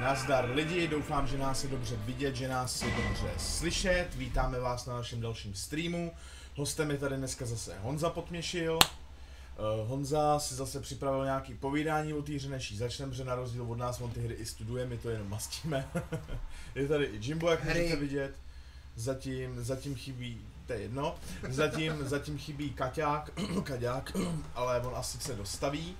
nazdar lidi, doufám, že nás je dobře vidět, že nás je dobře slyšet. Vítáme vás na našem dalším streamu. Hostem je tady dneska zase Honza Potměšil. Uh, Honza si zase připravil nějaký povídání o té hře, než začneme, že na rozdíl od nás on ty hry i studuje, my to jenom mastíme. je tady i Jimbo, jak můžete vidět. Zatím, zatím chybí, to je jedno, zatím, zatím chybí Kaťák, Kaďák, ale on asi se dostaví.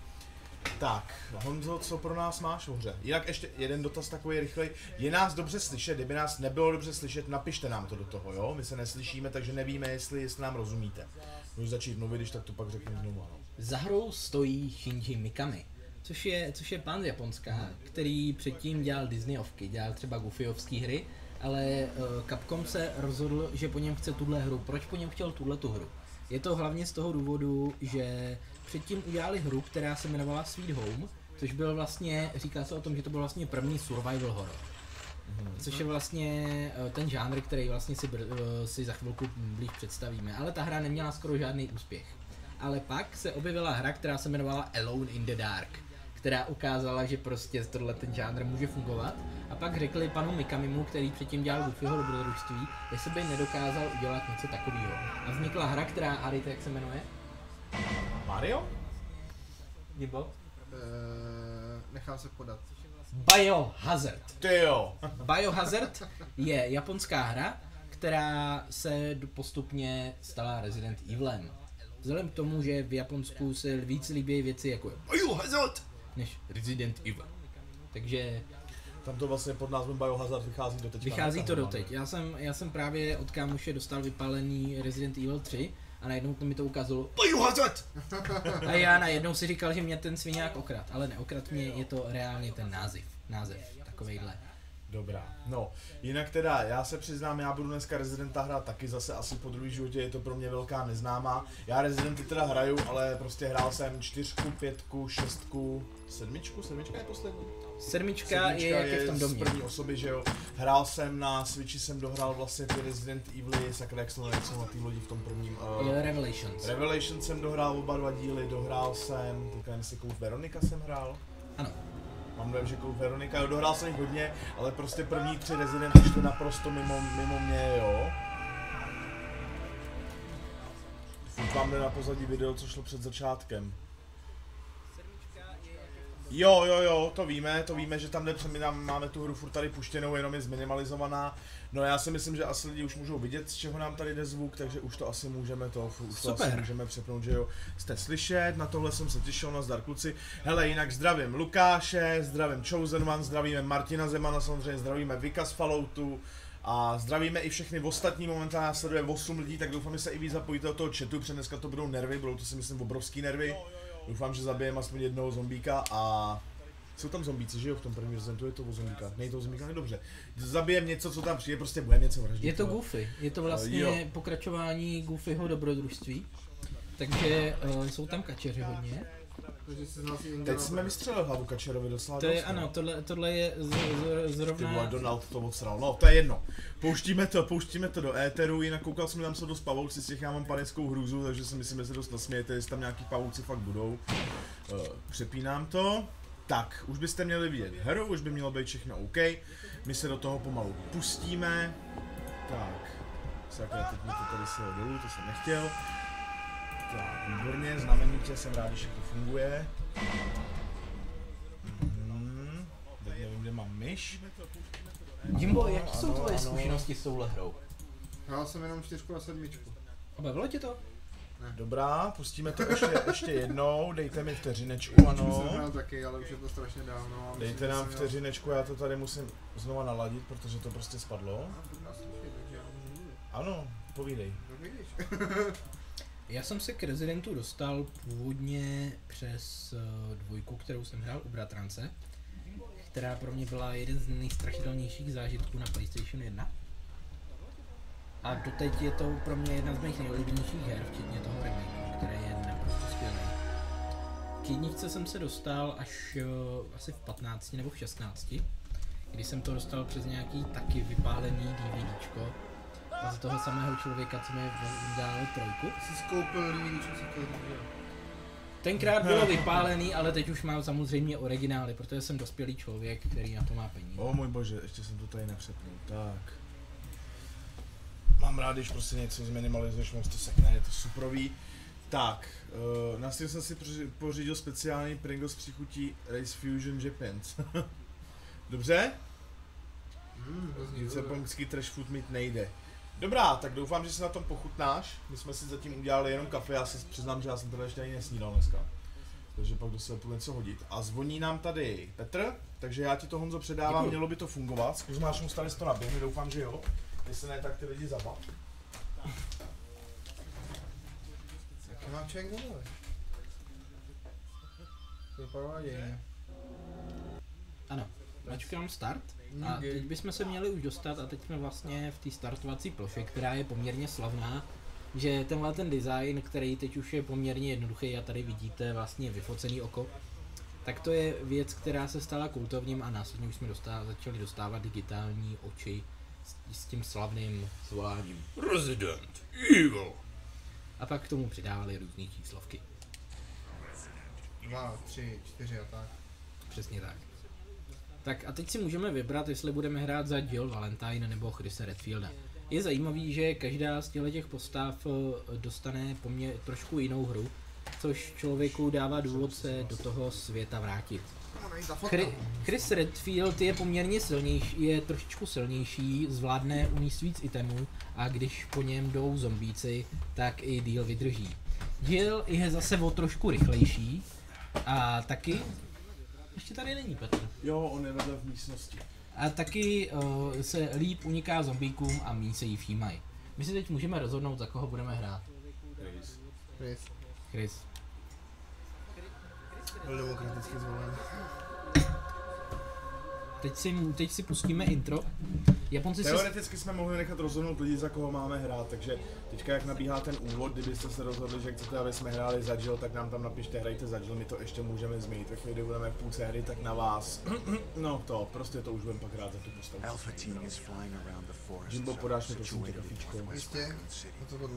Tak, Honzo, co pro nás máš v hře? Jinak ještě jeden dotaz takový rychlej. Je nás dobře slyšet? Kdyby nás nebylo dobře slyšet, napište nám to do toho, jo? My se neslyšíme, takže nevíme, jestli, jestli nám rozumíte. Můžu začít mluvit, když tak to pak řeknu znovu, ano. Za hrou stojí Shinji Mikami, což je, což je pán z Japonska, který předtím dělal Disneyovky, dělal třeba Goofyovské hry, ale uh, Capcom se rozhodl, že po něm chce tuhle hru. Proč po něm chtěl tuhle tu hru? Je to hlavně z toho důvodu, že předtím udělali hru, která se jmenovala Sweet Home, což byl vlastně, říká se o tom, že to byl vlastně první survival horror. Což je vlastně eh, ten žánr, který vlastně si, eh, si za chvilku blíž představíme. Ale ta hra neměla skoro žádný úspěch. Ale pak se objevila hra, která se jmenovala Alone in the Dark, která ukázala, že prostě tohle ten žánr může fungovat. A pak řekli panu Mikamimu, který předtím dělal Goofyho dobrodružství, jestli by nedokázal udělat něco takového. A vznikla hra, která, a víte, jak se jmenuje? Mario? Gibo? Eh, nechám se podat. Biohazard. Ty jo. Biohazard je japonská hra, která se postupně stala Resident Evilem. Vzhledem k tomu, že v Japonsku se víc líbí věci jako je Biohazard než Resident Evil. Takže Tam to vlastně pod názvem Biohazard vychází do teď. vychází to doteď. Já jsem, já jsem právě od kámoše dostal vypálený Resident Evil 3 a najednou to mi to ukázalo Biohazard! A já najednou si říkal, že mě ten sviňák okrad, ale neokrad mě, je to reálně ten název. Název, takovejhle. Dobrá, no, jinak teda, já se přiznám, já budu dneska Residenta hrát taky zase asi po druhý životě, je to pro mě velká neznámá. Já Residenty teda hraju, ale prostě hrál jsem čtyřku, pětku, šestku, sedmičku, sedmička je poslední. Sedmička, je jak je v tom z domě. první osoby, že jo. Hrál jsem na Switchi, jsem dohrál vlastně ty Resident Evily, sakra jak jsou na té lodi v tom prvním. Uh, Revelations. Revelation jsem dohrál oba dva díly, dohrál jsem, teďka nevím, jestli Code Veronika jsem hrál. Ano. Mám dojem, že Code Veronika, jo, dohrál jsem jich hodně, ale prostě první tři Resident šly naprosto mimo, mimo mě, jo. Vám jde na pozadí video, co šlo před začátkem. Jo, jo, jo, to víme, to víme, že tam jde před, my tam máme tu hru furt tady puštěnou, jenom je zminimalizovaná. No já si myslím, že asi lidi už můžou vidět, z čeho nám tady jde zvuk, takže už to asi můžeme to, už to asi Super. můžeme přepnout, že jo. Jste slyšet, na tohle jsem se těšil, na zdar kluci. Hele, jinak zdravím Lukáše, zdravím Chosen One, zdravíme Martina Zemana, samozřejmě zdravíme Vika z Falloutu. A zdravíme i všechny ostatní, momentálně nás sleduje 8 lidí, tak doufám, že se i vy zapojíte do toho chatu, protože dneska to budou nervy, budou to si myslím obrovský nervy. Doufám, že zabijeme aspoň jednoho zombíka a jsou tam zombíci, že jo, v tom prvním Residentu je to o zombíka. Nej to zombíka, nedobře. Zabijem něco, co tam přijde, prostě budeme něco vraždit. Je to jo. Goofy, je to vlastně Jo. pokračování Goofyho dobrodružství. Takže uh, jsou tam kačeři hodně. Nás Teď jsme vystřelili hlavu Kačerovi docela To je dost, no. ano, tohle, tohle je z, z, Ty vole, zrovna... Donald to odsral. No, to je jedno. Pouštíme to, pouštíme to do éteru, jinak koukal jsem, tam jsou dost pavouci, z těch já mám panickou hrůzu, takže si myslím, že se dost nasmějete, jestli tam nějaký pavouci fakt budou. Uh, přepínám to. Tak, už byste měli vidět hru, už by mělo být všechno OK. My se do toho pomalu pustíme. Tak, sakra, teď mi to tady se dolů, to jsem nechtěl. Tak, výborně, znamenitě, jsem rád, že všechno funguje. Mhm, teď nevím, kde mám myš. Jimbo, Ano, jaký jsou tvoje ano. zkušenosti s touhle hrou? Hrál jsem jenom čtyřku a sedmičku. A bavilo tě to? Dobrá, pustíme to ještě, ještě jednou, dejte mi vteřinečku, Jsem ano. hrál taky, ale už je to strašně dávno. Dejte nám vteřinečku, já to tady musím znova naladit, protože to prostě spadlo. to. Ano, povídej. No. Já jsem se k Residentu dostal původně přes uh, dvojku, kterou jsem hrál u bratrance, která pro mě byla jeden z nejstrašidelnějších zážitků na PlayStation 1. A doteď je to pro mě jedna z mých nejoblíbenějších her, včetně toho remakeu, který je naprosto skvělý. K jedničce jsem se dostal až uh, asi v 15 nebo v 16, kdy jsem to dostal přes nějaký taky vypálený DVDčko z toho samého člověka, co mi dal trojku. Jsi skoupil DVDčko, co to je? Tenkrát bylo vypálený, ale teď už mám samozřejmě originály, protože jsem dospělý člověk, který na to má peníze. O můj bože, ještě jsem to tady nepřepnul. Tak. Mám rád, když prostě něco zminimalizuješ, moc to sekne, je to suprový. Tak, uh, na Steam jsem si pořídil speciální Pringles příchutí Race Fusion Japans. Dobře? Zní Nic japonský trash food mít nejde. Dobrá, tak doufám, že si na tom pochutnáš. My jsme si zatím udělali jenom kafe, já se přiznám, že já jsem teda ještě ani nesnídal dneska. Takže pak do sebe půjdu něco hodit. A zvoní nám tady Petr, takže já ti to Honzo předávám, Děkuju. mělo by to fungovat. Zkus máš mu stavit to na doufám, že jo. Jestli ne, tak ty lidi zabav. Jaký má člověk dole? To vypadá. Ano, mačkám start a teď bychom se měli už dostat a teď jsme vlastně v té startovací ploše, která je poměrně slavná, že tenhle ten design, který teď už je poměrně jednoduchý a tady vidíte vlastně vyfocený oko, tak to je věc, která se stala kultovním a následně už jsme dostá, začali dostávat digitální oči s, s tím slavným zvoláním Resident Evil. A pak k tomu přidávali různé číslovky. Dva, tři, čtyři a tak. Přesně tak. Tak a teď si můžeme vybrat, jestli budeme hrát za Jill Valentine nebo Chrisa Redfielda. Je zajímavý, že každá z těch postav eh, dostane poměr trošku jinou hru, což člověku dává důvod se do toho světa vrátit. Chris Redfield je poměrně silnější, je trošičku silnější, zvládne uníst víc itemů a když po něm jdou zombíci, tak i díl vydrží. Jill je zase o trošku rychlejší a taky... Ještě tady není Petr. Jo, on je vedle v místnosti. A taky uh, se líp uniká zombíkům a méně se jí všímají. My si teď můžeme rozhodnout, za koho budeme hrát. Chris. Chris. Byl demokraticky zvolen. Teď si, teď si pustíme intro. Japonci se... Teoreticky jsme mohli nechat rozhodnout lidi, za koho máme hrát, takže teďka jak nabíhá ten úvod, kdybyste se rozhodli, že chcete, aby jsme hráli za Jill, tak nám tam napište, hrajte za Jill, my to ještě můžeme změnit. Ve chvíli, kdy budeme v půlce hry, tak na vás. No to, prostě to už budeme pak hrát za tu postavu. Alpha team is flying around the forest. Jimbo, podáš mi prosím tě kafíčko. Jistě. No to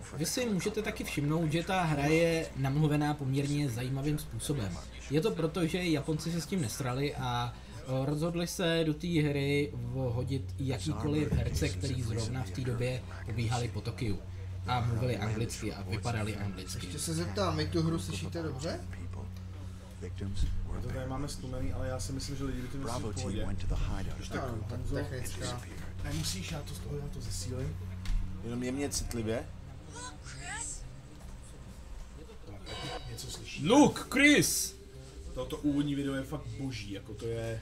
for Vy si můžete taky všimnout, že ta hra je namluvená poměrně zajímavým způsobem. Je to proto, že Japonci se s tím nesrali a rozhodli se do té hry vhodit jakýkoliv herce, který zrovna v té době pobíhali po Tokiu a mluvili anglicky a vypadali anglicky. Ještě se zeptám, my tu hru slyšíte dobře? to tady máme stlumený, ale já si myslím, že lidi by to myslí Bravo v pohodě. Tak, tak Honzo, technická. Nemusíš, já to z toho, já to zesílím. Jenom jemně citlivě. Něco. Look, Chris! Toto úvodní video je fakt boží, jako to je,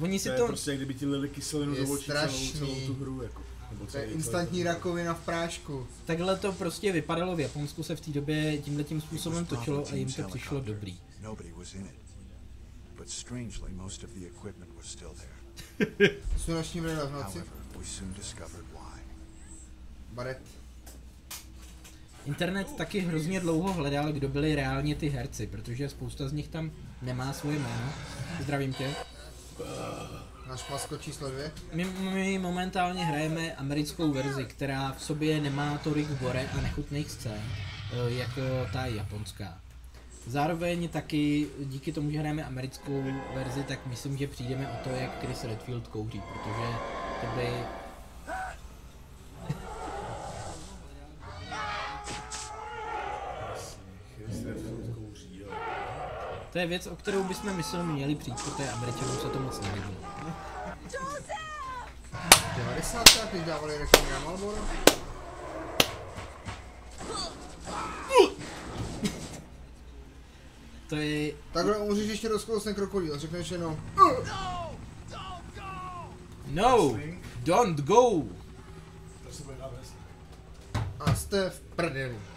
Oni to si je to... prostě kdyby ti lili kyselinu Je do očí celou, strašný. celou tu hru, jako. Nebo To je instantní celý- rakovina v prášku. Takhle to prostě vypadalo v Japonsku, se v té době tímhle tím způsobem točilo a jim to přišlo dobrý. But strangely, most of the equipment was still there. Sluneční brýle v noci. However, we soon discovered why. Baret. Internet taky hrozně dlouho hledal, kdo byli reálně ty herci, protože spousta z nich tam nemá svoje jméno. Zdravím tě. Náš masko číslo dvě. My, my momentálně hrajeme americkou verzi, která v sobě nemá tolik gore a nechutných scén, eh, jako ta japonská. Zároveň taky díky tomu, že hrajeme americkou verzi, tak myslím, že přijdeme o to, jak Chris Redfield kouří, protože to by... Chris Redfield. To je věc, o kterou bychom myslím měli přijít, protože Američanům se to moc nelíbilo. 90. když dávali reklamy na Marlboro. To je... Takhle umřeš ještě rozkousne krokodýl, řekneš jenom No! Don't go! A jste v prdeli.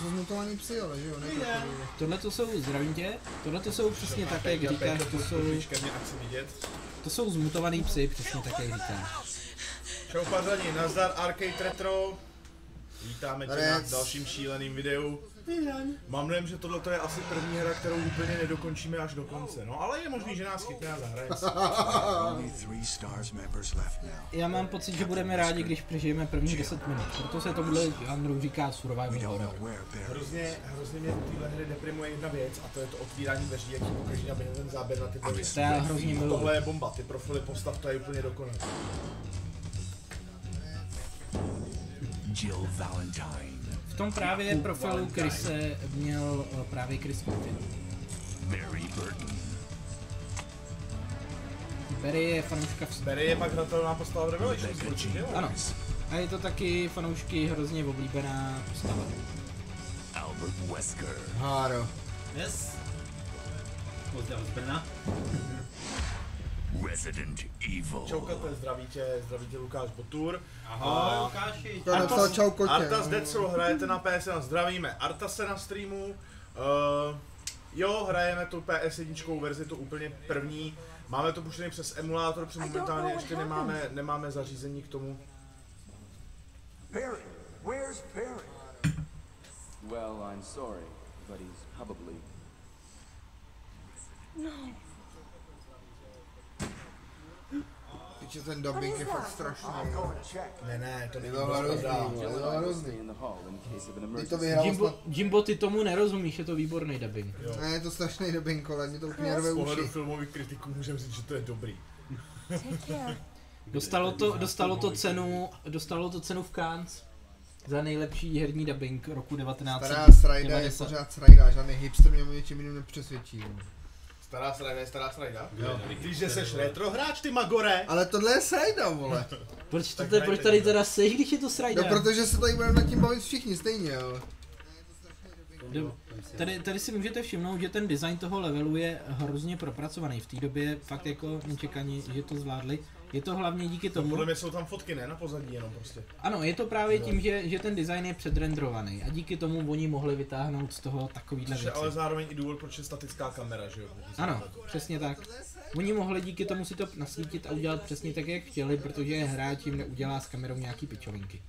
To jsou zmutovaní psy, ale že jo, ne. Tohle to jsou, zdravím tě, tohle to jsou přesně tak, jak říkáš, to jsou, to jsou zmutovaný psy, přesně tak, jak říkáš. Čau pařani, nazdar Arcade Retro. Vítáme tě na dalším šíleným videu. Mám dojem, že tohle je asi první hra, kterou úplně nedokončíme až do konce. No ale je možný, že nás chytne a zahraje. Já mám pocit, že budeme rádi, když přežijeme první 10 minut. Proto se tohle žánru říká survival horror. Hrozně, hrozně mě u téhle hry deprimuje jedna věc a to je to otvírání dveří, jak ti pokaží během ten záběr na ty dveře. To já hrozně miluji. Tohle je bomba, ty profily postav, to je úplně dokonalé. Jill Valentine, tom právě profilu Chrise měl eh, právě Chris Martin. Mary Burton, Barry je fanouška v... Barry je pak hratelná postava v Revelations, Becca určitě jo. Ano. A je to taky fanoušky hrozně oblíbená postava. Albert Wesker, Háro. Yes. Pozdrav z Brna. Resident Evil, Čaukate, zdraví tě, zdraví tě Lukáš Botur. Ahoj, Lukáši. To napsal čau kotě. Artas no. Dead Soul hrajete na PSN, zdravíme. Artase na streamu. Uh, jo, hrajeme tu PS1 verzi, tu úplně první. Máme to puštěný přes emulátor, protože momentálně ještě nemáme, nemáme zařízení k tomu. Barry, where's Barry? Well, I'm sorry, but he's probably. Piče, ten dubbing je fakt strašný. Check. Ne, ne, to to hrozný, to Stay hrozný. Ty to vyhrál Jimbo, snad. Jimbo, ty tomu nerozumíš, je to výborný dubbing. Ne, je to strašný dubbing, ale mě to úplně rve Z pohledu uši. filmových kritiků můžeme říct, že to je dobrý. Dostalo to, dostalo to cenu, dostalo to cenu v Cannes za nejlepší herní dubbing roku Stará 1990. srajda je pořád srajda, žádný hipster mě o něčem jiným nepřesvědčí. Stará srajda je stará srajda. Ty, že seš retro hráč, ty Magore. Ale tohle je srajda, vole. Proč, to, te, proč tady teda seš, když je to srajda? No protože se tady budeme nad tím bavit všichni stejně, jo. Do- Tady, tady si můžete všimnout, že ten design toho levelu je hrozně propracovaný. V té době fakt jako nečekaně, že to zvládli. Je to hlavně díky tomu, Podle mě jsou tam fotky, ne na pozadí jenom prostě. ano, je to právě tím, že, že ten design je předrendrovaný a díky tomu oni mohli vytáhnout z toho takovýhle Což věci. ale zároveň i důvod, proč je statická kamera, že jo? Ano, přesně tak. Oni mohli díky tomu si to nasvítit a udělat přesně tak, jak chtěli, protože hráč jim neudělá s kamerou nějaký pičovinky.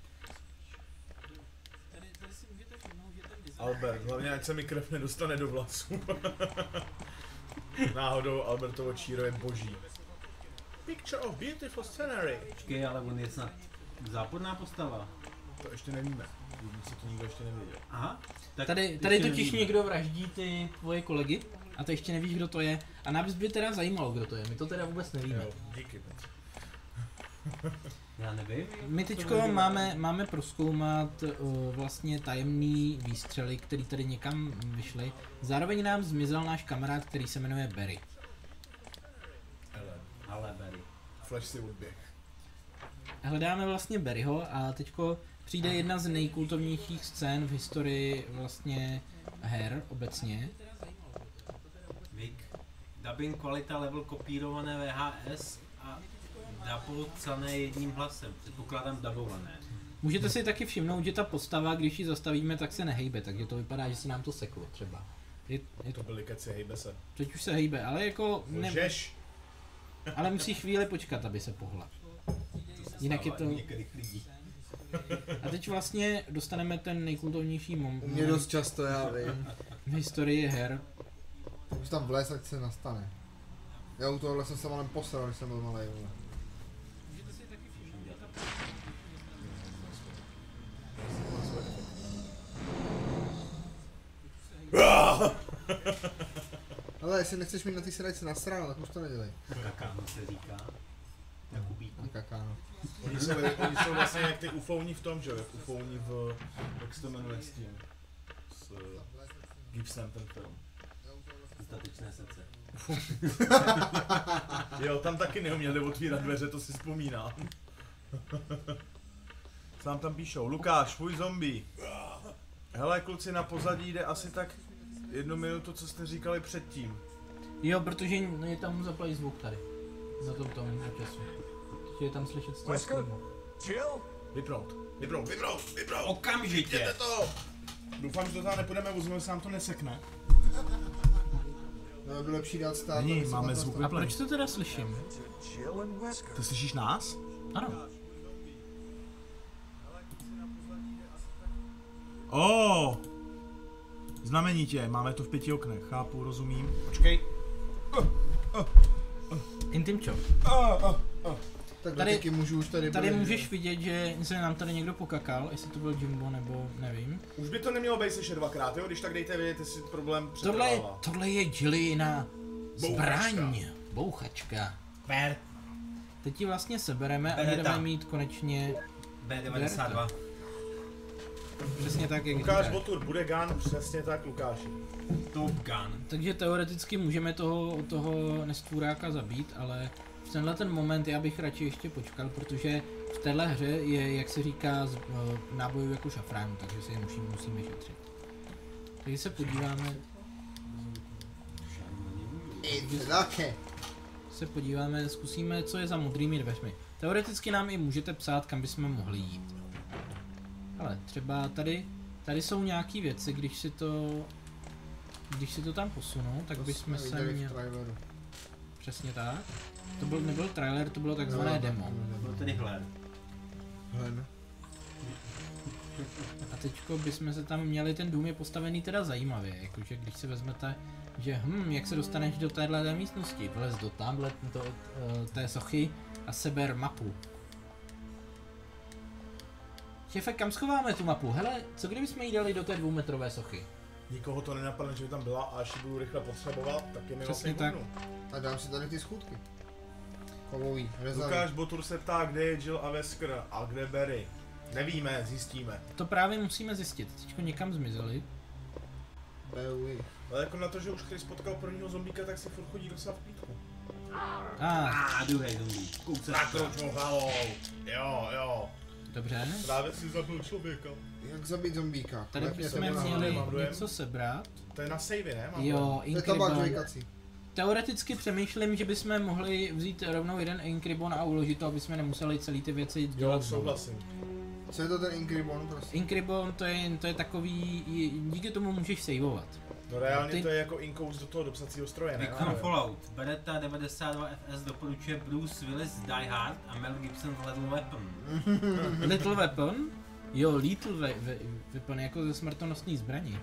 Albert, hlavně ať se mi krev nedostane do vlasů. Náhodou Albertovo číro je boží. Picture of beautiful scenery. Počkej, ale on je snad záporná postava. To ještě nevíme. Nic to nikdo ještě nevěděl. Aha. Tak Tady, tady ještě totiž nevíme. někdo vraždí ty tvoje kolegy a ty ještě nevíš, kdo to je. A nás by teda zajímalo, kdo to je. My to teda vůbec nevíme. Jo, díky. Petře. Já nevím. My teďko nevíme. máme, máme proskoumat uh, vlastně tajemný výstřely, který tady někam vyšly. Zároveň nám zmizel náš kamarád, který se jmenuje Barry. Hele, Ale Barry. Flash si odběh. Hledáme vlastně Barryho a teďko přijde jedna z nejkultovnějších scén v historii vlastně her obecně. Vik. Dubbing kvalita level kopírované VHS a dabo psané jedním hlasem. Předpokládám dabované. Můžete si taky všimnout, že ta postava, když ji zastavíme, tak se nehejbe, takže to vypadá, že se nám to seklo třeba. Je, je To to, byly keci, hejbe se. teď už se hejbe, ale jako, ne, Lžeš. Ale musí chvíli počkat, aby se pohla. Jinak je to... A teď vlastně dostaneme ten nejkultovnější mom- U mě dost často, já vím. v historii her. Už tam vlez, ať se nastane. Já u tohohle jsem se malem posral, když jsem byl malý, vole. Jestli nechceš mít na té sedačce nasráno, tak už to nedělej. Kakáno se říká. Na kubíku. Na kakáno. Oni jsou, oni jsou vlastně jak ty ufouní v tom, že jo? Jak ufouní v, jak se to jmenuje s tím? S uh, Gibsonem ten film. Statečné srdce. Jo, tam taky neuměli otvírat dveře, to si vzpomínám. Sám tam píšou, Lukáš, tvůj zombie. Hele kluci, na pozadí jde asi tak jednu minutu, co jste říkali předtím. Jo, protože je tam zaplají zvuk tady. Na tom tom času. Je tam slyšet z toho streamu. Jill? Vypnout, vypnout, vypnout, vypnout. Okamžitě! Jděte to! Doufám, že to tam nepůjdeme, uzme, se nám to nesekne. No, by bylo lepší dát stát. Není, máme to zvuk. A proč to teda slyším? Ty slyšíš nás? Ano. Oh. Znamenitě, máme to v pěti oknech, chápu, rozumím. Počkej. Intimčo, Tak Tady- tady, můžu už tady tady můžeš že? vidět, že se nám tady někdo pokakal, jestli to byl Jimbo nebo nevím. Už by to nemělo být slyšet dvakrát, jo? Když tak dejte vědět, jestli problém Tohle je, přetrvává. tohle je Jilliana zbraň. Bouchačka. Per Teď ji vlastně sebereme a Beretta. budeme mít konečně B92. Přesně tak, jak Lukáš říkáš. Botur bude gun, přesně tak Lukáši. Top Gun. Takže teoreticky můžeme toho, toho nestvůráka zabít, ale v tenhle ten moment já bych radši ještě počkal, protože v téhle hře je, jak se říká, z, eh, nábojů jako šafrán, takže si je musíme, musíme šetřit. Takže se podíváme, Také. se podíváme, zkusíme, co je za modrými dveřmi. Teoreticky nám i můžete psát, kam bychom mohli jít. Ale třeba tady, tady jsou nějaký věci, když si to, když si to tam posunu, tak To bychom jsme se měli, traileru. přesně tak. To byl, nebyl trailer, to bylo takzvané No, demo. Byl tedy Hler. Hlen. A teďko bychom se tam měli, ten dům je postavený teda zajímavě, jakože když si vezmete, že hm, jak se dostaneš do téhle té místnosti, vlez do tamhle do, eh, té sochy a seber mapu. Šefe, kam schováme tu mapu? Hele, co kdybychom jí dali do té dvoumetrové sochy? Nikoho to nenapadne, že by tam byla a až ji budu rychle potřebovat, tak je mi Přesně vlastně tak. A dám si tady ty schůdky. Kovový, rezavý. Lukáš Botur se ptá, kde je Jill a Wesker a kde Barry. Nevíme, zjistíme. To právě musíme zjistit. Teďko někam zmizeli. Beui. Ale jako na to, že už Chris potkal prvního zombíka, tak si furt chodí docela v klídku. A, ah, A druhý zombie. Kousek. Nakroč mu hlavou. Jo, jo. Dobře. Právě si zabil člověka. Jak zabít zombíka? Tady to na měli něco sebrat. To je na savey, ne? Mám Jo, Inkribon. Teoreticky přemýšlím, že bychom mohli vzít rovnou jeden Inkribon a uložit to, aby jsme nemuseli celý ty věci Jo, dělat znovu. souhlasím. Co je to ten Inkribon, prosím? Inkribon to je, to je takový, díky tomu můžeš saveovat. No reálně Ty- to je jako inkous do toho dopsacího stroje, ne? Recon Fallout. Beretta 92 FS doporučuje Bruce Willis z Die Hard a Mel Gibson z Lethal Weapon. Little Weapon? Jo, Little we, we, Weapon jako ze smrtonosný zbraní.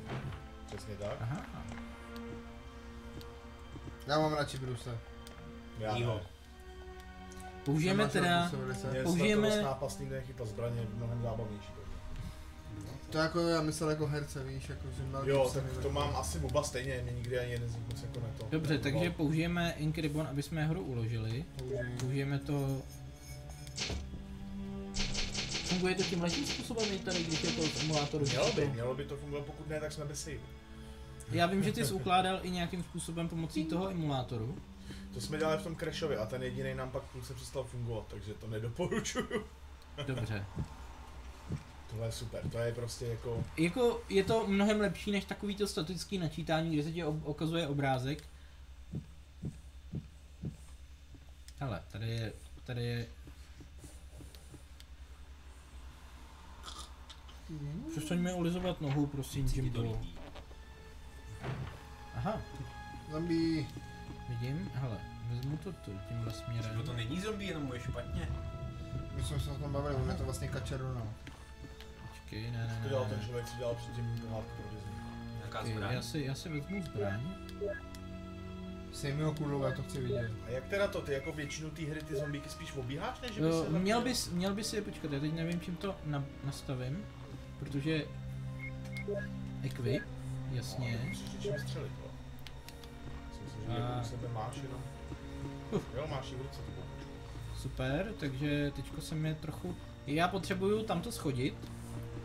Přesně tak. Aha. Já mám radši Bruce. Já Jího. Použijeme teda, Použijeme- nápastný nechytat zbraně mnohem zábavnější. To jako já myslel jako herce, víš, jako že Mel Jo, tak to mám asi oba stejně, mě nikdy ani jeden z nich moc jako ne to. dobře, takže použijeme Inkribon, aby jsme hru uložili. Použij. Použijeme to... Funguje to tímhle tím způsobem i tady, když je to z emulátoru? že Mělo si by, to- mělo by to fungovat, pokud ne, tak jsme bez save. Já vím, že ty jsi ukládal i nějakým způsobem pomocí toho emulátoru. To jsme dělali v tom Crashovi a ten jediný nám pak půlce přestal fungovat, takže to nedoporučuju. Dobře. Tohle je super, to je prostě jako... Jako je to mnohem lepší než takovýto statický načítání, kde se ti ob- ukazuje obrázek. Hele, tady je, tady je... Přestaň mi olizovat nohu, prosím, to Jimbo. líbí. Aha, Zombie. vidím, hele, vezmu to tu, tímhle Třeba směrem. to není zombie, jenom je špatně. My jsme se o tom bavili, on je to vlastně kačerona. Počkej, ne, ne, To ne, dělal ten člověk, co dělal předtím hádku pro Disney. Nějaká Počkej, zbraň. já si, já si vezmu zbraň. Sej mi ho kudlu, já to chci vidět. A jak teda to, ty jako většinu té hry ty zombíky spíš obíháš, než že by Jo, se měl zabíjel? bys, měl bys je, počkat, já teď nevím, čím to na, nastavím, protože equip, jasně, No, musíš něčím střelit, jo. Myslím si, že A- u sebe máš jenom... Jo, máš ji v ruce bombu. super, takže teďko se mi trochu, já potřebuju tamto schodit,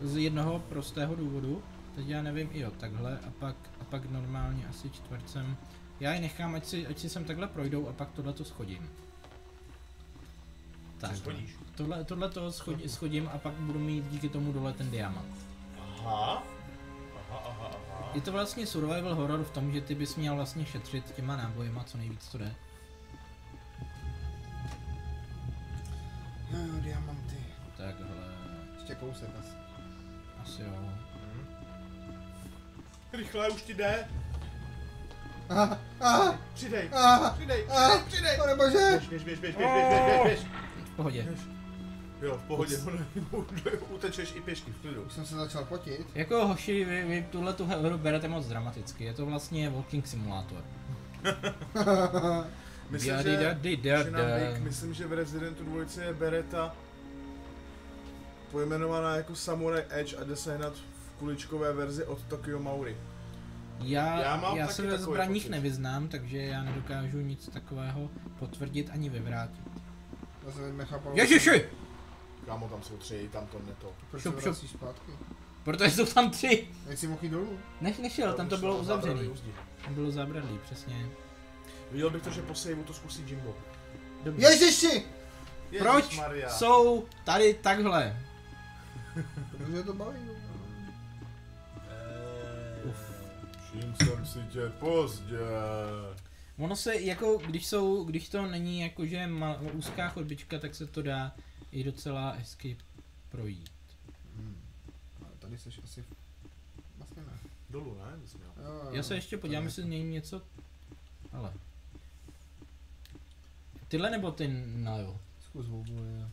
z jednoho prostého důvodu, teď já nevím, jo, takhle, a pak, a pak normálně asi čtvrcem, já je nechám, ať si, ať si sem takhle projdou a pak tohle to schodím. Schodíš? Tohle, tohle to schodí, schodím a pak budu mít díky tomu dole ten diamant. Aha. Aha, aha, aha. Je to vlastně survival horror v tom, že ty bys měl vlastně šetřit těma nábojema, co nejvíc to jde. Jo, jo, diamanty. Takhle, Ještě kousek asi. Asi jo. Hm. Rychle, už ti jde. Aha, aha, Přidej, aha, přidej, aha, přidej, přidej. pane bože! Běž, běž, běž, běž, běž, běž, běž, běž. V pohodě. Jo, v pohodě, utečeš i pěšky v klidu. Už jsem se začal potit. Jako hoši, vy, vy tuhle tu hru berete moc dramaticky, je to vlastně walking simulátor. Myslím, že, myslím, že v Residentu 2 je Beretta pojmenovaná jako Samurai Edge a jde sehnat v kuličkové verzi od Tokyo Mauri. Já, Já mám já se ve zbraních pocit. nevyznám, takže já nedokážu nic takového potvrdit ani vyvrátit. Já jsem nechápal. Ježiši! Kámo, tam jsou tři, tam to neto. Proč Šup, se šup. zpátky? Protože jsou tam tři. Jak jsi mohl jít dolů? Nech nešel, tam to bylo uzavřený. Tam bylo zabradlý, přesně. Viděl bych to, že po saveu to zkusí Jimbo. Dobře. Ježiši! Proč Ježišmarja. jsou tady takhle? Protože to baví. no. Všim jsem si tě pozdě. Ono se jako, když jsou, když to není jakože ma, úzká chodbička, tak se to dá i docela hezky projít. Hmm. A tady jsi asi... v- Vlastně ne. Dolů, ne? Bys měl. Jo, jo, Já se ještě podívám, jestli není něco... Ale. Tyhle nebo ty nalevo? Zkus oboje.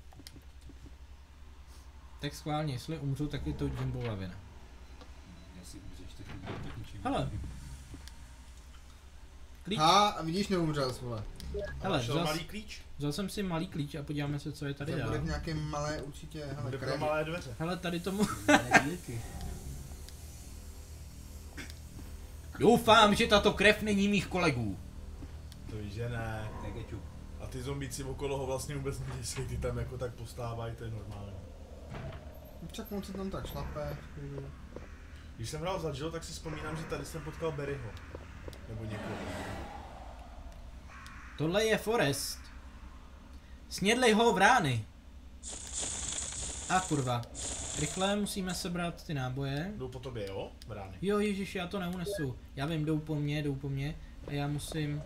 Tak schválně, jestli umřu, tak je to Jimbova vina. Jestli umřeš, tak tak ničím. Hele. Klíč. Ha, a vidíš, neumřel jsi, vole. Hele, vzal, malý klíč? vzal jsem si malý klíč a podíváme se, co je tady To bude dál. v nějaké malé určitě, hele, Bude malé dveře. Hele, tady tomu... Doufám, že tato krev není mých kolegů. To víš, že ne. A ty zombíci okolo ho vlastně vůbec neděsí, ty tam jako tak postávají, to je normální. Čak on se tam tak šlape. v klidu. Když jsem hrál za Jill, tak si vzpomínám, že tady jsem potkal Barryho. Nebo někoho. Tohle je Forest. Snědli ho vrány. A kurva. Rychle musíme sebrat ty náboje. Jdou po tobě, jo? Brány. Jo, ježiš, já to neunesu. Já vím, jdou po mně, jdou po mně. A já musím...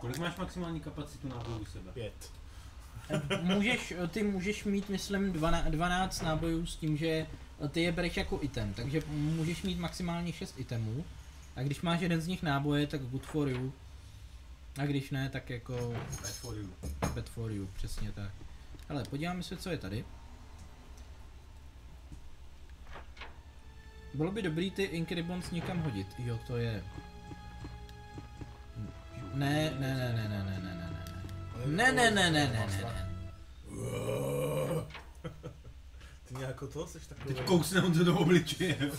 Kolik máš maximální kapacitu nábojů u sebe? Pět. Můžeš, ty můžeš mít, myslím, 12, 12 nábojů s tím, že ty je bereš jako item. Takže můžeš mít maximálně 6 itemů. A když máš jeden z nich náboje, tak good for you. A když ne, tak jako Bad for you. bad for you, přesně tak. Ale podíváme se, co je tady. Bylo by dobrý ty Incribons někam hodit. Jo, to je... Ne, ne, ne, ne, ne, ne, ne, ne, ne. Ne, ne, ne, ne, ne, ne. Ty nějako to, jsi takový... Teď kousne on to do obličeje.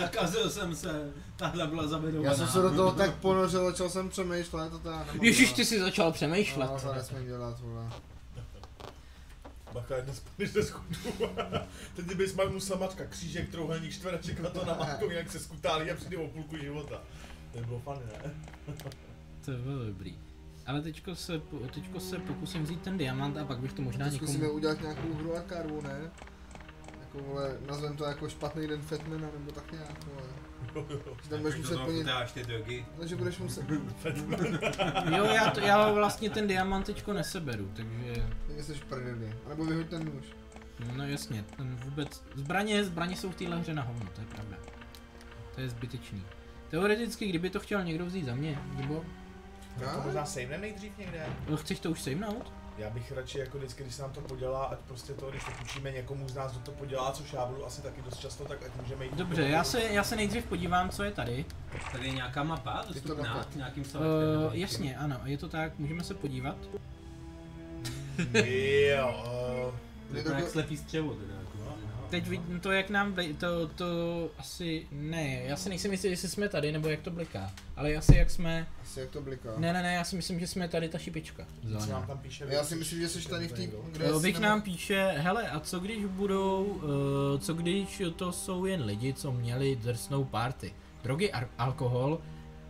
Nakazil jsem se. Tahle byla zavedovaná. Já jsem se do toho tak ponořil, začal jsem přemýšlet, to teda nemám Ježíš, ty si začal přemýšlet. No, to nesmím dělat, vole. Bacha, dnes spadneš ze skutu. Teď bys musel mačka křížek, trouhelník, čtvereček na to na matku, jak se skutálí a přijde o půlku života. To bylo fajn, ne? To bylo dobrý. Ale teďko se, teďko se pokusím vzít ten diamant a pak bych to možná To zkusíme někomu... udělat nějakou hru a karvu, ne? Jako vole, nazvem to jako špatný den Fatmana, nebo tak nějak, vole. Že tam budeš muset plnit, dáš ty drogy. no, že budeš muset, Jo, já, to, já vlastně ten diamant teďko neseberu, takže... takže jsi prdeli. A nebo vyhoď ten nůž. No jasně, ten vůbec... Zbraně, zbraně jsou v téhle hře na hovno, to je pravda. To je zbytečný. Teoreticky, kdyby to chtěl někdo vzít za mě, nebo... Tak to možná sejme nejdřív někde. Chceš to už sejmnout? Já bych radši jako vždycky, když se nám to podělá, ať prostě to, když to půjčíme někomu z nás, kdo to podělá, což já budu asi taky dost často, tak ať můžeme jít. Dobře, já se, já se nejdřív podívám, co je tady. Tady je nějaká mapa to dostupná nějakým. Uh, jasně, ano, je to tak, můžeme se podívat. Jo, uh, To je to jak jako- slepý střevo teda. Teď vidím to, jak nám, vej- to, to asi, ne, já si nejsem jistý, jestli jsme tady, nebo jak to bliká. Ale asi jak jsme, Asi jak to bliká. ne, ne, ne, já si myslím, že jsme tady ta šipička. co nám Zelená. tam píše? Já si myslím, že jsi tady v té, kde jsi nebo- nám píše, hele, a co když budou, uh, co když to jsou jen lidi, co měli drsnou party? Drogy, ar- alkohol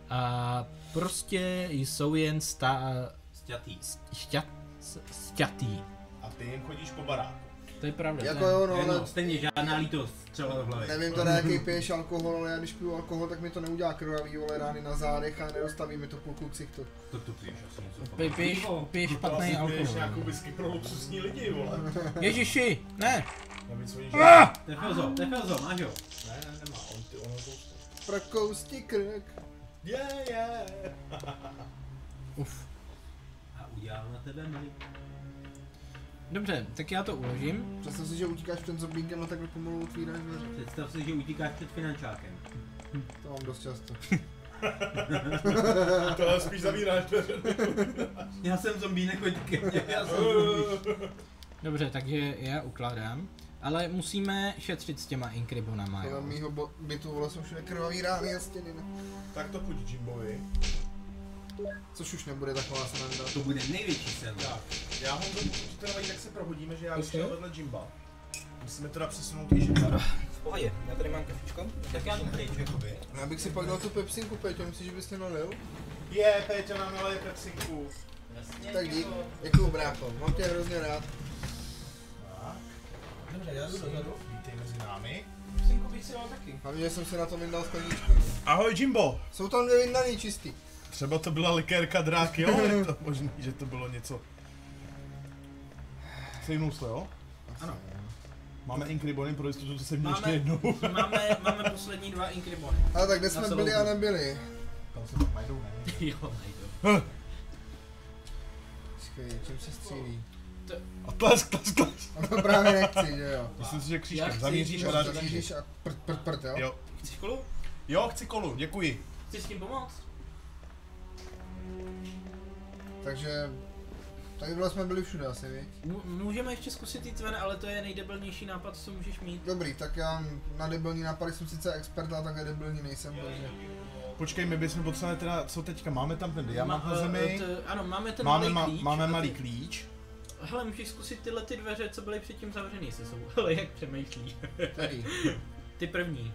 a prostě jsou jen sta, Sťatý. šťat, s- šťatý. A ty jim chodíš po baráku. To je pravda. Jako to je- jo, no, ale stejně žádná lítost střela do hlavy. nevím teda jaký piješ alkohol, ale já když piju alkohol, tak mi to neudělá krvavý vole rány na zádech a nedostaví mi to půlku ksichtu. To tu piješ asi něco. Pij- Piješ, piješ To špatný asi piješ alkohol. nějakou whisky pro luxusní lidi, vole. Ježiši, ne! Navíc oni Ah! Tefilzo, Tefilzo, máš ho. Ne, ne, nemá, on ty, ono to Prokousti krk. Je, je. Uf. A udělal na tebe milý. Dobře, tak já to uložím. Představ si, že utíkáš před zombíkem a takhle pomalu otvíráš dveře. Představ si, že utíkáš před finančákem. To mám dost často. Tohle spíš zavíráš dveře. Já jsem ke mně, já jsem zombie. Dobře, takže já ukládám. Ale musíme šetřit s těma inkribonama, Kolem jo. mýho bytu vole jsou všude krvavý rány a stěny. ne? Tak to půjď Jimbovi. Což už nebude taková sranda. To bude největší sen. Tak, já ho teda jak se prohodíme, že já Ok. vyšel vedle Jimba. Musíme teda přesunout i Jimba. V pohodě, já tady mám kafičko. Tak já jdu pryč, jakoby. Já bych si pak dal tu pepsinku, Peťo, myslíš, že byste nalil? Je, Péťa nám naleje pepsinku. Jasně, Tak dík. děkuju. Děkuju, brácho, mám tě hrozně rád. Tak, Dobře, já jdu dozadu. vítej mezi námi. Synku bych si dal taky. Hlavně, že jsem si na to vyndal skleničky. Ahoj Jimbo. Jsou tam dvě vyndaný čistý. Třeba to byla likérka dráky, jo? Je to možný, že to bylo něco. Sejmul jste, jo? Ano. Máme inkribony pro jistotu, to se mě ještě Máme, jednou. máme, máme poslední dva inkribony. Ale tak kde Na jsme celou byli a nebyli? Tam se tak najdou, ne? jo, najdu. Počkej, čím se střílí? A tlesk, tlesk, tlesk. A to právě nechci, že jo? Myslím si, že Já křížkem. chci Zamíříš a dáš křížek. Zatížíš a prd, prd, prd, jo? Jo. Chceš kolu? Jo, chci kolu, děkuji. Chci s tím pomoct? Takže... Takhle jsme byli všude asi, viď? Můžeme ještě zkusit jít ven, ale to je nejdebilnější nápad, co můžeš mít. Dobrý, tak já na debilní nápady jsem sice expert, ale takhle debilní nejsem, takže... Počkej, my bychom potřebovali teda, co teďka, máme tam ten diamant Ma- na eh, zemi, t- ano, máme ten máme, malý ma, klíč. máme ty- malý klíč. Hele, můžeš zkusit tyhle ty dveře, co byly předtím zavřený, jestli jsou. Hele, jak přemýšlí. Tady, Ty první.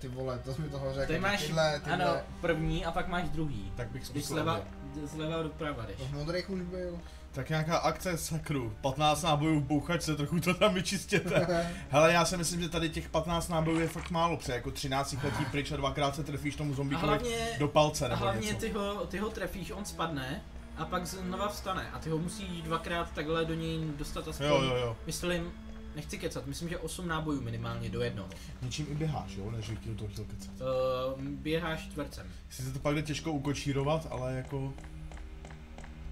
Ty vole, to jsi mi toho řekl. Tady máš, tyhle, tyhle. ano, první a pak máš druhý. Tak bych Když zkusil zleva, zleva doprava jdeš. To v modrých už byl. Tak nějaká akce sakru, 15 nábojů v bouchačce, trochu to tam vyčistěte. Hele, já si myslím, že tady těch 15 nábojů je fakt málo, protože jako 13 jich letí pryč a dvakrát se trefíš tomu A zombíkovi do palce a nebo hlavně něco. ty ho, ty ho trefíš, on spadne a pak znova vstane a ty ho musíš dvakrát takhle do něj dostat aspoň. Jo, jo, jo. Myslím, nechci kecat, myslím, že 8 nábojů minimálně do jednoho. Něčím i běháš, jo, než bych ti do toho chtěl kecat. Uh, běháš čtvercem. Sice to pak jde těžko ukočírovat, ale jako...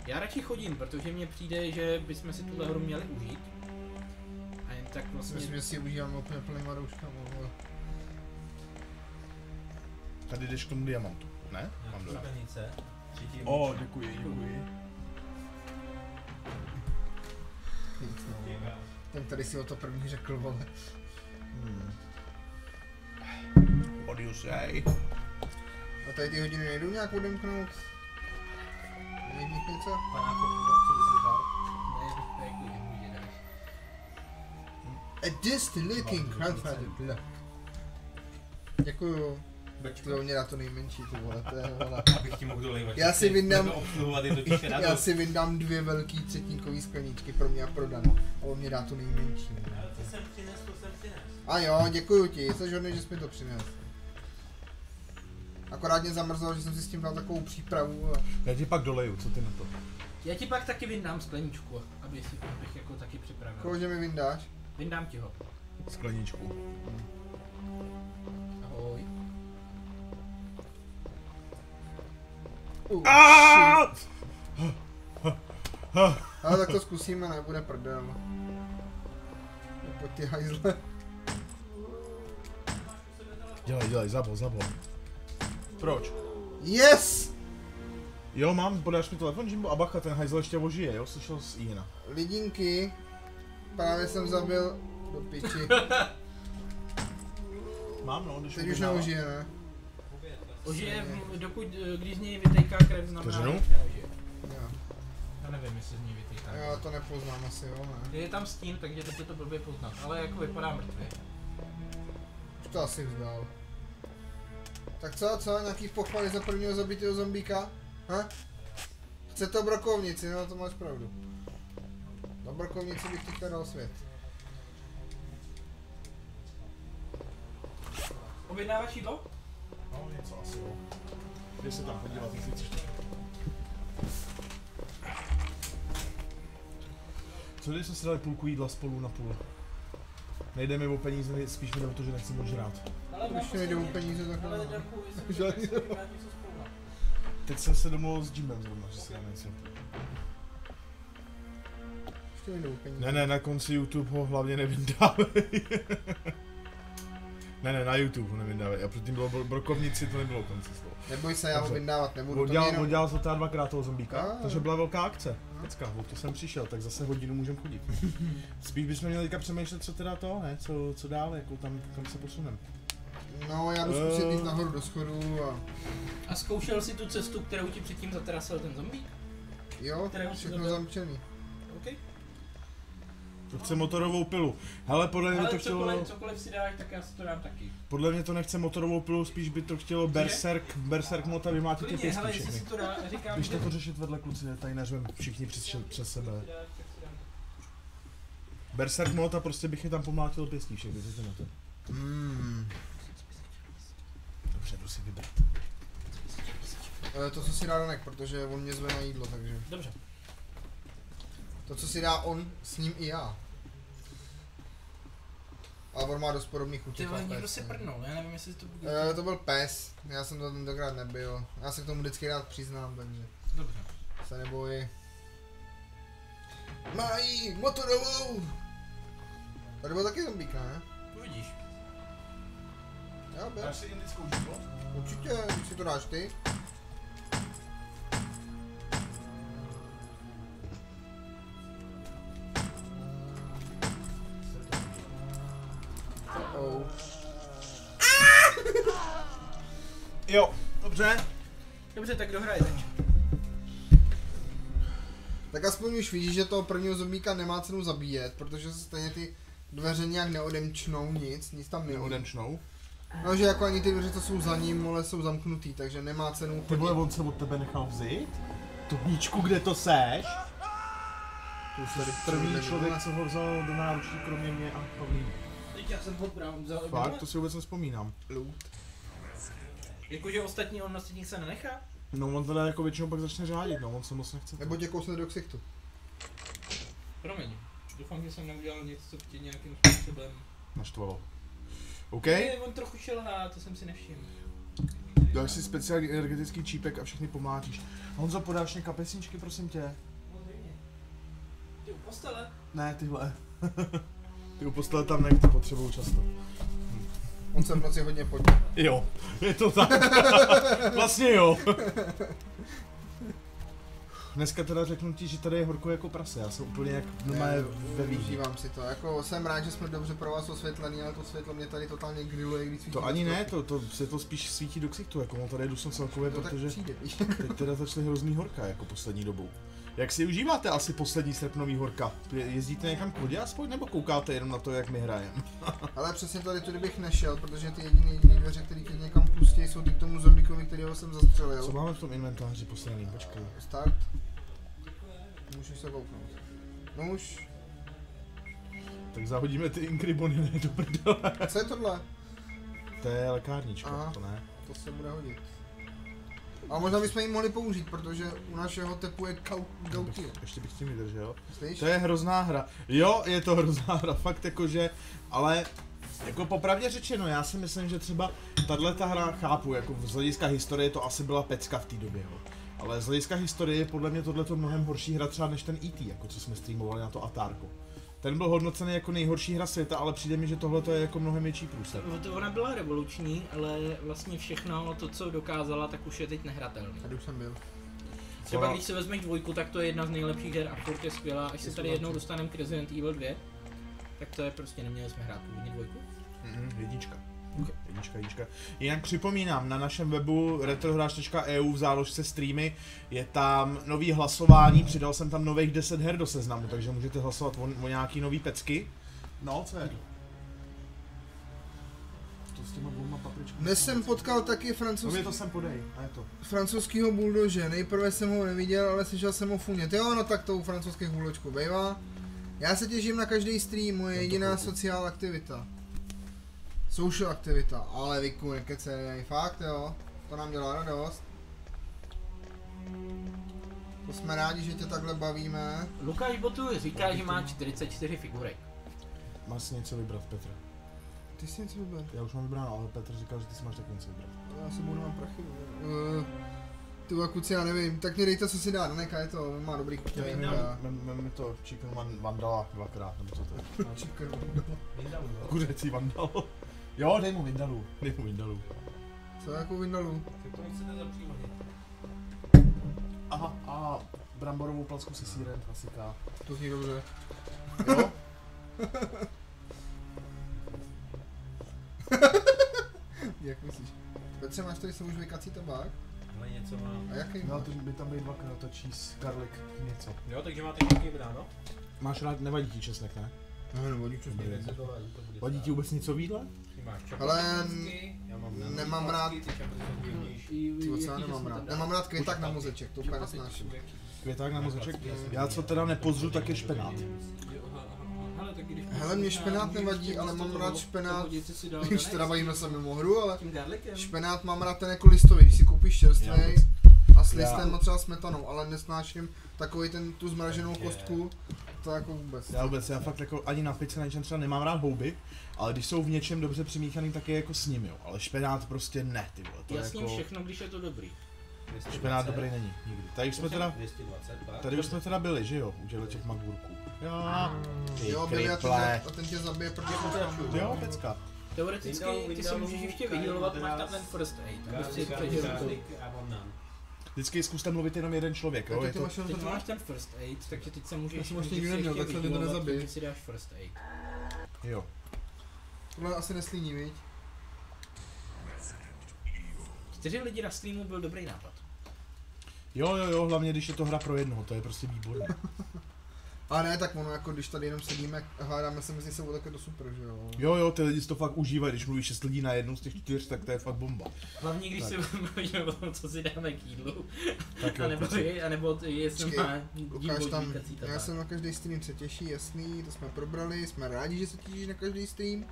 Já radši chodím, protože mně přijde, že bychom si tuhle hru měli užít. A jen tak vlastně... Myslím, že si ji užíváme úplně plnýma rouškama. Tady jdeš k tomu diamantu, ne? Mám dojem. Stupenice. Třetí O, děkuji, děkuji. Nic. Ten tady si o to první řekl, vole. Hmm. What do you say? A tady ty hodiny nejdou nějak odemknout? Není v nich něco? Panáko, co bys si dal? Ne, jako je můj dáš. A distillating grandfather blood. Děkuju. Ty mě na to nejmenší, ty vole, to je vole. Abych ti mohl dolejvat. Já si vyndám- Já si vyndám dvě velký třetínkový skleničky pro mě a prodano. A on mě dá tu nejmenší. Ale co jsem přines, to jsem přines. A jo, děkuju ti, jsi hodný, že jsi mi to přinesl. Akorát mě zamrzlo, že jsem si s tím dal takovou přípravu a Já ti pak doleju, co ty na to? Já ti pak taky vyndám skleničku, aby si abych jako taky připravil. koho že mi vyndáš? Vyndám ti ho. Skleničku. Ahoj. Uh, Aaaa! Ale tak to zkusíme, nebude prdel. Pojď ty hajzle. Dělej, dělej, zabol, zabol. Proč? Yes! Jo, mám, podáš mi telefon, Jimbo? A bacha, ten hajzl ještě ožije, jo? Slyšel z Iana. Lidinky, právě jsem zabil do piči. Mám, no, když Teď už neužije, ne? Ožije, v- dokud, eh, když z něj vytejká krev, znamená, Vteřinu? že. Jo. Já nevím, jestli z něj vytejká. Já to nepoznám asi, jo, ne? Je tam stín, takže to je to blbě poznat, ale jako vypadá mrtvě. Už to asi vzdal. Tak co, co, nějaký pochvaly za prvního zabitého zombíka? Ha? Chce to brokovnici, no to máš pravdu. Na brokovnici bych teďka dal svět. Objednáváš jídlo? No, něco asi, jo. Jde se tam podívat, jestli chceš. Co když jsme si dali půlku jídla spolu na půl? Nejde mi o peníze, spíš mi jde o to, že nechci moc žrát. Ale Když mi nejdou peníze, tak Žádný. Teď jsem se domluvil s Jimem zrovna, že si dáme něco. Ještě ti vyjdou peníze. Ne, ne, na konci YouTube ho hlavně nevydávej. ne, ne, na YouTube ho nevydávej. A předtím bylo bro- brokovnici, to nebylo konci slova. Neboj se, já ho Dobře. vyndávat nebudu. to Udělal, jenom... udělal to teda dvakrát toho zombíka, A. takže byla velká akce. Pecka, to jsem přišel, tak zase hodinu můžem chodit. Spíš bychom měli teďka přemýšlet, co teda to, ne? Co, co dál, jako tam, kam se posunem. No, já jdu Eh. zkusit jít nahoru do schodu a... A zkoušel si tu cestu, kterou ti předtím zaterasil ten zombík? Jo, všechno zamčený. To chce motorovou pilu. Hele, podle mě Ale to chtělo, cokoliv, cokoliv si dáš, tak já si to dám taky. podle mě to nechce motorovou pilu, spíš by to chtělo berserk, berserk mota vymlátit ty Klidně, pěstí hele, jestli všechny. si to dá, říkám, Když to řešit vedle kluci, tady neřvem všichni přes, přes sebe. Berserk mod a prostě bych je tam pomlátil pěstí všechny, co na to. Mm. Dobře, jdu si vybrat. To, co si dá Danek, protože on mě zve na jídlo, takže... Dobře. To, co si dá on, s ním i já. Ale on má dost podobných chutí. Ty někdo si no. prdnul, já nevím, jestli to bude. Eh, to byl pes, já jsem to tentokrát nebyl. Já se k tomu vždycky rád přiznám, takže Dobře. se neboj. Mají motorovou! Tady byl taky zombík, ne? Uvidíš. Já byl. si indickou život? Určitě, když si to dáš ty. Dobře. Dobře, tak kdo hraje teď? Tak aspoň už víš, že toho prvního zombíka nemá cenu zabíjet, protože se stejně ty dveře nějak neodemčnou nic, nic tam není. Neodemčnou. No, že jako ani ty dveře, co jsou za ním, ale jsou zamknutý, takže nemá cenu Ty vole, on se od tebe nechal vzít? Tubníčku, kde to seš? To už tady První člověk, co ho vzal do náručí, kromě mě a Pavlíny. Teď já jsem ho právě vzal. Fakt, to si vůbec nespomínám. Jakože ostatní, on ostatních se nenechá? No on teda jako většinou pak začne řádit, no on se moc nechce. Nebo tě kousne do ksichtu. Promiň. Doufám, že jsem neudělal něco, co tě nějakým způsobem... Naštvalo. OK, Ne, on trochu šelhá, to jsem si nevšiml. dáš si speciální energetický čípek a všechny pomlátíš. Honzo, podáš mě kapesničky, prosím tě? Ty u postele? Ne, tyhle. Ty u postele tam nech, to potřebuju často. On se v noci hodně podí. Jo, je to tak. vlastně jo. Dneska teda řeknu ti, že tady je horko jako prase, já jsem úplně jak normálně ve. Užívám si to. Jako jsem rád, že jsme dobře pro vás osvětlený, ale to světlo mě tady totálně grilluje, když svítí To ani ne, to, to se to spíš svítí do ksichtu, jako on tady jdu jsem celkově, protože přijde, teď teda začaly hrozný horka, jako poslední dobou. Jak si užíváte asi poslední srpnový horka? Je- Jezdíte někam k vodě aspoň, nebo koukáte jenom na to, jak my hrajeme? Ale přesně tady tudy bych nešel, protože ty jediné jediný dveře, které tě někam pustí, jsou ty k tomu zombíkovi, kterého jsem Co zastřelil. máme v tom inventáři poslední? Počkej. Start. Můžu se kouknout. No už. Tak zahodíme ty inkribony, ne, do prdele. Co je tohle? To je lékárnička, Aha. to ne. To se bude hodit. A možná bychom ji mohli použít, protože u našeho typu je gautil. Ještě bych tím vydržel. Slyš? To je hrozná hra. Jo, je to hrozná hra, fakt jakože, ale jako popravdě řečeno, já si myslím, že třeba tahle ta hra chápu, jako z hlediska historie to asi byla pecka v té době, jo. Ale z hlediska historie je podle mě tohle mnohem horší hra třeba než ten E.T., jako co jsme streamovali na to Atárku. Ten byl hodnocený jako nejhorší hra světa, ale přijde mi, že tohle je jako mnohem větší průser. To ona byla revoluční, ale vlastně všechno to, co dokázala, tak už je teď nehratelný. Tady už jsem byl. Třeba když si vezmeš dvojku, tak to je jedna z nejlepších her a furt je skvělá. Až se tady jednou dostaneme k Resident Evil 2, tak to je prostě neměli jsme hrát původně dvojku. Mhm, jednička. Jednička, jednička. Jinak připomínám, na našem webu retrohráč.eu v záložce streamy je tam nový hlasování, přidal jsem tam nových 10 her do seznamu, takže můžete hlasovat o, o nějaký nový pecky. No, co je? To s těma dvouma papričkami. Dnes jsem potkal taky No francouzský, to sem podej, a je to. francouzskýho buldože. Nejprve jsem ho neviděl, ale slyšel jsem ho funět. Jo, no tak to u francouzských buldočků bývá. Já se těším na každý stream, moje jediná sociální aktivita. Social aktivita, ale Viku, nekecej, fakt jo. To nám dělá radost. To jsme rádi, že tě takhle bavíme. Lukáš Botu říká, že má 44 figurek. Máš si něco vybrat, Petr. Ty jsi něco vyber. Já už mám vybráno, ale Petr říkal, že ty si máš taky něco vybrat. Já se budu mám prachy. Uh, Ty kluci, já nevím, tak mě dejte, co si dá, neka je to, má dobrý já- Máme mi to chicken van, vandala dvakrát, nebo co to je? Chicken. Vindalu, jo? Kuřecí vandal. Jo, dej mu vindalu. Dej mu vindalu. Co jako vindalu? Tak to chcete zapřít hodit. Aha, a bramborovou placku se sírem, klasika. To zní dobře. Jo? Jak myslíš? Petře, máš tady svůj žvejkací tabák? Ale něco mám. A jaký Měl máš? to by tam být dvakrát to cheese, garlic, něco. Jo, takže máte nějaký bráno? Máš rád, nevadí ti česnek, ne? No, no. Jeden se to vadí, ti vůbec něco v jídle? Ale nemám rád- ty já nemám rád. Nemám rád květák na mozeček, to úplně nesnáším. Květák na mozeček? Já co teda nepozřu, tak je špenát. Hele, mě špenát nevadí, ale mám rád špenát, když Když teda bavíme se mimo hru, ale špenát mám rád ten jako listový, když si koupíš čerstvý a s listem a třeba smetanou, ale nesnáším takový ten, tu zmraženou kostku, to jako vůbec. Já vůbec, já fakt jako ani na pice na něčem třeba nemám rád houby, ale když jsou v něčem dobře přimíchaný, tak je jako s ním, jo. Ale špenát prostě ne, ty vole. To Já je s ním jako... všechno, když je to dobrý. Špenát dobrý není, nikdy. Tady už jsme teda, 220, tak. tady už jsme teda byli, že jo, u těch magurků. Jo, ty Jo, byli a ten, a ten tě zabije, protože Jo, pecka. Teoreticky ty si můžeš ještě vyhýlovat, máš tam ten first aid. Prostě. Vždycky zkuste mluvit jenom jeden člověk, jo. Je ty to, Teď ten máš ten first aid, takže teď se Já můžeš, jsem vlastně můžeš nikdy si neměl, ještě tak se mě to nezabije. si dáš first aid. jo. Tohle asi neslíní, viď? Čtyři lidi na streamu byl dobrý nápad. Jo, jo, jo, hlavně když je to hra pro jednoho, to je prostě výborné. A ne, tak ono jako když tady jenom sedíme a hádáme se mezi sebou, tak je to super, že jo? Jo, jo, ty lidi si to fakt užívají, když mluvíš šest lidí na jednu z těch čtyř, tak to je fakt bomba. Hlavně když Tak. si bavíme o tom, co si dáme k jídlu. Tak A jo, nebo, kluci. je, a nebo jestli Počkej, má Lukáš tam, já jsem na každý stream se těší, jasný, to jsme probrali, jsme rádi, že se těšíš na každý stream.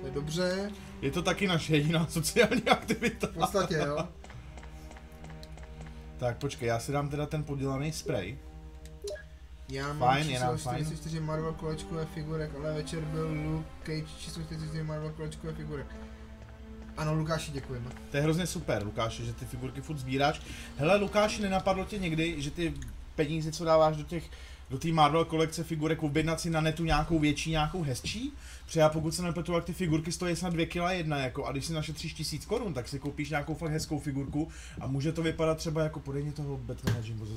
To je dobře, Je to taky naše jediná sociální aktivita. v podstatě jo. Tak počkej, já si dám teda ten podělaný spray. Já mám Fajn, číslo nám fajn. 44 Marvel kolečkové figurek, ale večer byl Luke Cage číslo 44 Marvel kolečkové figurek. Ano, Lukáši, děkujeme. To je hrozně super, Lukáši, že ty figurky furt sbíráš. Hele, Lukáši, nenapadlo tě někdy, že ty peníze, co dáváš do těch do té Marvel kolekce figurek, objednat si na netu nějakou větší, nějakou hezčí? Protože pokud se nepletu, tak ty figurky stojí snad 2 kg jedna, jako, a když si našetříš tisíc korun, tak si koupíš nějakou fakt hezkou figurku a může to vypadat třeba jako podej mě toho Batmana Jimbo ze.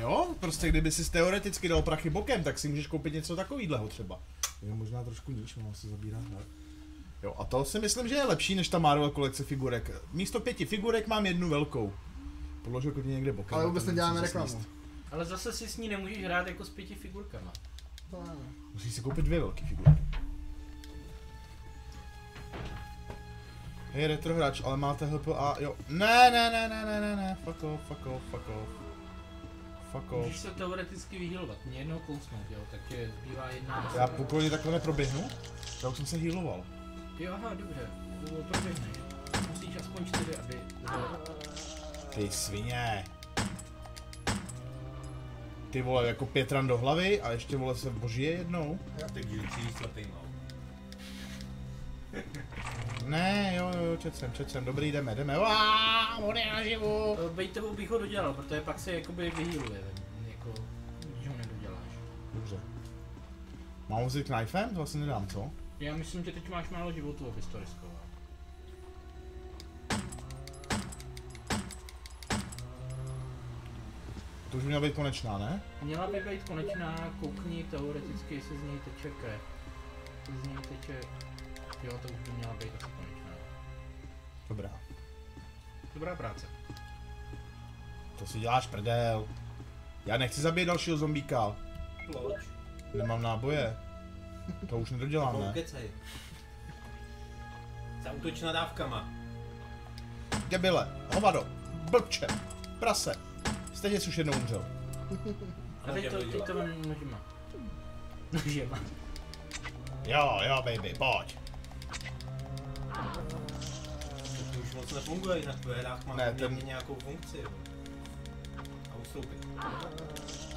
Jo, prostě kdyby si teoreticky dal prachy bokem, tak si můžeš koupit něco takového třeba. Je možná trošku níž, mám se zabírat. Ne? Jo, a to si myslím, že je lepší než ta Marvel kolekce figurek. Místo pěti figurek mám jednu velkou. Podložil klidně někde bokem. Ale vůbec neděláme reklamu. Ale zase si s ní nemůžeš hrát jako s pěti figurkama. To ne. Musíš si koupit dvě velké figurky. Hej, retro hráč, ale máte HPA, jo. Ne, ne, ne, ne, ne, ne, ne, fuck off, fuck off, fuck off. Fuck off. Můžeš se teoreticky vyhýlovat, mě jednou kousnout, jo, takže zbývá jedna. Já pokoji takhle neproběhnu? Já už jsem se healoval. Jo, aha, dobře, to proběhne. Musíš aspoň čtyři, aby... Ty svině. Ty vole, jako pět ran do hlavy a ještě vole se božije jednou. Tak dílčí slepý mal. Ne, jo, jo, jo, čet jsem, čet jsem, dobrý, jdeme, jdeme, Uááá, on je naživu. Bejtovou bych ho dodělal, protože pak se jakoby vyhýluje, jako, když ho nedoděláš. Dobře. Mám ho vzít knifem? To asi nedám, co? Já myslím, že teď máš málo životů, abys to riskoval. To už by měla být konečná, ne? Měla by být konečná, koukni teoreticky, jestli z něj teče krev. Jestli z něj teče... Jo, to už by měla být asi konečná. Dobrá. Dobrá práce. To si děláš prdel. Já nechci zabít dalšího zombíka. Ploč. Nemám náboje. To už nedodělám, ne? Kecej. Zautoč nadávkama. Debile, hovado, blbče, prase. Stejně jsi už jednou umřel. A teď to, teď to nožima. Nožima. Jo, jo, baby, pojď. To už moc nefunguje, jinak v hrách má Ne, ten- nějakou funkci. jo. A ustoupit.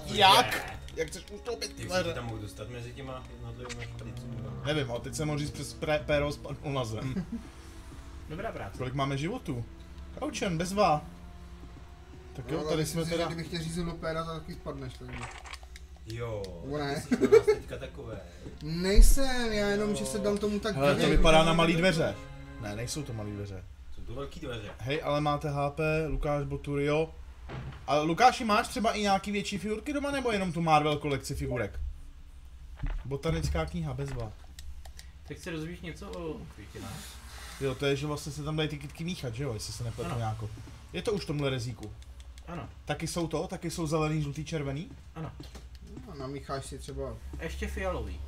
Jak? Jak chceš ustoupit? Ty se tam mohu dostat mezi těma jednotlivými špicům. Nevím, ale teď jsem mohl říct přes péro spadnul na zem. Dobrá práce. Kolik máme životů? Kaučen, bezva. Tak jo, No, tady jsme teda... Kdybych tě řízl lupéra, tak taky spadneš. Takže. Jo, ne? ty jsi pro nás teďka takové. Nejsem, já jenom, že se dám tomu tak Hele, to vypadá na malý dveře. Ne, nejsou to malý dveře. Jsou to velký dveře. Hej, ale máte HP, Lukáš Boturio. A Lukáši, máš třeba i nějaký větší figurky doma, nebo jenom tu Marvel kolekci figurek? Botanická kniha, bezva. Tak se dozvíš něco o květinách? Jo, to je, že vlastně se tam dají ty kytky míchat, že jo, jestli se nepletu Ano. nějako. Je to už v tomhle rezíku. Ano, Taky jsou to? Taky jsou zelený, žlutý, červený? ano. No, namícháš si třeba... A ještě fialový.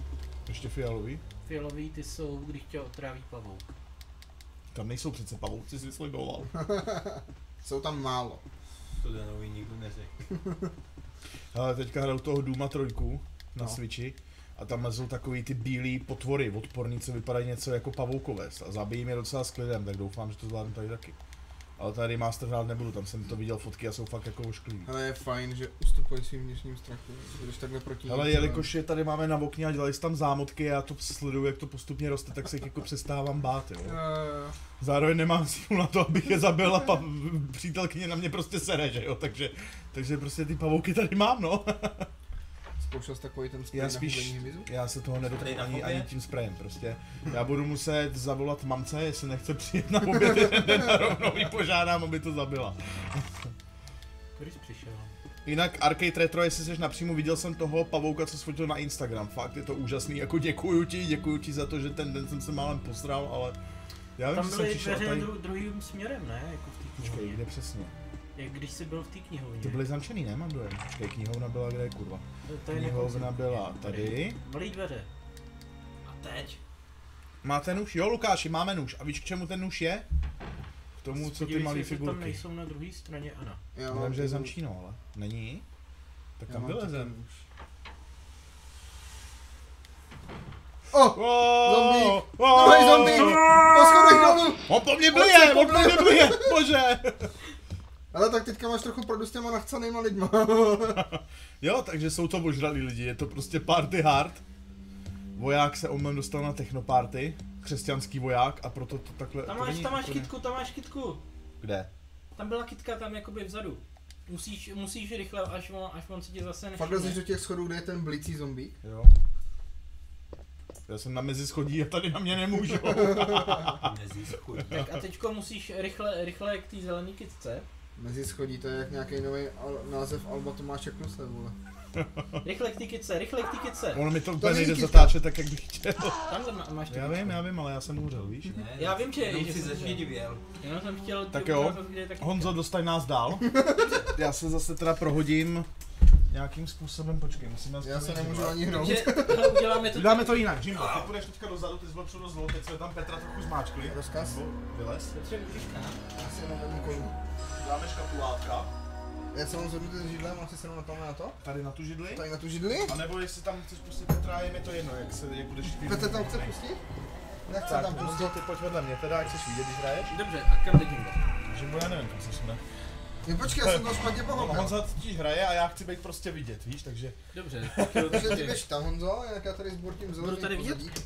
Ještě fialový. Fialový ty jsou, když tě otráví pavouk. Tam nejsou přece pavouci, si sliboval. Jsou tam málo. To Danovi nikdo neřekl. Ale teďka hraju toho Duma trojku na No. Switchi. A tam jsou takový ty bílý potvory, odporní, co vypadají něco jako pavoukové. A zabijí mě docela s klidem, tak doufám, že to zvládnu tady taky. Ale tady master hrát nebudu, tam jsem to viděl fotky a jsou fakt jako ošklivý. Ale je fajn, že ustupuješ svým vnitřním strachu. Když takhle proti Ale jelikož je tady máme na okně a dělali jsi tam zámotky a já to sleduju, jak to postupně roste, tak se jako přestávám bát, jo. Jo, jo, jo. Zároveň nemám sílu na to, abych je zabil a pa- přítelkyně na mě prostě sere, že jo, takže, takže prostě ty pavouky tady mám, no. Zkoušel jsi takový ten spray Já na spíš, já se toho nedotknu ani, ani tím sprejem prostě. Já budu muset zavolat mamce, jestli nechce přijet na oběd jeden den a rovnou ji požádám, aby to zabila. Když přišel. Jinak Arcade Retro, jestli jsi napřímo, viděl jsem toho pavouka, co sfotil na Instagram. Fakt je to úžasný, jako děkuju ti, děkuju ti za to, že ten den jsem se málem posral, ale já vím, Tam byly dveře tady... dru- druhým směrem, ne? Jako v té Počkej, kde přesně? Jak když jsi byl v té knihovně. To byly zamčený, ne? Mám dojem. Počkej, knihovna byla kde, kurva? To- je Knihovna byla tady. Malý dveře. A teď? Máte nůž? Jo, Lukáši, máme nůž. A víš, k čemu ten nůž je? K tomu, co ty malé jestli tam figurky. nejsou na druhé straně, ano. Já vím, že je zamčíno, ale není. Tak já tam mám vylezem. takový už. Oh! Nový zombík! Po schodech dolů! On po mně On blije, on po mě blije, bože! Ale tak teďka máš trochu produ s těma nachcanýma lidma. Jo, takže jsou to ožralí lidi, je to prostě party hard. Voják se omem dostal na technoparty, křesťanský voják a proto to takhle... Tam máš, tam máš úplně- kitku, tam máš kitku. Kde? Tam byla kitka tam jakoby vzadu. Musíš, musíš rychle, až on, až on si tě zase Fakt nevšimne. lezeš do těch schodů, kde je ten blící zombík? Jo. Já jsem na mezi schodí a tady na mě nemůžou. Mezi schůd. Tak a teďko musíš rychle, rychle k té zelený kitce. Mezi schodí, to je jak nějaký nový al- název Alba Tomáše Kluse, vole. Rychle k té kitce, rychle k té kitce. Ono mi to úplně nejde zatáčet tak, jak bych chtěl. Tam má- máš Já vím, já vím, ale já jsem umřel, víš? Ne, Já vím, že- jenom že si jsi dělal. divěl. Jenom jsem chtěl ti Tak jo. ukázat, kde je ta kytka. Honzo, dostaň nás dál. Já se zase teda prohodím nějakým způsobem, počkej, musíme... Já se nemůžu ani hnout. Takže hele, uděláme to Dáme to jinak, Jimbo, ty půjdeš teďka dozadu, ty jsi byl před zlou, teď jsme tam Petra trochu zmáčkli. Rozkaz? Nebo Vylez. Petře, můžeš k nám? Já si jenom Dáme škatulátka. Já jsem zvednu ten židlem, asi se jenom na to? Tady na tu židli. Tady na tu židli? A nebo jestli tam chceš pustit Petra, je mi to jedno, jak se, jak budeš ty. Petr tam chce pustit? Nechce Tak, tam pustit. Honzo, ty pojď vedle mě, teda, jak chceš vidět, když hraješ. Dobře, a kam teď jinde? Jimbo, já nevím, kam jsme. Jo, počkej, já jsem to špatně No, pochopil. Honza totiž hraje a já chci být prostě vidět, víš, takže Dobře, Takže ty běž tam, Honzo, jak já tady zbortím zelený Budu tady vidět?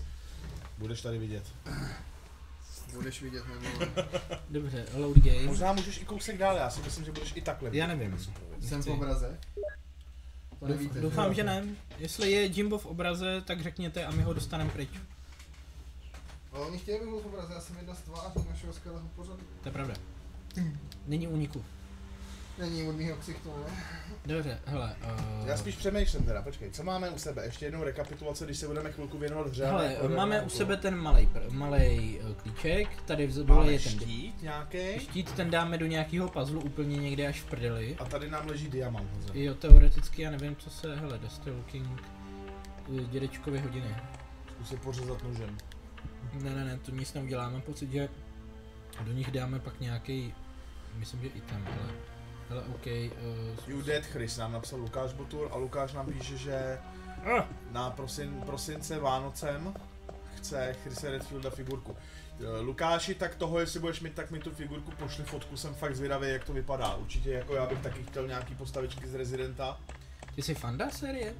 budeš tady vidět. Budeš vidět, nebo... Dobře, load game. Možná můžeš i kousek dál, já si myslím, že budeš i takhle vidět. Já nevím. Jsem v obraze. To nevíte, Doufám, že ne. Jestli je Jimbo v obraze, tak řekněte a my ho dostaneme pryč. Ale oni chtějí, abych byl v obraze, já jsem jedna z tváří našeho skvělého pořadu. To je pravda. Není úniku. Není od mýho ksichtu, ne? Dobře, hele. Uh, Já spíš přemýšlím teda, počkej, co máme u sebe? Ještě jednou rekapitulace, když se budeme chvilku věnovat hře. hele, jako máme u sebe ten malej, pr- malej uh, klíček, tady vzadu Máme je ten štít nějaký štít, ten dáme do nějakého puzzlu úplně někde až v prdeli. a tady nám leží diamant. Honzo. Jo, teoreticky já nevím, co se, hele, Destil King, uh, dědečkovi hodiny. Zkus je pořezat nožem. Ne, ne, ne, to nic neuděláme, mám pocit, že do nich dáme pak nějaký, myslím, že i tam, ale, ale OK. Uh, You Dead Chris nám napsal Lukáš Botur a Lukáš nám píše, že Ah. na prosin, prosince Vánocem chce Chrise Redfielda figurku. Eh, Lukáši, tak toho, jestli budeš mít, tak mi tu figurku pošli fotku, jsem fakt zvědavý, jak to vypadá. Určitě jako já bych taky chtěl nějaký postavičky z Residenta. Ty jsi fanda série?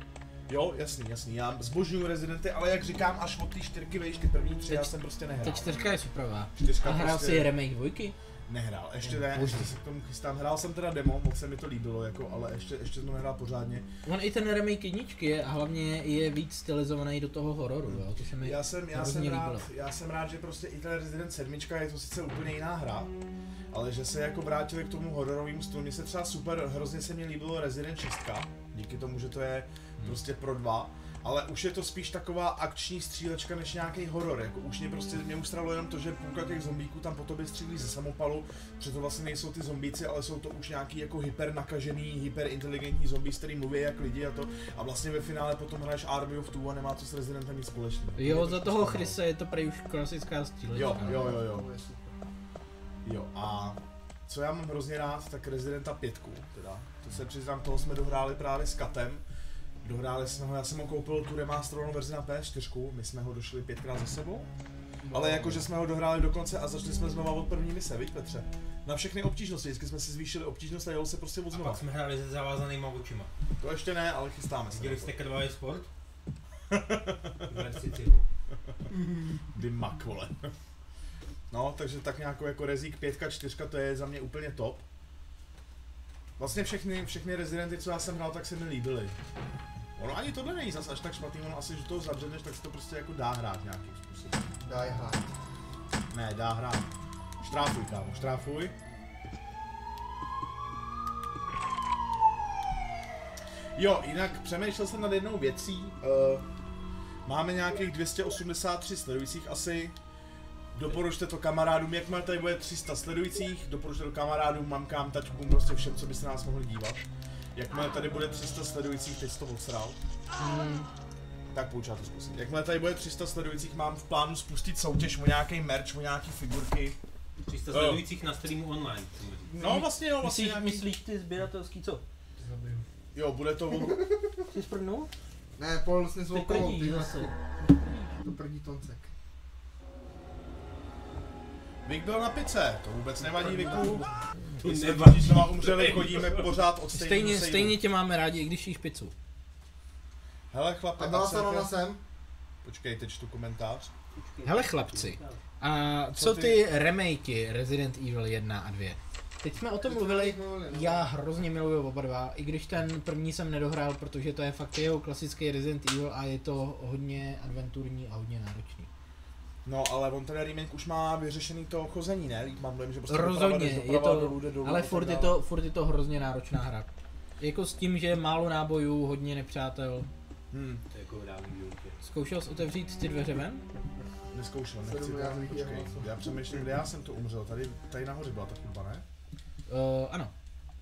Jo, jasný, jasný, já zbožňuju Residenty, ale jak říkám, až od té čtyřky vejš, ty první tři, já jsem prostě nehrál. Ta čtyřka je superová. Čtyřka A hrál prostě- si remake dvojky? Nehrál, ještě ne, ještě se k tomu chystám. Hrál jsem teda demo, moc se mi to líbilo, jako, ale ještě, ještě jsem to nehrál pořádně. On i ten remake jedničky je a hlavně je víc stylizovaný do toho hororu, jo? To se mi Já jsem, já jsem, rád, líbilo. já jsem rád, že prostě i ten Resident 7 je to sice úplně jiná hra, ale že se jako vrátili k tomu hororovému stylu. Mně se třeba super, hrozně se mi líbilo Resident 6, díky tomu, že to je Hmm. prostě pro dva. Ale už je to spíš taková akční střílečka než nějaký horor. Jako už mě prostě mě ustralo jenom to, že půlka těch zombíků tam po tobě střílí ze samopalu, že to vlastně nejsou ty zombíci, ale jsou to už nějaký jako hyper nakažený, hyper inteligentní zombie, s který mluví jak lidi a to. A vlastně ve finále potom hraješ Army of Two a nemá to s Residentem nic společného. Jo, za toho Chryse je to prej už klasická střílečka. Jo, jo, jo, jo. Jo, a co já mám hrozně rád, tak Residenta 5, teda. To se přiznám, toho jsme dohráli právě s Katem. Dohráli jsme ho, já jsem ho koupil tu remasterovanou verzi na PS4, my jsme ho došli pětkrát za sebou. Ale jakože jsme ho dohráli dokonce a začali jsme znova od první mise, viď Petře? Na všechny obtížnosti, vždycky jsme si zvýšili obtížnost a jelo se prostě od A znova. pak jsme hráli se zavázanýma očima. To ještě ne, ale chystáme se. Viděli jste krvavý sport? Versi cihu. Dymak, vole. No, takže tak nějak jako Rezík 5, 4, to je za mě úplně top. Vlastně všechny, všechny rezidenty, co já jsem hrál, tak se mi líbily. Ono ani tohle není zas až tak špatný, ono asi, že toho zabředneš, tak se to prostě jako dá hrát nějakým způsobem. Die hard. Ne, dá hrát. Štráfuj, kámo, štráfuj. Jo, jinak přemýšlel jsem nad jednou věcí. Uh, máme nějakých 283 sledujících asi. Doporučte to kamarádům, jakmile tady bude 300 sledujících, doporučte to kamarádům, mamkám, taťkům, prostě všem, co by se nás mohli dívat. Jakmile tady bude 300 sledujících, teď to odsral. Mm, Tak já to zkusím. Jakmile tady bude 300 sledujících, mám v plánu spustit soutěž o nějaký merch, o nějaký figurky. 300 Jo. sledujících na streamu online. No vlastně jo, vlastně myslíš, nějaký... myslíš ty sběratelský co? Jo, bude to... Jsi sprdnul? Ne, Ty nezvolkou, prdí ty zase. zase. To prdí toncek. Vik byl na pice, to vůbec nevadí Viku. To jsme nevadí. totiž znova umřeli, chodíme pořád od stejného Stejně, sejdu. stejně tě máme rádi, i když jíš pizzu. Hele chlape, A byla a se ona celkem- sem? Počkej, teď čtu komentář. Hele chlapci, a Co co ty- ty remakey Resident Evil 1 a 2? Teď jsme o tom jsme mluvili, no. já hrozně miluju oba dva, i když ten první jsem nedohrál, protože to je fakt jeho klasický Resident Evil a je to hodně adventurní a hodně náročný. No, ale on ten remake už má vyřešený to chození, ne? Líp mám dojem, že prostě doprava Rozhodně, jdeš je doprava, to, dolů, jde dolů ale furt je, to, furt je to hrozně náročná hra. Jako s tím, že je málo nábojů, hodně nepřátel. Hmm, To je jako. Zkoušel jsi otevřít ty dveře ven? neskoušel, nechci to, počkej. Já přemýšlím, kde já jsem to umřel, tady, tady nahoře byla ta chuba, ne? Uh, ano.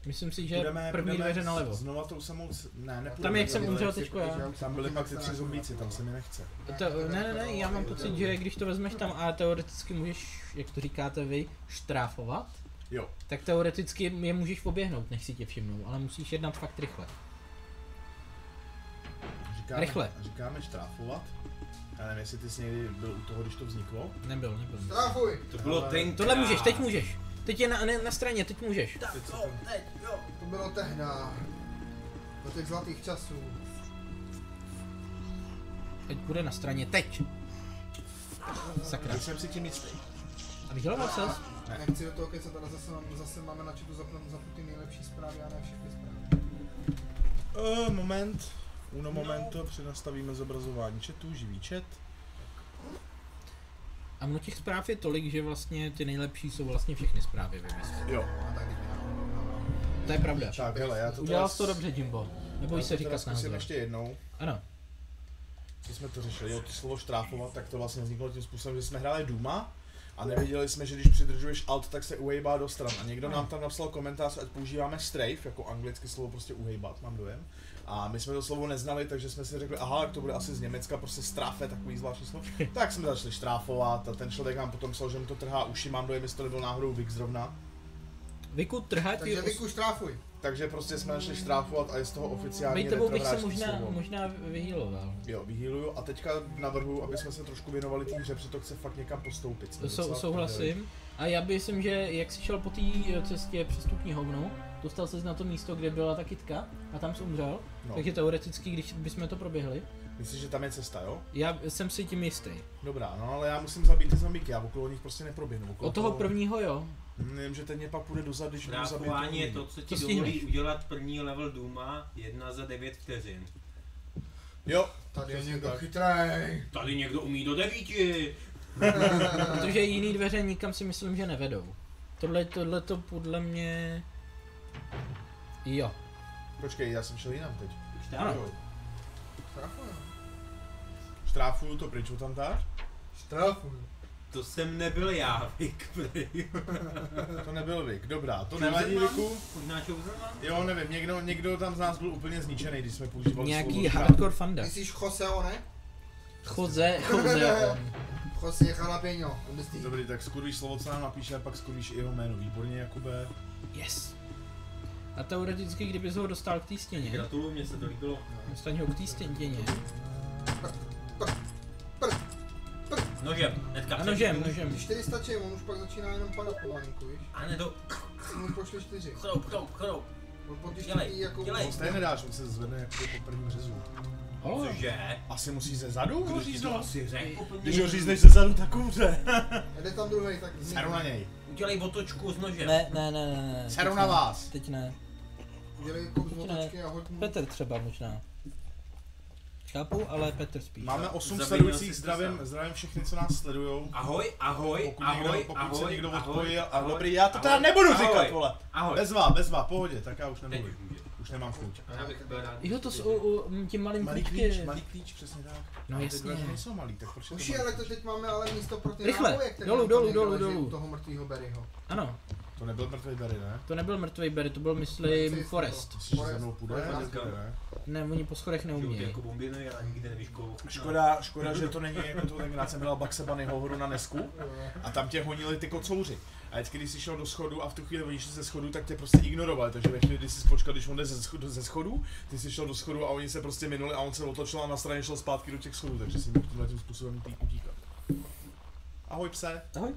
Myslím si, že první půjdeme dveře nalevo. Znova tou samou, c- ne, nepůjdeme. Tam jak jsem umřel teďko já. Tam byly pak ty tři zombíci, tam se mi nechce. To, ne, ne, ne, já mám pocit, že když to vezmeš tam a teoreticky můžeš, jak to říkáte vy, štráfovat, Jo, tak teoreticky je můžeš poběhnout, než si tě všimnou, ale musíš jednat fakt rychle. říkáme, Rychle. říkáme štráfovat. Já nevím, jestli ty jsi někdy byl u toho, když to vzniklo. Nebyl, nebyl. Tráfuj! To bylo Ale- tenkrát. Tohle můžeš, teď můžeš. Teď je na, ne, na straně, teď můžeš. Teď se tam... To bylo tehda. Do těch zlatých časů. Teď bude na straně, teď. Sakra. Teď jsem si tím jistý. A vyděloval ses? Ne. Nechci do toho kecat, ale zase, mám, zase máme na chatu zapnut zapnutý nejlepší zprávy a ne všechny zprávy. Uh, moment. Uno momento, přenastavíme zobrazování chatu, živý chat. A mnoho těch zpráv je tolik, že vlastně ty nejlepší jsou vlastně všechny zprávy vymyslet. Jo. A tak kdyby nám To je pravda. Tak hele, já to Udělal jsi to dobře, Jimbo. Neboj já se říkat názor. ještě jednou. Ano. Co jsme to řešili? Jo, to slovo štráfovat, tak to vlastně vzniklo tím způsobem, že jsme hráli Duma a nevěděli jsme, že když přidržuješ Alt, tak se uhejbá do stran. A někdo nám tam napsal komentář, ať používáme strafe, jako anglicky slovo prostě uhejbat, mám dojem. A my jsme to slovo neznali, takže jsme si řekli, aha, to bude asi z Německa, prostě strafe, takový zvláštní slovo. tak jsme začali štráfovat a ten člověk nám potom psal, že mu to trhá uši, mám dojem, jestli to nebyl náhodou Vik zrovna. Viku, trhá. Takže Viku štráfuj. Takže prostě jsme začali štráfovat a je z toho oficiálně Bej tebou bych se možná, slovo. možná vyhýloval. Jo, vyhýluju a teďka navrhuju, aby jsme se trošku věnovali té hře, protože to chce fakt někam postoupit. Sou, souhlasím. A já bych myslím, že jak jsi šel po té cestě přestupní hovnu, dostal ses na to místo, kde byla ta kytka a tam jsi umřel, No. takže teoreticky, když bychom to proběhli, Myslíš, že tam je cesta, jo? já jsem si tím jistý. Dobrá, no ale já musím zabít ty zombíky, já okolo nich prostě neproběhnu. Okolo Od toho prvního jo, Nevím, že ten mě pak půjde dozad, když budu zabít je toho to, co ti To dovolí stihneš. udělat první level Duma, jedna za 9 vteřin. Jo, Tady je někdo tak. chytrej. Tady někdo umí do devíti. protože jiný dveře nikam si myslím, že nevedou. Tohle, tohle to podle mě... Jo. počkej, já jsem šel jinam teď. Ano. Jo. Štrafuju. Štráfuju to pryč, tam dáš? Štrafuju. To jsem nebyl já, Vik. To nebyl Vik, dobrá, to nevadí Viku. Možná? Jo, nevím, někdo, někdo tam z nás byl úplně zničený, když jsme používali Nějaký slovo hardcore fanda. Myslíš Jose, ne? Jose, Jose on. Jose Jalapeno. Dobrý, tak skurvíš slovo, co nám napíše, a pak skurvíš i jeho jméno. Výborně, Jakube. Yes. A teoreticky, kdybys ho dostal k té stěně, Gratuluju, mně se to líbilo. dostaň ho k té stěně. Nožem, hnedka A nožem, nožem. Když čtyři stačí, on už pak začíná jenom padat pomalinku, víš? A ne to, Mu pošli čtyři. chroup, chroup, chroup. On po ty Dělej, jako... dělej. On stejně nedáš, on se zvedne jako po prvním řezu. Cože? Asi musí ze zadu ho to říznout. asi řekl Když ho řízneš ze zadu, tak umře. Jde tam druhý, tak... Seru na něj. Udělej otočku s nožem. Ne, ne, ne, ne, ne. Seru na vás. Teď ne. Udělej ne. a hoď mu... Petr třeba možná. Chápu, ale Petr spíš. Máme 8 Zavinil sledujících, zdravím, zdravím všechny, co nás sledujou. Ahoj, ahoj, Pokud, ahoj, někdo, pokud ahoj, se někdo ahoj, odpojil, a ahoj, dobrý, já to teda ahoj, nebudu ahoj, říkat, vole. Ahoj. Bezvá, bezvá, pohodě, tak já už nemluvím. už. Už nemám chuť. Já bych byl rád. Jo, to s u, u, m, tím malým Malý klíč, klíčkem. malý klíč, přesně tak. No Ale jasně. Ty dveře nejsou malý, tak proč je to Uši, malý ale to klíč? teď máme ale místo pro ty Rychle, dolů, dolů, dolů, dolů. toho mrtvýho Berryho. Ano, To nebyl mrtvý Barry, ne? to nebyl mrtvý Berry, to byl myslím Forest. Myslíš, že mnou půjde? Ne? Ne, oni po schodech neumějí. jako bombiny a nikdy nevíš koho. Škoda, škoda, že to není jako to, tenkrát jsem Bugs Bunnyho hru na Nesku a tam tě honili ty kocouři. A vždycky, když jsi šel do schodu a v tu chvíli oni šli ze schodu, tak tě prostě ignorovali. Takže ve chvíli, kdy jsi počkal, když on jde ze schodu, ze schodu, ty jsi šel do schodu a oni se prostě minuli a on se otočil a na straně šel zpátky do těch schodů, takže si mohl tímhle tím způsobem utíkat. Ahoj pse. Ahoj.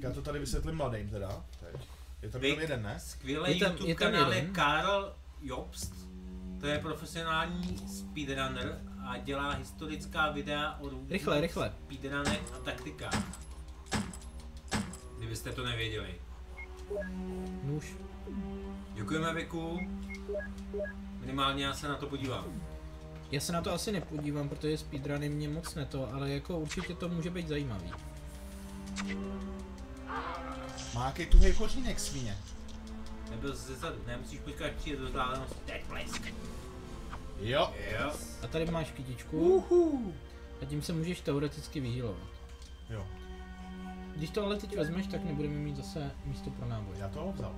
Tak já to tady vysvětlím mladým teda. Teď. Je tam Vy- jenom jeden, ne? Skvělý Je tam- YouTube je tam kanál je jeden. Karl Jobst. To je profesionální speedrunner a dělá historická videa o různých Rychle, rychle. speedrunech a taktikách. Kdybyste to nevěděli. Nůž. Děkujeme Viku. Minimálně já se na to podívám. Já se na to asi nepodívám, protože speedruny mě moc ne to, ale jako určitě to může být zajímavý. Má jaký tuhej kořínek svíně. Nebyl ze zadu, ne, musíš počkat, až přijde do vzdálenosti. Teď blesk. Jo. Jo. A tady máš kytičku Uhu. a tím se můžeš teoreticky vyhýlovat. Jo, Když to ale teď vezmeš, tak nebudeme mít zase místo pro náboj. já to vzal.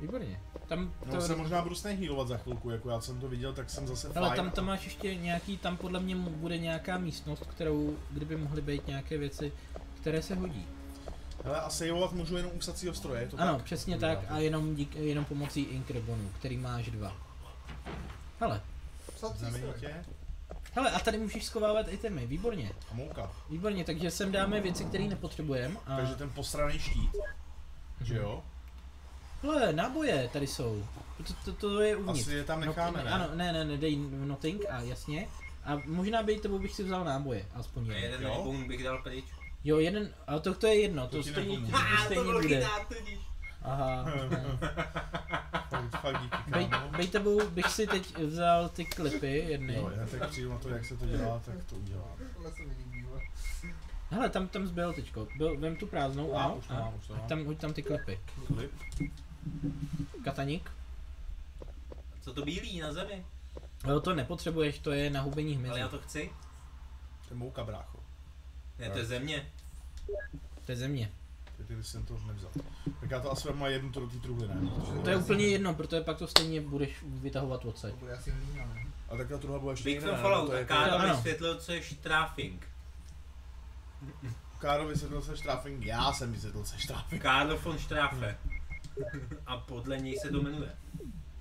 Výborně. Tam, No se možná budu stejně healovat za chvilku, jako já jsem to viděl, tak jsem zase ale fajn. tam, tam máš ještě nějaký, tam podle mě bude nějaká místnost, kterou, kdyby mohly být nějaké věci, které se hodí. Hele, a saveovat můžu jenom u psacího stroje, je to Ano, tak? přesně tak a jenom, dík, jenom pomocí Inkrebonu, který máš dva. Hele, Znamení tě hele a tady můžeš schovávat itemy, výborně. a mouka. Výborně, takže sem dáme věci, které nepotřebujeme. A... Takže ten posraný štít, že jo? Hele, náboje tady jsou. To, to, to je uvnitř. Asi je tam No, necháme, ne? Ano, ne, ne, ne, dej nothing a jasně. A možná by tebou bych si vzal náboje, aspoň A jeden. jeden bych dal pryč. Jo, jeden, ale to, to je jedno, to, To stejně, to stejně bude. tudíž. Aha. Fakt, fakt díky, Bej, tebou bych si teď vzal ty klipy jedny. Jo, já teď přijdu na to, jak se to dělá, tak to udělám. Tohle se mi líbí, vole. Hele, tam, tam zbyl teďko. Byl, vem tu prázdnou, A, ano. už to a mám, už to mám. Tam, hoď tam ty klipy. Klip. Kataník. Co to bílý na zemi? Ale to nepotřebuješ, to je na hubení hmyzu. Ale já to chci. To je mouka, brácho. Ne, to je země. To je země. Ty, jsem to nevzal. Tak já to asi mám jednu tu do té truhly, ne? To je úplně jedno, protože pak to stejně budeš vytahovat odsaď. To bude asi hlína, ne? A tak ta truhla bude ještě Big jiná, ne? Fallout To je a jako- Káro vysvětlil, co je strafing. Káro vysvětlil se štráfing, já jsem vysvětlil se štráfing. Karl von Strafe. A podle něj se to jmenuje.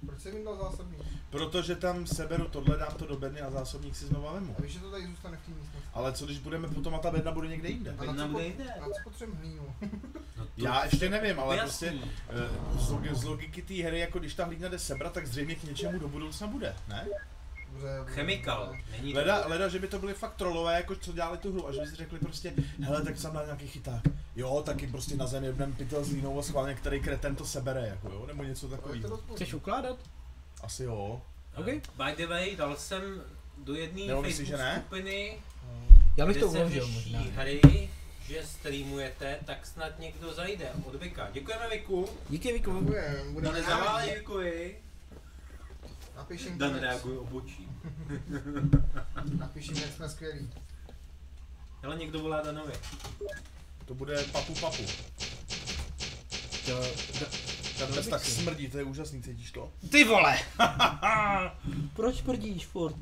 Proč jsem jim dal zásobník? Protože tam seberu tohle, dám to do bedny a zásobník si znova vemu. A víš, že to tady zůstane v té místnosti. Ale co když budeme potom a ta bedna bude někde jinde? A na Bedna co, po- na co potřebujeme hlínu? No Já ještě nevím, ale prostě eh, z, logi- z logiky té hry, jako když ta hlína jde sebrat, tak zřejmě k něčemu do budoucna bude, ne? Dobře, Chemical. Není to. Leda, leda, že by to byly fakt trolové, jako co dělali tu hru, a že by si řekli prostě, hele, tak jsem dal nějaký chyták. Jo, taky prostě na zem jednem pytel s línou a schválně, který kreten to sebere, jako jo, nebo něco takového. Chceš ukládat? Asi jo. OK. By the way, dal jsem do jedné Facebook že ne? skupiny, Já bych kde to se uložil řeší možná. hry, že streamujete, tak snad někdo zajde od Vika. Děkujeme Viku. Díky Viku. Bude, bude Dane zaválej Vikovi. Napiš jim, Dan reaguje obočí. Napiš jim, jak jsme skvělí. Ale někdo volá Danovi. To bude papu papu. Ten les tak smrdí, to je úžasný, cítíš to? ty vole! Proč prdíš furt?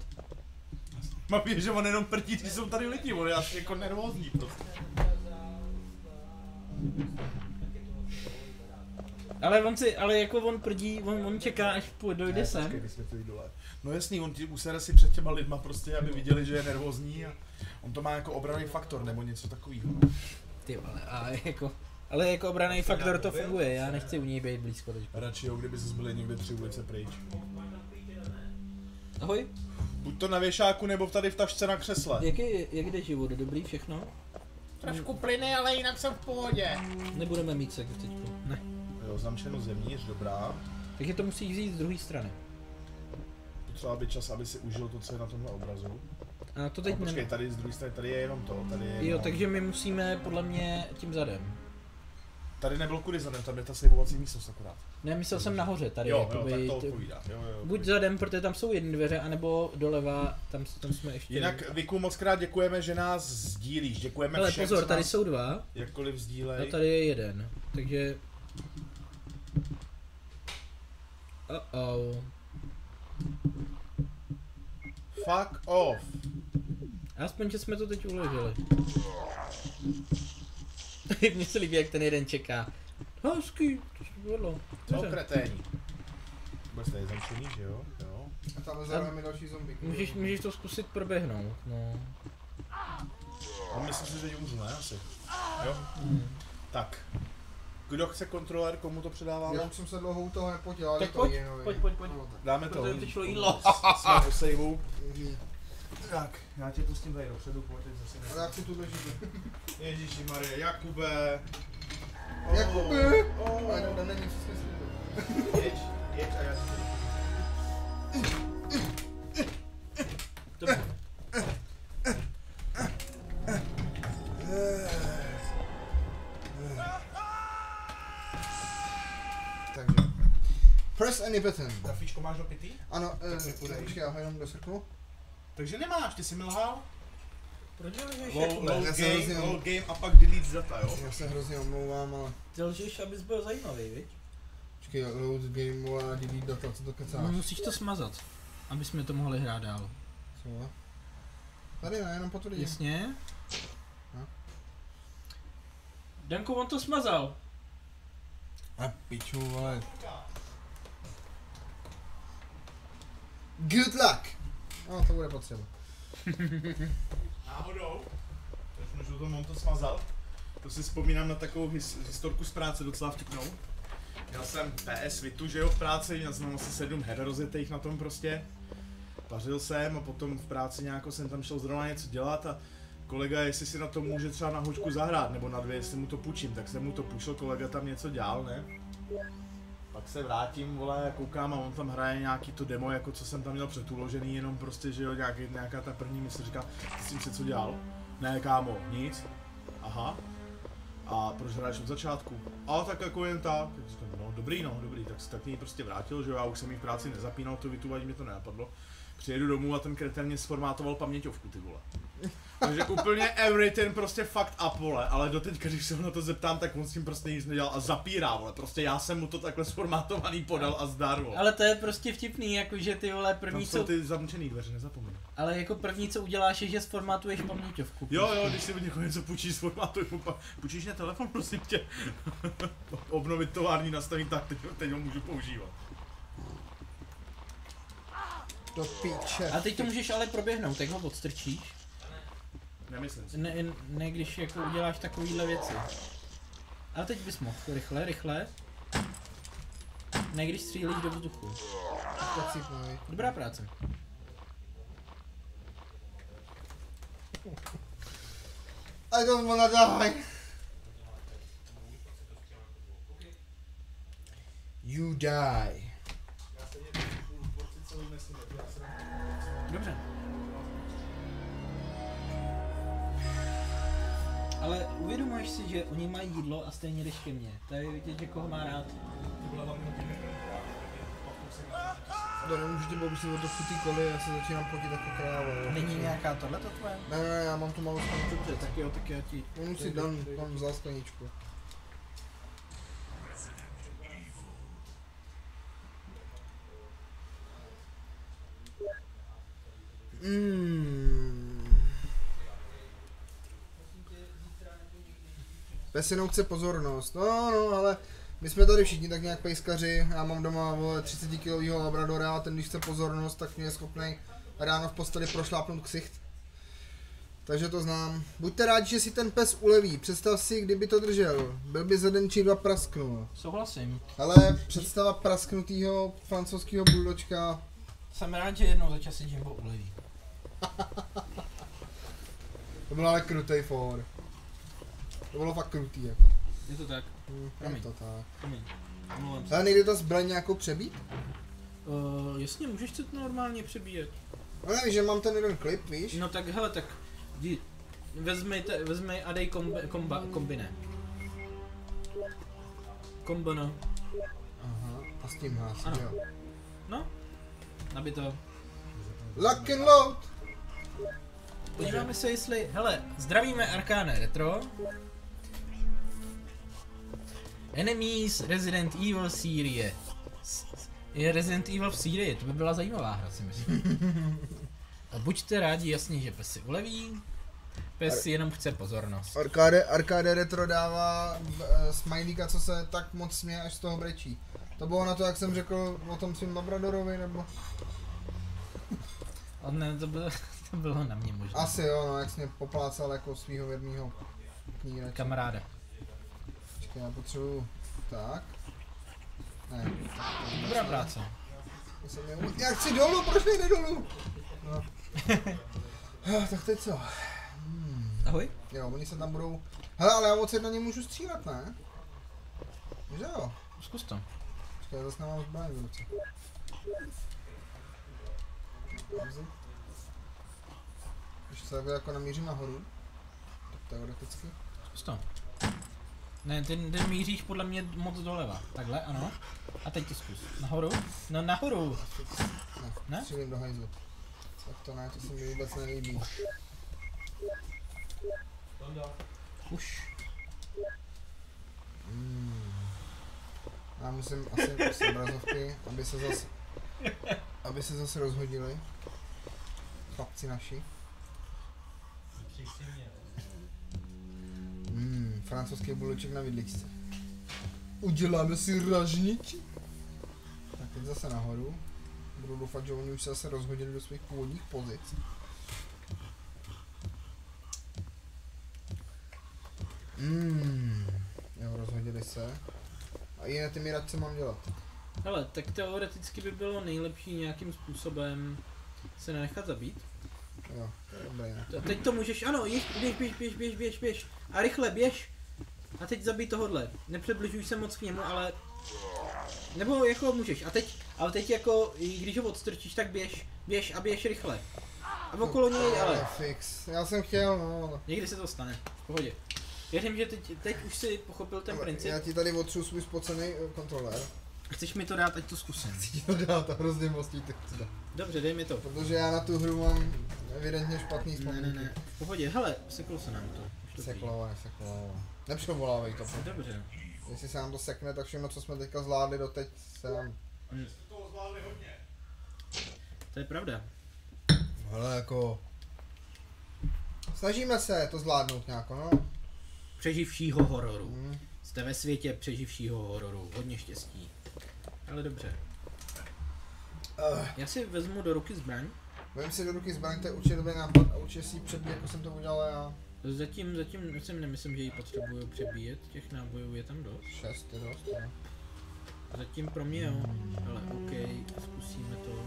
Mám vědět, že on jenom prdí, když jsou tady lidi, on je asi jako nervózní prostě. Ale on si, ale jako on prdí, on, on čeká, až půjde, dojde Ne, sem. počkej, dole. No jasný, on ti usere si před těma lidma prostě, aby viděli, že je nervózní a on to má jako obraný faktor nebo něco takového. Ty vole, a jako, ale jako obraný faktor to funguje, já nechci u něj být blízko teď. Radši jo, kdyby se byli někde tři ulice pryč. Ahoj, Buď to na věšáku nebo tady v tašce na křesle. jak, je, jak jde život, dobrý všechno? Trošku plyny, ale jinak jsem v pohodě. Nebudeme mít sex teď. Ne. Jo, zamčeno zevnitř, dobrá. Takže to musíš vzít z druhé strany. Potřeba by čas, aby si užil to, co je na tomhle obrazu. A to teď počkej, nemá. tady z druhé strany, tady je jenom to, tady je Jo, jenom... takže my musíme podle mě tím zadem. Tady nebylo kudy zadem, tam je ta sejvovací místnost akorát. Ne, myslel jsem nahoře, tady jo, jo, jakoby, tak to odpovídá. Jo, jo, Buď zadem, protože tam jsou jedny dveře, anebo doleva, tam, tam jsme ještě... Jinak Viku moc krát děkujeme, že nás sdílíš, děkujeme Ale všem, pozor, tady nás jsou dva jakkoliv sdílej. a tady je jeden, takže... Uh oh. Fuck off. Aspoň, že jsme to teď uložili. Mně se líbí, jak ten jeden čeká. Hezký, to se povedlo. Co Dobře. kreténi. Vůbec tady zamčený, že jo? Jo. A tam zároveň další zombie. Můžeš, můžeš to zkusit proběhnout, no. A myslím si, že teď umřu, ne? Asi. Jo? Tak. Kdo chce kontroler, komu to předáváme? Já už jsem se dlouho u toho nepotil, ale Tak to pojď, Ianovi. pojď, pojď, pojď. No, tak. Dáme to. Protože přišlo jídlo. Jsme saveu. Mhm. Tak, já tě pustím tady dopředu, pojď teď zase. Já chci tu držit. Ježíši Marie, Jakube. Jakube! Oh, Ale tam není přesně slíbil. Jeď, jeď a já ti Press any button. Kafíčko máš opitý? Ano, Tak mi eh, počkej, já ho jenom dosrknu. Takže nemáš, ty jsi mi lhal? Proč lžeš, Low, Jakube? low Já game, hrozně- low game a pak delete data, jo? Já se hrozně omlouvám, ale... Ty lžeš, abys byl zajímavý, viď? Počkej, load game, vole, delete data, co to No, kecáš? musíš to smazat, aby jsme to mohli hrát dál. Co? Tady ne, jenom potvrdím. Jasně? No. Danko, on to smazal. A piču, vole. Good luck! No, to bude potřeba. Náhodou, teď můžu to on to smazal, to si vzpomínám na takovou his, historku z práce docela vtipnou. Měl jsem PS Vitu, že jo, v práci, měl jsem asi sedm her rozjetých na tom prostě. Pařil jsem a potom v práci nějak jsem tam šel zrovna něco dělat a kolega, jestli si na to může třeba na hoďku zahrát, nebo na dvě, jestli mu to půjčím, tak jsem mu to půjčil, kolega tam něco dělal, ne? Pak se vrátím, vole, koukám a on tam hraje nějaký to demo, jako co jsem tam měl předuložený, jenom prostě, že jo, nějaký, nějaká ta první mise říká, ty jsi si co dělal? Ne, kámo, nic. Aha. A proč hraješ od začátku? A tak jako jen tak. Říkám, no dobrý, no, dobrý, tak se tak mě prostě vrátil, že jo, já už jsem jí v práci nezapínal, to Vitu, ani mi to nenapadlo. Přijedu domů a ten kreten mě sformátoval paměťovku, ty vole. Takže úplně everything prostě fakt up, vole, ale doteďka, když se ho na to zeptám, tak on s tím prostě nic nedělal a zapírá, vole, prostě já jsem mu to takhle sformátovaný podal a zdar, vole. Ale to je prostě vtipný, jakože ty vole Tam první jsou co, ty zamčený dveře, nezapomeň. ale jako první co uděláš je, že sformátuješ paměťovku. Jo, jo, když si od někoho něco půjčíš, sformátuj mu pa... Půjčíš mě telefon, prosím tě. Obnovit tovární nastavení, tak teď, teď ho můžu používat. Do píče. A teď to můžeš ale proběhnout, jak ho odstrčíš. Nemyslím si. Ne, ne když jako uděláš takovýhle věci. Ale teď bys mohl, rychle, rychle. Ne když střílíš do vzduchu. Tak cípnu, Dobrá práce. I don't wanna die. You die. Dobře. Ale uvědomuješ si, že oni mají jídlo a stejně jdeš ke mně. To je vidět, že koho má rád. To nemůžu tě bohužel si otočit ty koly, já se začínám potit jako kráva. jo. Není nějaká tohle to tvoje? Ne, ne, já mám tu malou skleničku. Dobře, tak jo, tak já ti... On si dan, tam vzal skleničku. Mm. Pes jenom chce pozornost. No, no, ale my jsme tady všichni tak nějak pejskaři. Já mám doma vole 30 kilovýho labradora a ten když chce pozornost, tak mě je schopný ráno v posteli prošlápnout ksicht. Takže to znám. Buďte rádi, že si ten pes uleví. Představ si, kdyby to držel. Byl by za den či dva prasknul. Souhlasím. Ale představa prasknutýho francouzského buldočka. Jsem rád, že jednou za čas si Jimbo uleví. To byl ale krutej for. To bylo fakt krutý jako. Je to tak. Hm, je Promiň. to tak. Promiň. Omlouvám se. Ale nejde ta zbraň nějakou přebít? Uh, jasně, můžeš to normálně přebíjet. No ne, že mám ten jeden klip, víš? No tak hele, tak jdi, vezmi, te, vezmi a dej kombi, komba, kombine. Kombono. Aha, a s tím Ano. jo. No, aby to. Lock and load! Podíváme se, jestli, hele, zdravíme Arcane Retro. Enemies Resident Evil série. Je Resident Evil v Sýrii, to by byla zajímavá hra, si myslím. A buďte rádi, jasně, že pes si uleví. Pes si jenom chce pozornost. Arcade, Arcade Retro dává uh, smajlíka, co se tak moc směje, až z toho brečí. To bylo na to, jak jsem řekl o tom svým Labradorovi, nebo? A ne, to bylo, to bylo na mě možná. Asi jo, no, jak jsi mě poplácal jako svýho věrného. Kamaráda. Počkej, já potřebuju... Tak. Ne. Dobrá práce. Já chci dolů, proč nejde dolů? No. Ah, tak teď co? Ahoj. Jo, oni se tam budou... Hele, ale já moc na ně můžu střílet, ne? Že jo? Zkus to. Počkej, já zase nemám zbraň v ruce. Když se takhle jako namířím nahoru, tak teoreticky. Zkus to. Ne, ty, ty míříš podle mě moc doleva. Takhle, ano. A teď to zkus. Nahoru? No nahoru. Ne, Ne? střílím do hajzlu. Tak to ne, to se mi vůbec nelíbí. Už. Mm. Já musím asi z obrazovky, aby se zase, aby se zase rozhodili. Chlapci naši. Mm, francouzský buleček na vidličce. Uděláme si ražničí. Tak teď zase nahoru. Budu doufat, že oni už se zase rozhodili do svých původních pozic. Mm, jo, rozhodili se. A jiné ty mírat, co mám dělat? Hele, tak teoreticky by bylo nejlepší nějakým způsobem se nenechat zabít. Jo, ne? Teď to můžeš, ano, již, běž, běž, běž, běž, běž, běž. A rychle běž. A teď zabij tohodle. Nepřibližuj se moc k němu, ale... Nebo jako můžeš. A teď, ale teď jako, když ho odstrčíš, tak běž. Běž a běž rychle. A okolo něj, ale Fix. Já jsem chtěl, no, ale... někdy se to stane. V pohodě. Věřím, že teď, teď už si pochopil ten princip. Já ti tady otřu svůj spocený eh, kontroler. Chceš mi to dát, ať to zkusím. Ti to dá to hrozně moc ti to chci dát. Dobře, dej mi to. Protože já na tu hru mám evidentně špatný Ne, vzpomínky. ne, ne. V pohodě. Hele, seklo se nám to. Seklovaj, seklovaj. Nepřevolávej to. Dobře. Jestli se nám to sekne, tak všechno, co jsme teďka zvládli doteď, se nám... To je pravda. Hele, jako... Snažíme se to zvládnout nějak, no. Přeživšího hororu. Hmm. Jste ve světě přeživšího hororu. Hodně štěstí. Ale dobře. Uh, Já si vezmu do ruky zbraň. Vem si do ruky zbraň, to je určitě dobrý nápad a určitě si ji přebít, jako jsem to udělal já. Zatím, zatím si nemyslím, že ji potřebuju přebíjet, těch nábojů je tam dost. Šest je dost, no. Zatím pro mě jo, ale OK, zkusíme to.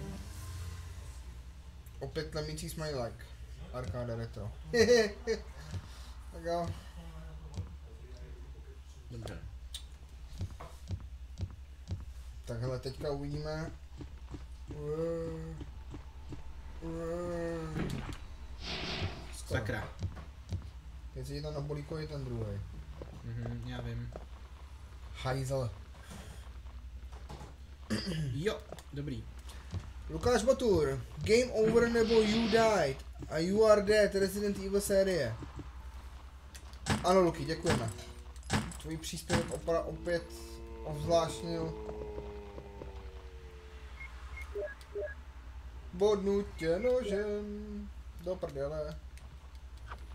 Opět tlemící smajlek. Arcade retro. tak jo. Dobře. Tak hele, teďka uvidíme. Skoro. Sakra. Teď si tam na bolíkovi ten druhý. Mhm, já vím. Hajzel. Jo, dobrý. Lukáš Batur, Game Over nebo You Died a You Are Dead Resident Evil série. Ano Luky, děkujeme. Tvůj příspěvek opra- opět ovzvláštnil. Bodnu tě nožem do prdele.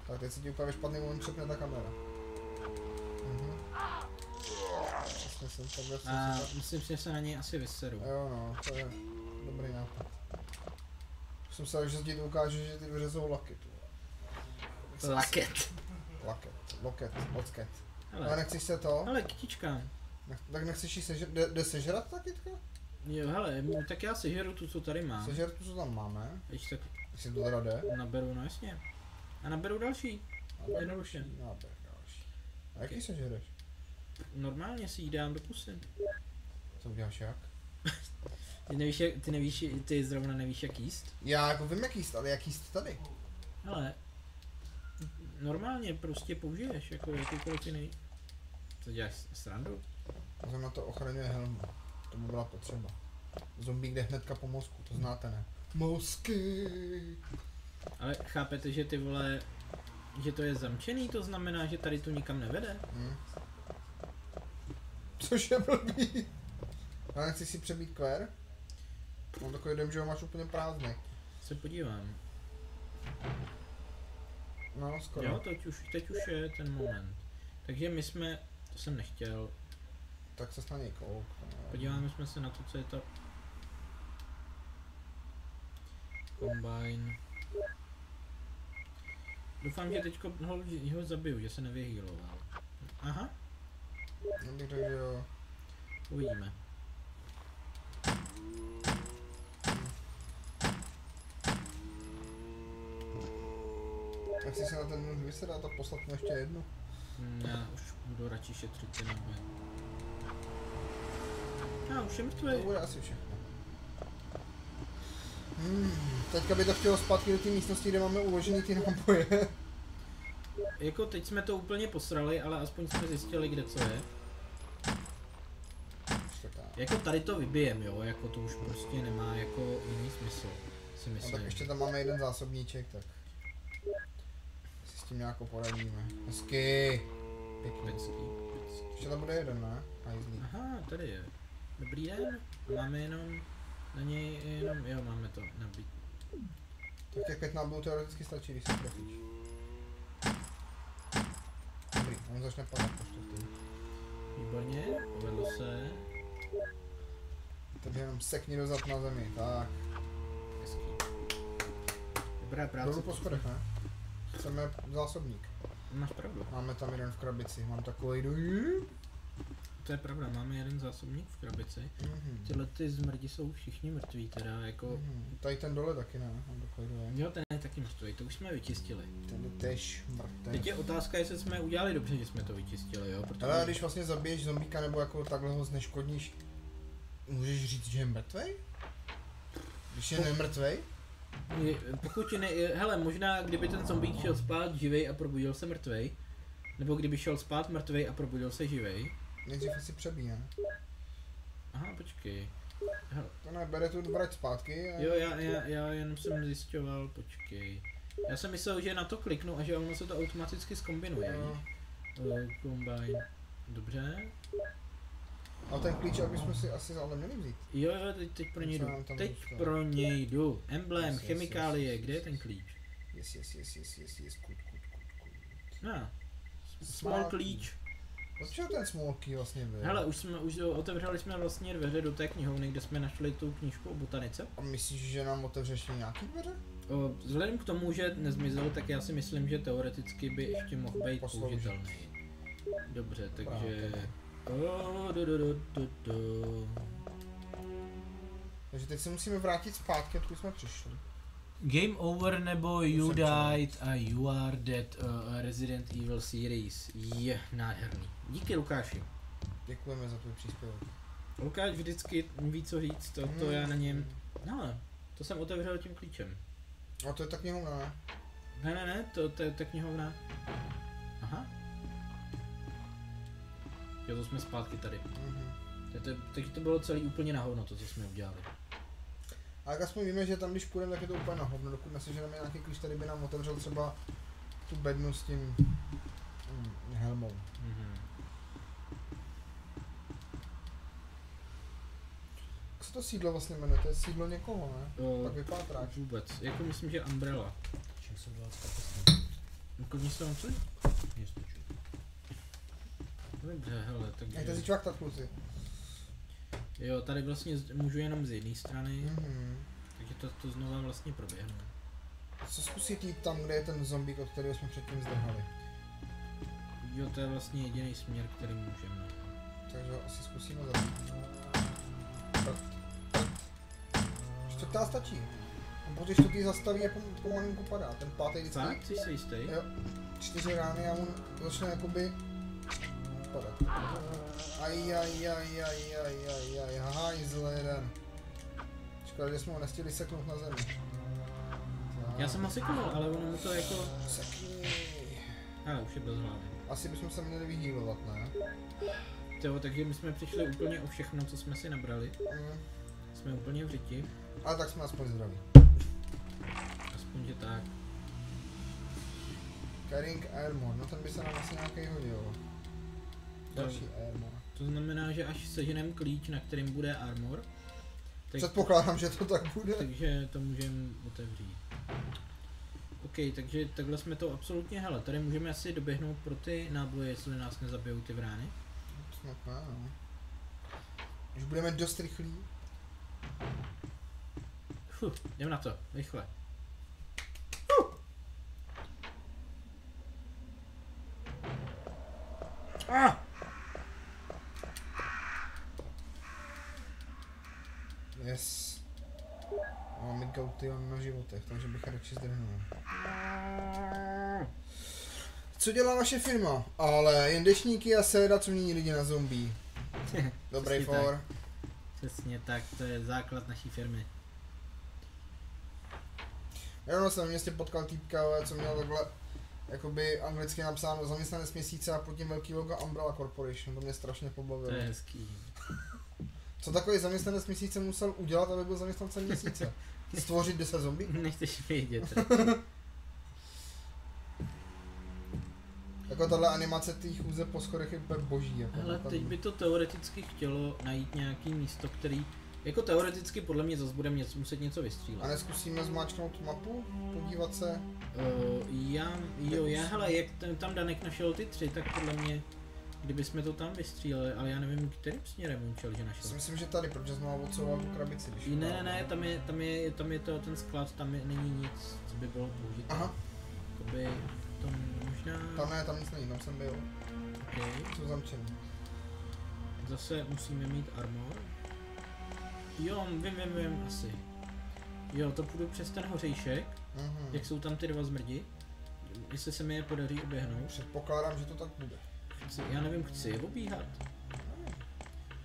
Tak teď se ti úplně špatný moment přepne ta kamera. Mhm. Přesně jsem takhle A si myslím si, že se na něj asi vyseru. Jo no, to je dobrý nápad. Jsem se že ti to ukáže, že ty dveře jsou laky. tu. Laket. Laket, loket, locket. Ale Hele, nechceš se to? hele, kytička. Nech, tak nechceš jí sežrat, jde, jde sežrat ta kytka? Jo, hele, m- tak já sežeru tu, co tady mám. Sežrat tu, co tam máme, Když tak jestli to teda jde. naberu, no jasně. A naberu další. A Jednoduše. No, tak další. A jaký sežereš? Normálně si ji dám do pusy. Co uděláš jak? Ty nevíš, jak, ty nevíš, ty zrovna nevíš, jak jíst? Já jako vím jak jíst, ale jak jíst tady? Hele, normálně prostě použiješ, jako jakýkoliv jiný. Co děláš, srandu? Zrovna to ochraňuje helmu. To by byla potřeba. Zombie jde hnedka po mozku, to znáte ne? Mozky. Ale chápete, že ty vole, že to je zamčený, to znamená, že tady to nikam nevede? Hm. Což je blbý. A nechci si přebít kver? Mám takový dojem, že ho máš úplně prázdný. Se podívám. No, skoro. Jo, teď už, teď už je ten moment. Takže my jsme, to jsem nechtěl, Tak se na něj kouk. podíváme jsme se na to, co je to. Combine. Doufám, že teďko ho, ho zabiju, že se nevyhýloval. Aha, No bych řekl, že jo. uvidíme. Nechci se na ten nůž vysedat a poslat mu ještě jednu. Já už budu radši šetřit ty naboje. A už je mrtvý. To bude asi všechno. Hmm, teďka by to chtělo zpátky do té místnosti, kde máme uložený ty náboje. Jako teď jsme to úplně posrali, ale aspoň jsme zjistili, kde co je. Jako tady to vybijem, jo, jako to už prostě nemá jako jiný smysl, si No tak myslím. ještě tam máme jeden zásobníček, tak si s tím nějak poradíme. Hezky. Pěkný. Pecký. Ještě tam bude jeden, ne? Hajzlík. Aha, tady je. Dobrý den, máme jenom na něj jenom, jo, máme to nabít. Tak těch pět nábojů teoreticky stačí, když se trefíš. Dobrý, on začne padat po čtvrtý. Výborně, povedlo se. Takže jenom sekni dozad na zemi, tak. Hezký. Dobrá práce. Dolů po schodech, ne? Chceme zásobník. Máš pravdu, Máme tam jeden v krabici, mám takový do... to je pravda, máme jeden zásobník v krabici. Mhm. Tyhle ty zmrdi jsou všichni mrtví teda, jako... Mhm. Tady ten dole taky ne, mám takový dojem. Jo, ten je taky mrtvý, to už jsme vyčistili. Ten je tež mrtev. Teď je otázka, jestli jsme udělali dobře, že jsme to vyčistili, jo? Protože... Ale když vlastně zabiješ zombíka nebo jako takhle ho zneškodníš, můžeš říct, že je mrtvej? Když je nemrtvej? Pokud ne, hele, možná kdyby ten zombík šel spát živej a probudil se mrtvej, nebo kdyby šel spát mrtvej a probudil se živej. Nejdřív si přebí, ne? Aha, počkej. Hele, To ne, bere tu vrať zpátky a... jo, já, já, já jen jsem zjišťoval, počkej. Já jsem myslel, že na to kliknu a že ono se to automaticky skombinuje. Jo. Uh, combine. Dobře. A ten klíč, aby jsme si asi ale měli vzít. Jo, jo, teď, teď pro něj jdu. Teď zůstalo? pro něj jdu. Emblém, Yes, chemikálie, yes, kde je ten klíč? Yes, yes, yes, yes, yes, yes, good, good, good, good. No. Small klíč. Od čeho ten small key vlastně byl? Hele, už jsme, už otevřeli jsme vlastně dveře do té knihovny, kde jsme našli tu knížku o botanice. A myslíš, že nám otevřeš nějaký dveře? O, vzhledem k tomu, že nezmizel, tak já si myslím, že teoreticky by ještě mohl být Posloužit. použitelný. Dobře, takže... Právě. Takže teď se musíme vrátit zpátky, odkud jsme přišli. Game over nebo You Died a You Are Dead uh, Resident Evil Series je nádherný. Díky Lukáši. Děkujeme za tvůj příspěvek. Lukáš vždycky ví co říct, to, to já na něm... No, to jsem otevřel tím klíčem. A to je tak knihovna, ne? Ne, ne, ne, to, to je ta knihovna. Aha. Jo, to jsme zpátky tady. Mhm. To, to, takže to bylo celý úplně na hovno, to, co jsme udělali. A jak aspoň víme, že tam když půjdeme, tak je to úplně na hovno, dokud neseženeme nějaký klíč, který by nám otevřel třeba tu bednu s tím mm, helmou. Mhm. Jak se to sídlo vlastně jmenuje? To je sídlo někoho, ne? Tak vypátráš. vůbec, jako myslím, že Umbrella. Čím jsem dělal s se vám co? Mě Dobře, hele, to takže... říčvák tak kluci. Jo, tady vlastně můžu jenom z jedné strany, Mhm. takže to, to znova vlastně proběhne. Co zkusit jít tam, kde je ten zombík, od kterého jsme předtím zdrhali. Jo, to je vlastně jediný směr, který můžeme. Takže asi zkusíme zabít. Čtvrtá stačí. On po těch čtvrtý zastaví a pom- pomalinku padá. Ten pátý vždycky Fakt? Jsi si jistý? Jo. čtyři rány a on začne jakoby padat. Aj, aj, aj, aj, aj, aj, aj, hajzl jeden. Škoda, že jsme ho nestihli seknout na zemi. Já jsem ho seknul, ale ono mu to jako... Sekni. Ale už je bez hlavy. Asi bychom se měli vyhýlovat, ne? Jo, takže my jsme přišli úplně o všechno, co jsme si nabrali. Mm. Jsme úplně v řiti. Ale tak jsme aspoň zdraví. Aspoň, že tak. Carrying Airmore, no ten by se nám asi nějaký hodil. Další Airmore. To znamená, že až seženem klíč, na kterým bude armor, tak, Předpokládám, že to tak bude. takže to můžeme otevřít. OK, takže takhle jsme to absolutně, hele, tady můžeme asi doběhnout pro ty náboje, jestli nás nezabijou ty vrány. Snad ne, no. Už budeme dost rychlí. Fuh, jdem na to, rychle. Ah! Yes. Máme gauty na životech, takže bych radši zdrhnul. Co dělá vaše firma? Ale jen dešníky a séda, co mění lidi na zombie. Dobrý Přesně for. Přesně tak, to je základ naší firmy. Já jsem v městě potkal týpka, co měl takhle jakoby anglicky napsáno zaměstnanec měsíce a pod tím velký logo Umbrella Corporation, to mě strašně pobavilo. To je hezký. Co takový zaměstnanec měsíce musel udělat, aby byl zaměstnancem měsíce? Stvořit 10 zombie? Nechceš vědět. Jako tahle animace té chůze po schodech je úplně boží. Jako Ale tam- teď by to teoreticky chtělo najít nějaký místo, který, jako teoreticky podle mě zase budeme něco, muset něco A vystřílet. neskusíme zmáčknout mapu, podívat se. Uh, já, jo, já, hele, jak ten, tam Danek našel ty tři, tak podle mě, kdyby jsme to tam vystříleli, ale já nevím, kterým směrem on čel, že Já našel. si myslím, že tady, protože jsme ho odsouval tu krabici. Když Ne, ne, ne, tam je, tam je, tam je to ten sklad, tam je, není nic, co by bylo použité. Aha, Jakoby to možná, tam ne, tam nic není, tam jsem byl. okay. Jsou zamčený. Zase musíme mít armor. Jo, vím, vím, vím, asi. Jo, to půjdu přes ten hořejšek, Mhm. jak jsou tam ty dva zmrdi. Jestli se mi je podaří oběhnout. Předpokládám, že to tak bude. Chci, já nevím, chci je obíhat.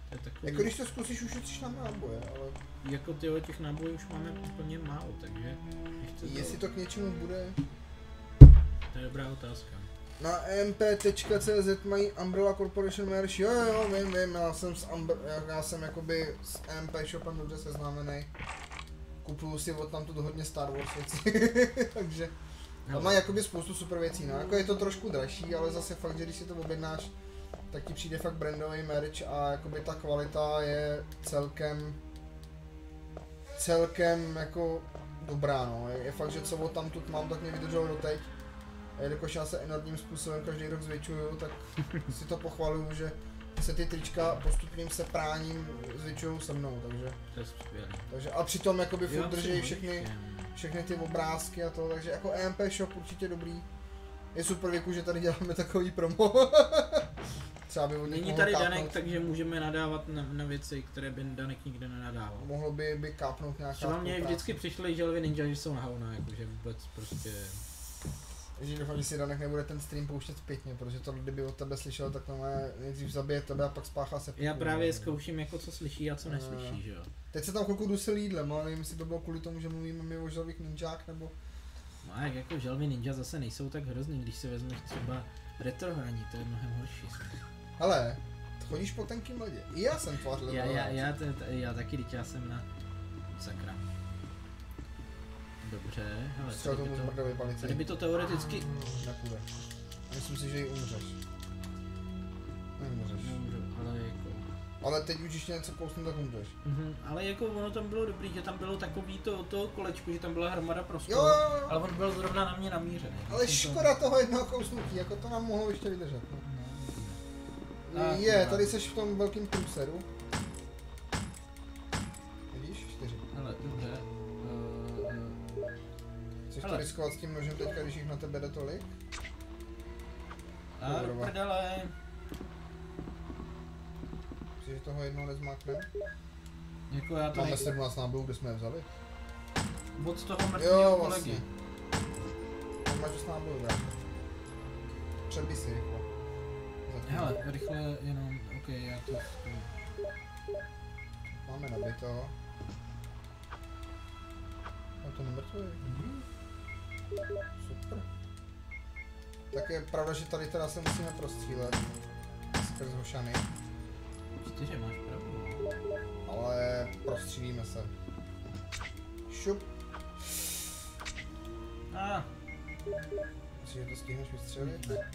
To je takový, Jako když to zkusíš, ušetříš nám náboje, ale jako tyhle těch nábojů už máme úplně málo, takže to, jestli to k něčemu bude. to je dobrá otázka. Na mp.cz mají Umbrella Corporation merch, jo jo, vím, vím, já jsem s Umbre- já- já jsem jakoby s MP shopem dobře seznámený. Kupuju si od tamtud hodně Star Wars věcí, takže tam mají jakoby spoustu super věcí, no, jako je to trošku dražší, ale zase fakt, že když si to objednáš, tak ti přijde fakt brandový merch a jakoby ta kvalita je celkem, celkem jako dobrá, no, je, je fakt, že co od tamtud mám, tak mě vydrželo doteď. A jelikož já se enormním způsobem každý rok zvětšuju, tak si to pochvaluju, že se ty trička postupným se práním zvětšují se mnou, takže, To je skvělé. takže a přitom jakoby furt drží všechny, všechny ty obrázky a to, takže jako EMP shop určitě dobrý. Je super věku, že tady děláme takový promo. Třeba by Není tady kápnout- Danek, takže můžeme nadávat na, na věci, které by Danek nikdy nenadával. Mohlo by, by kápnout nějaká Třeba mě vždycky přišly želvy ninja, že jsou na hovno, jakože vůbec prostě... Že doufám, že si Danek nebude ten stream pouštět zpětně, protože to kdyby od tebe slyšel, tak má nejdřív zabije tebe a pak spáchá se. Já právě zkouším jako co slyší a co Eh. neslyší, že jo. Teď se tam chvilku dusil jídlem, ale nevím, jestli to bylo kvůli tomu, že mluvíme my o želvých ninják, nebo... No a jak jako želvy ninja zase nejsou tak hrozný, když si vezmeš třeba retro hraní, to je mnohem horší. Hele, chodíš po tenkým ledě. I já jsem tvářil. Já, já, já, t- t- já taky, teď já jsem na... Sakra. Dobře, Střel tady by, to, tady by to teoreticky... Nepůjde. Myslím si, že ji umřeš. Neumřeš. Ale. Ale teď už ještě něco kousnu, tak umřeš. Mhm, ale jako ono tam bylo dobrý, že tam bylo takový to, to kolečko, že tam byla hromada prostoru. Jo, jo, jo. Ale on byl zrovna na mě namířený. Ale Jsem to- škoda toho jednoho kousnutí, jako to nám mohlo ještě vydržet. No. A, Je, kurva. tady seš v tom velkým průseru. Vidíš? Čtyři. Hele, dobře. Uh, uh, Chceš to riskovat s tím nožem teďka, když jich na tebe jde tolik? a do prdele. Myslíš, že toho jednoho nezmákneme? Jako já to Máme nej... 17 nábojů, kde jsme je vzali? od toho Jo, mrtvého vlastně. kolegy. Tam máš dost nábojů, ne? Přebij si rychle. Zatím. Hele, rychle jenom, ok, já to zkusím. Máme nabito. A to nemrtvý. Super. Tak je pravda, že tady teda se musíme prostřílet. Skrz hošany. Čtyři, máš pravdu. Ale prostřílíme se. Šup. A, Myslíš, že to stihneš vystřelit? ne.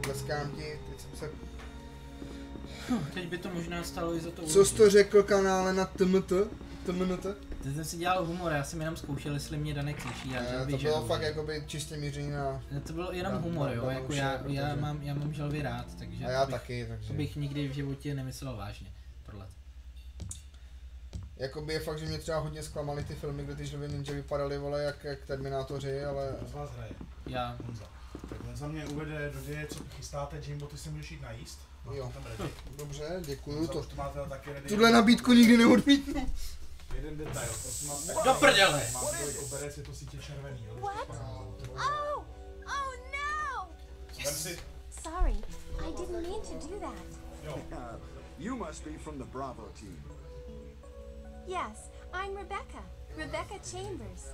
Tleskám ti, teď jsem se... Teď by to možná stalo i za to Co jsi to řekl kanále na TMT? TMNT? Teď jsem si dělal humor, já jsem jenom zkoušel, jestli mě Danek slyší. Já Ne, želvy to bylo fakt jakoby čistě míření na... Ne, To bylo jenom Na- humor, jo, na jako uši, já, protože- já, mám, já mám želvy rád, takže A já to bych, taky, takže... to bych nikdy v životě nemyslel vážně. Tohle. Jakoby je fakt, že mě třeba hodně zklamaly ty filmy, kde ty žlvy ninja vypadaly, vole, jak, jak Terminátoři, ale... Kdo z vás hraje? Já, Honza. Tak Honza mě uvede do děje, co chystáte, Jimbo, ty si můžeš jít najíst. Jo. Dobře, děkuju, Honza, to... to máte taky ready. Tuhle nabídku nikdy neodmítnu. Jeden detail, prosím vás. Do prdele! Mám tady koberec, je to sítě červený, jo? What? Oh! Oh no! Vem si, Sorry, I didn't mean to do that. jo. You must be from the Bravo team. Yes, I'm Rebecca. Rebecca Chambers.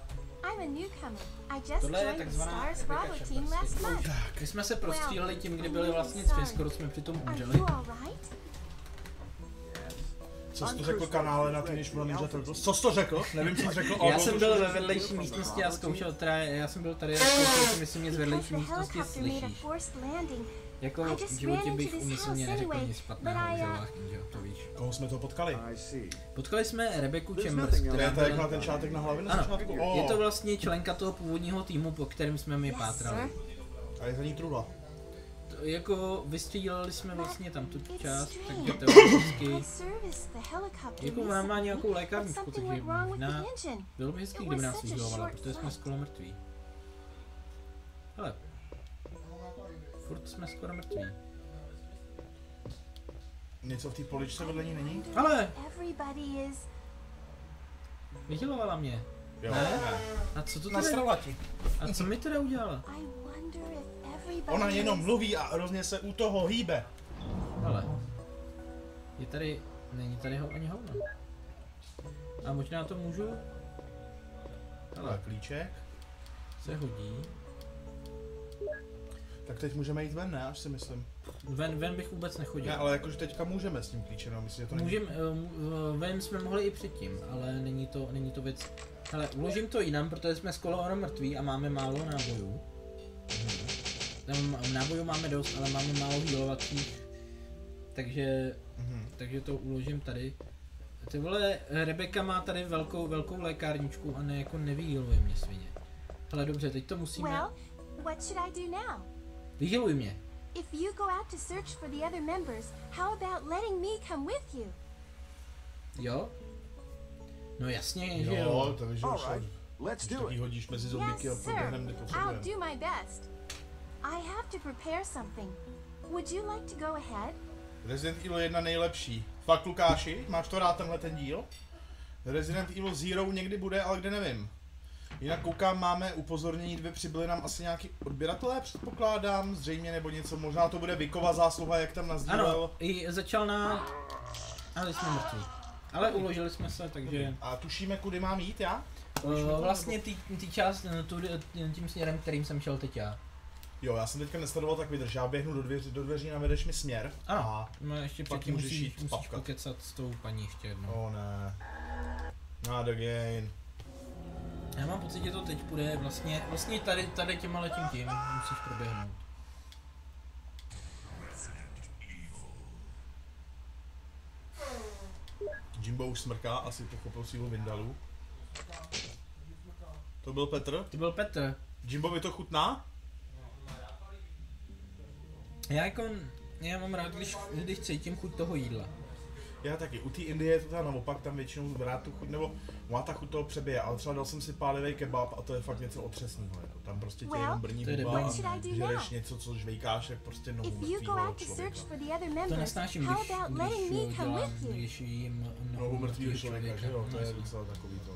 I'm a newcomer. I just Tohle je joined the takzvaná Stars Rebecca Bravo Chambers. team last month. My jsme se prostříleli tím, kdy I'm byli really vlastně tři, sorry. skoro jsme přitom Are umřeli. Co jsi to řekl kanále na Teenage Mutant Ninja Turtles? Co jsi to řekl? Nevím, co jsi řekl. Já jsem to byl ve vedlejší místnosti a zkoušel, teda já jsem byl tady a zkoušel jsem, jestli mě z vedlejší místnosti slyšíš. Jako v životě bych umyslně neřekl nic špatného o uh, želvách ninja, to víš. Koho jsme to potkali? Potkali jsme Rebeku Chambers, která je byla... ten šátek na hlavě na začátku? je to vlastně členka toho původního týmu, po kterém jsme my pátrali. A je za ní trula. Jako vystříleli jsme vlastně tam tu část, takže teoreticky jako ona má nějakou lékárničku, takže možná bylo by hezký, kdyby nás such a vyhlovala, short protože jsme skoro mrtví. Hele, furt jsme skoro mrtví. Něco v té poličce vedle ní není? Ale vydělovala mě. Jo. Ne? A co to teda? Nasrala ti. A co mi teda udělala? Ona jenom mluví a hrozně se u toho hýbe. Ale je tady, není tady ho, ani hovno. A možná to můžu? Ale klíček. se hodí. Tak teď můžeme jít ven, ne? Až si myslím. Ven, ven bych vůbec nechodil. Ne, ale jakože teďka můžeme s tím klíčem, no, myslím, že to není. Můžem, m- ven jsme mohli i předtím, ale není to, není to věc. Hele, uložím to jinam, protože jsme skoro mrtví a máme málo nábojů. Tam nábojů máme dost, ale máme málo healovacích. Takže, Mhm. takže to uložím tady. Ty vole, Rebeka má tady velkou, velkou lékárničku a ne jako nevýhiluje mě svině. Ale dobře, teď to musíme... Well, what should I do now? Vyhiluj mě. If you go out to search for the other members, how about letting me come with you? Jo? No jasně, že Jo, jo. to víš, že All už right, let's do it. hodíš mezi Yes, zombíky a sir. proběhneme, kdy I'll do my best. I have to prepare something. Would you like to go ahead? Resident Evil 1 nejlepší. Fakt Lukáši, máš to rád tenhle ten díl? Resident Evil Zero někdy bude, ale kde nevím. Jinak koukám, máme upozornění, dvě přibyly nám asi nějaký odběratelé, předpokládám, zřejmě nebo něco, možná to bude Vikova zásluha, jak tam nazdílel. Ano, i začal na... Ale jsme mrtví. Ale uložili jsme se, takže... A tušíme, kudy mám jít já? Uh, vlastně ty, ty část, eh, tu, tím směrem, kterým jsem šel teď já. Jo, já jsem teďka nesledoval, tak vydrž, já běhnu do dveří, do dveří navedeš mi směr. Ano. A, No ještě Pak můžeš musíš, jít musíš pokecat s tou paní ještě jednou. oh ne. Not again. Já mám pocit, že to teď půjde vlastně, vlastně tady, tady těma letím tím musíš proběhnout. Jimbo už smrká, asi pochopil sílu Vindalů. To byl Petr. Ty byl Petr. Jimbo, mi to chutná? Já jako, já mám rád, když, když cítím chuť toho jídla. Já taky. U té Indie je to tam naopak, tam většinou rád tu chuť, nebo má ta chuť toho přebije, ale třeba dal jsem si pálivý kebab a to je fakt něco otřesného. Jako. Tam prostě tě jenom brní to je huba žereš něco, co žvejkáš, jak prostě nohu mrtvýho to člověka. nesnáším, když, když dělám, když jím Nohu mrtvýho člověka, že jo? To je docela takový to.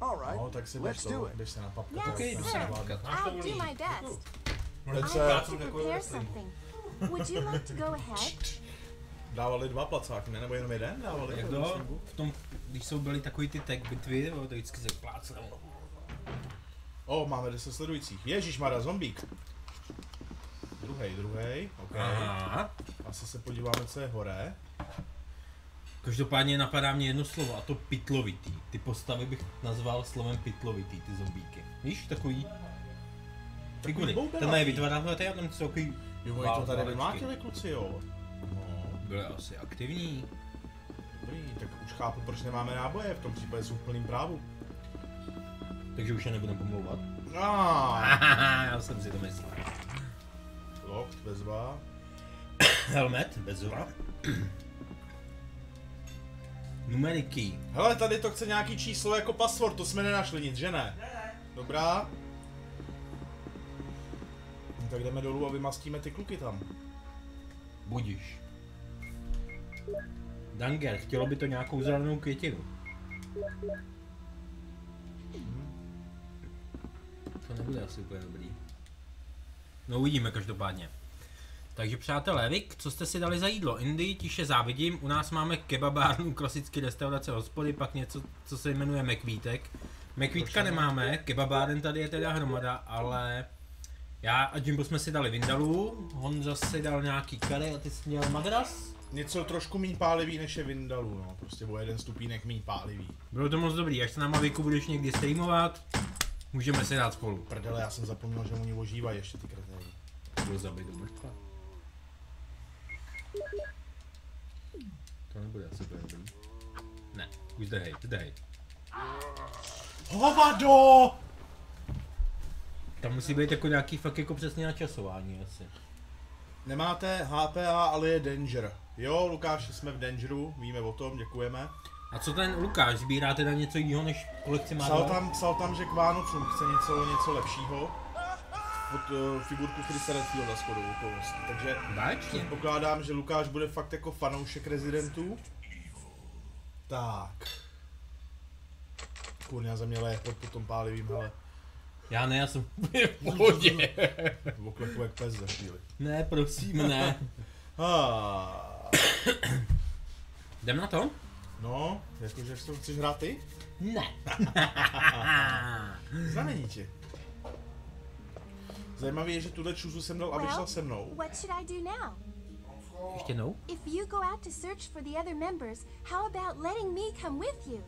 All right, No, tak si běž to, běž se na papka. Yes, to Okay, je jdu se zvládne. I'll do my best. Would you like to go ahead? dávali dva placáky, ne? Nebo jenom jeden dávali? Jak to? V tom, když jsou byly takový ty tech bitvy, to vždycky se plácne. O, máme 10 sledujících. Ježíš Mara, zombík. Druhej, druhej, ok. Aha. Asi se podíváme, co je hore. Každopádně napadá mě jedno slovo, a to pitlovitý. Ty postavy bych nazval slovem pitlovitý, ty zombíky. Víš, takový... Boubelatý. Tenhle je vytvářel, to je tam jsou takový... Jo, oni to tady válečky. vymlátili kluci, jo. No, Byly asi aktivní. dobrý, tak už chápu, proč nemáme náboje, v tom případě jsou v plným právu. Takže už je nebudem pomlouvat. Ah, Já jsem si to myslel. lokt, bezva. Helmet, bezva. Numeriky. Hele, tady to chce nějaký číslo jako password, to jsme nenašli nic, že ne? Dobrá. Tak jdeme dolů a vymastíme ty kluky tam. Budiš. Danger, chtělo by to nějakou zelenou květinu. To nebude asi úplně dobrý. No uvidíme každopádně. Takže přátelé, Vik, co jste si dali za jídlo? Indy, tiše závidím, u nás máme kebabárnu, klasické restaurace hospody, pak něco, co se jmenuje Mekvítek. Mekvítka nemáme, kebabáren tady je teda hromada, ale já a Jimbo jsme si dali Vindalů, Honza si dal nějaký kary a ty jsi měl madras. Něco trošku méně pálivý než je Vindalu, no. Prostě o jeden stupínek méně pálivý. Bylo to moc dobrý, až s náma Viku budeš někdy streamovat, můžeme si dát spolu. Prdele, já jsem zapomněl, že oni ožívají ještě ty kretény. Byl zabit do mrtva. To nebude asi dobrý. Ne, už zdehej, zdehej. Hovado! Tam musí být jako nějaký fakt jako přesně načasování asi. Nemáte HPA, ale je Danger. Jo, Lukáši, jsme v Dangeru, víme o tom, děkujeme. A co ten Lukáš, sbírá teda něco jiného než kolekci má Psal tam, psal tam, že k Vánocům chce něco, něco lepšího. Od uh, figurku Chrisa Redfielda okolností. Takže Báčně. předpokládám, že Lukáš bude fakt jako fanoušek rezidentů. Tak. Kurňa země léje pod, pod tom pálivým, hele. Já ne, já jsem v pohodě. Oklepu jak pes za chvíli. Ne, prosím, ne. Ah. Jdem na to? No, jakože to chceš hrát ty? Ne. Znamení ti. Zajímavé je, že tuhle čuzu jsem dal, aby šla se mnou. what should I do now? Ještě jednou? If you go out to search for the other members, how about letting me come with you?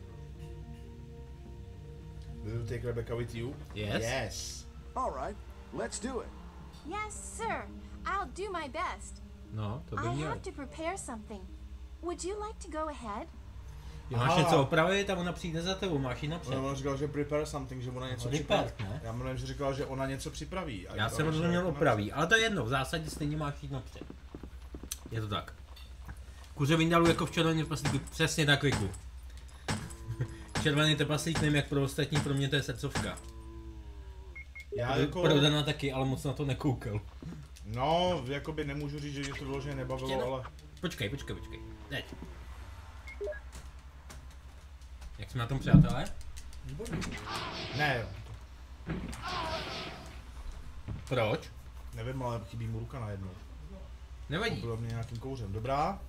Will you take Rebecca with you? Yes. Yes. All right, let's do it. Yes, sir. I'll do my best. No, to by I měl. have to prepare something. Would you like to go ahead? Máš Aha. něco opravit a ona přijde za tebou, máš ji napřed. Ona říkala, že prepare something, že ona něco No, připraví. prepare, ne? Já myslím, že říkala, že ona něco připraví. A Já to jsem že rozuměl opraví, ale to je jedno, v zásadě stejně máš jít napřed. Je to tak. Kuře Vindalu jako v červený trpaslíku, přesně tak Viku. Červený trpaslík, nevím jak pro ostatní, pro mě to je srdcovka. Já Jako... jako, Prodana taky, ale moc na to nekoukal. no, jakoby nemůžu říct, že mě to vyloženě nebavilo, Ještě no. ale Počkej, počkej, počkej. Teď. Jak jsme na tom přátelé? ne, jo. Proč? nevím, ale chybí mu ruka najednou. Nevadí. Bylo mě nějakým kouřem. Dobrá.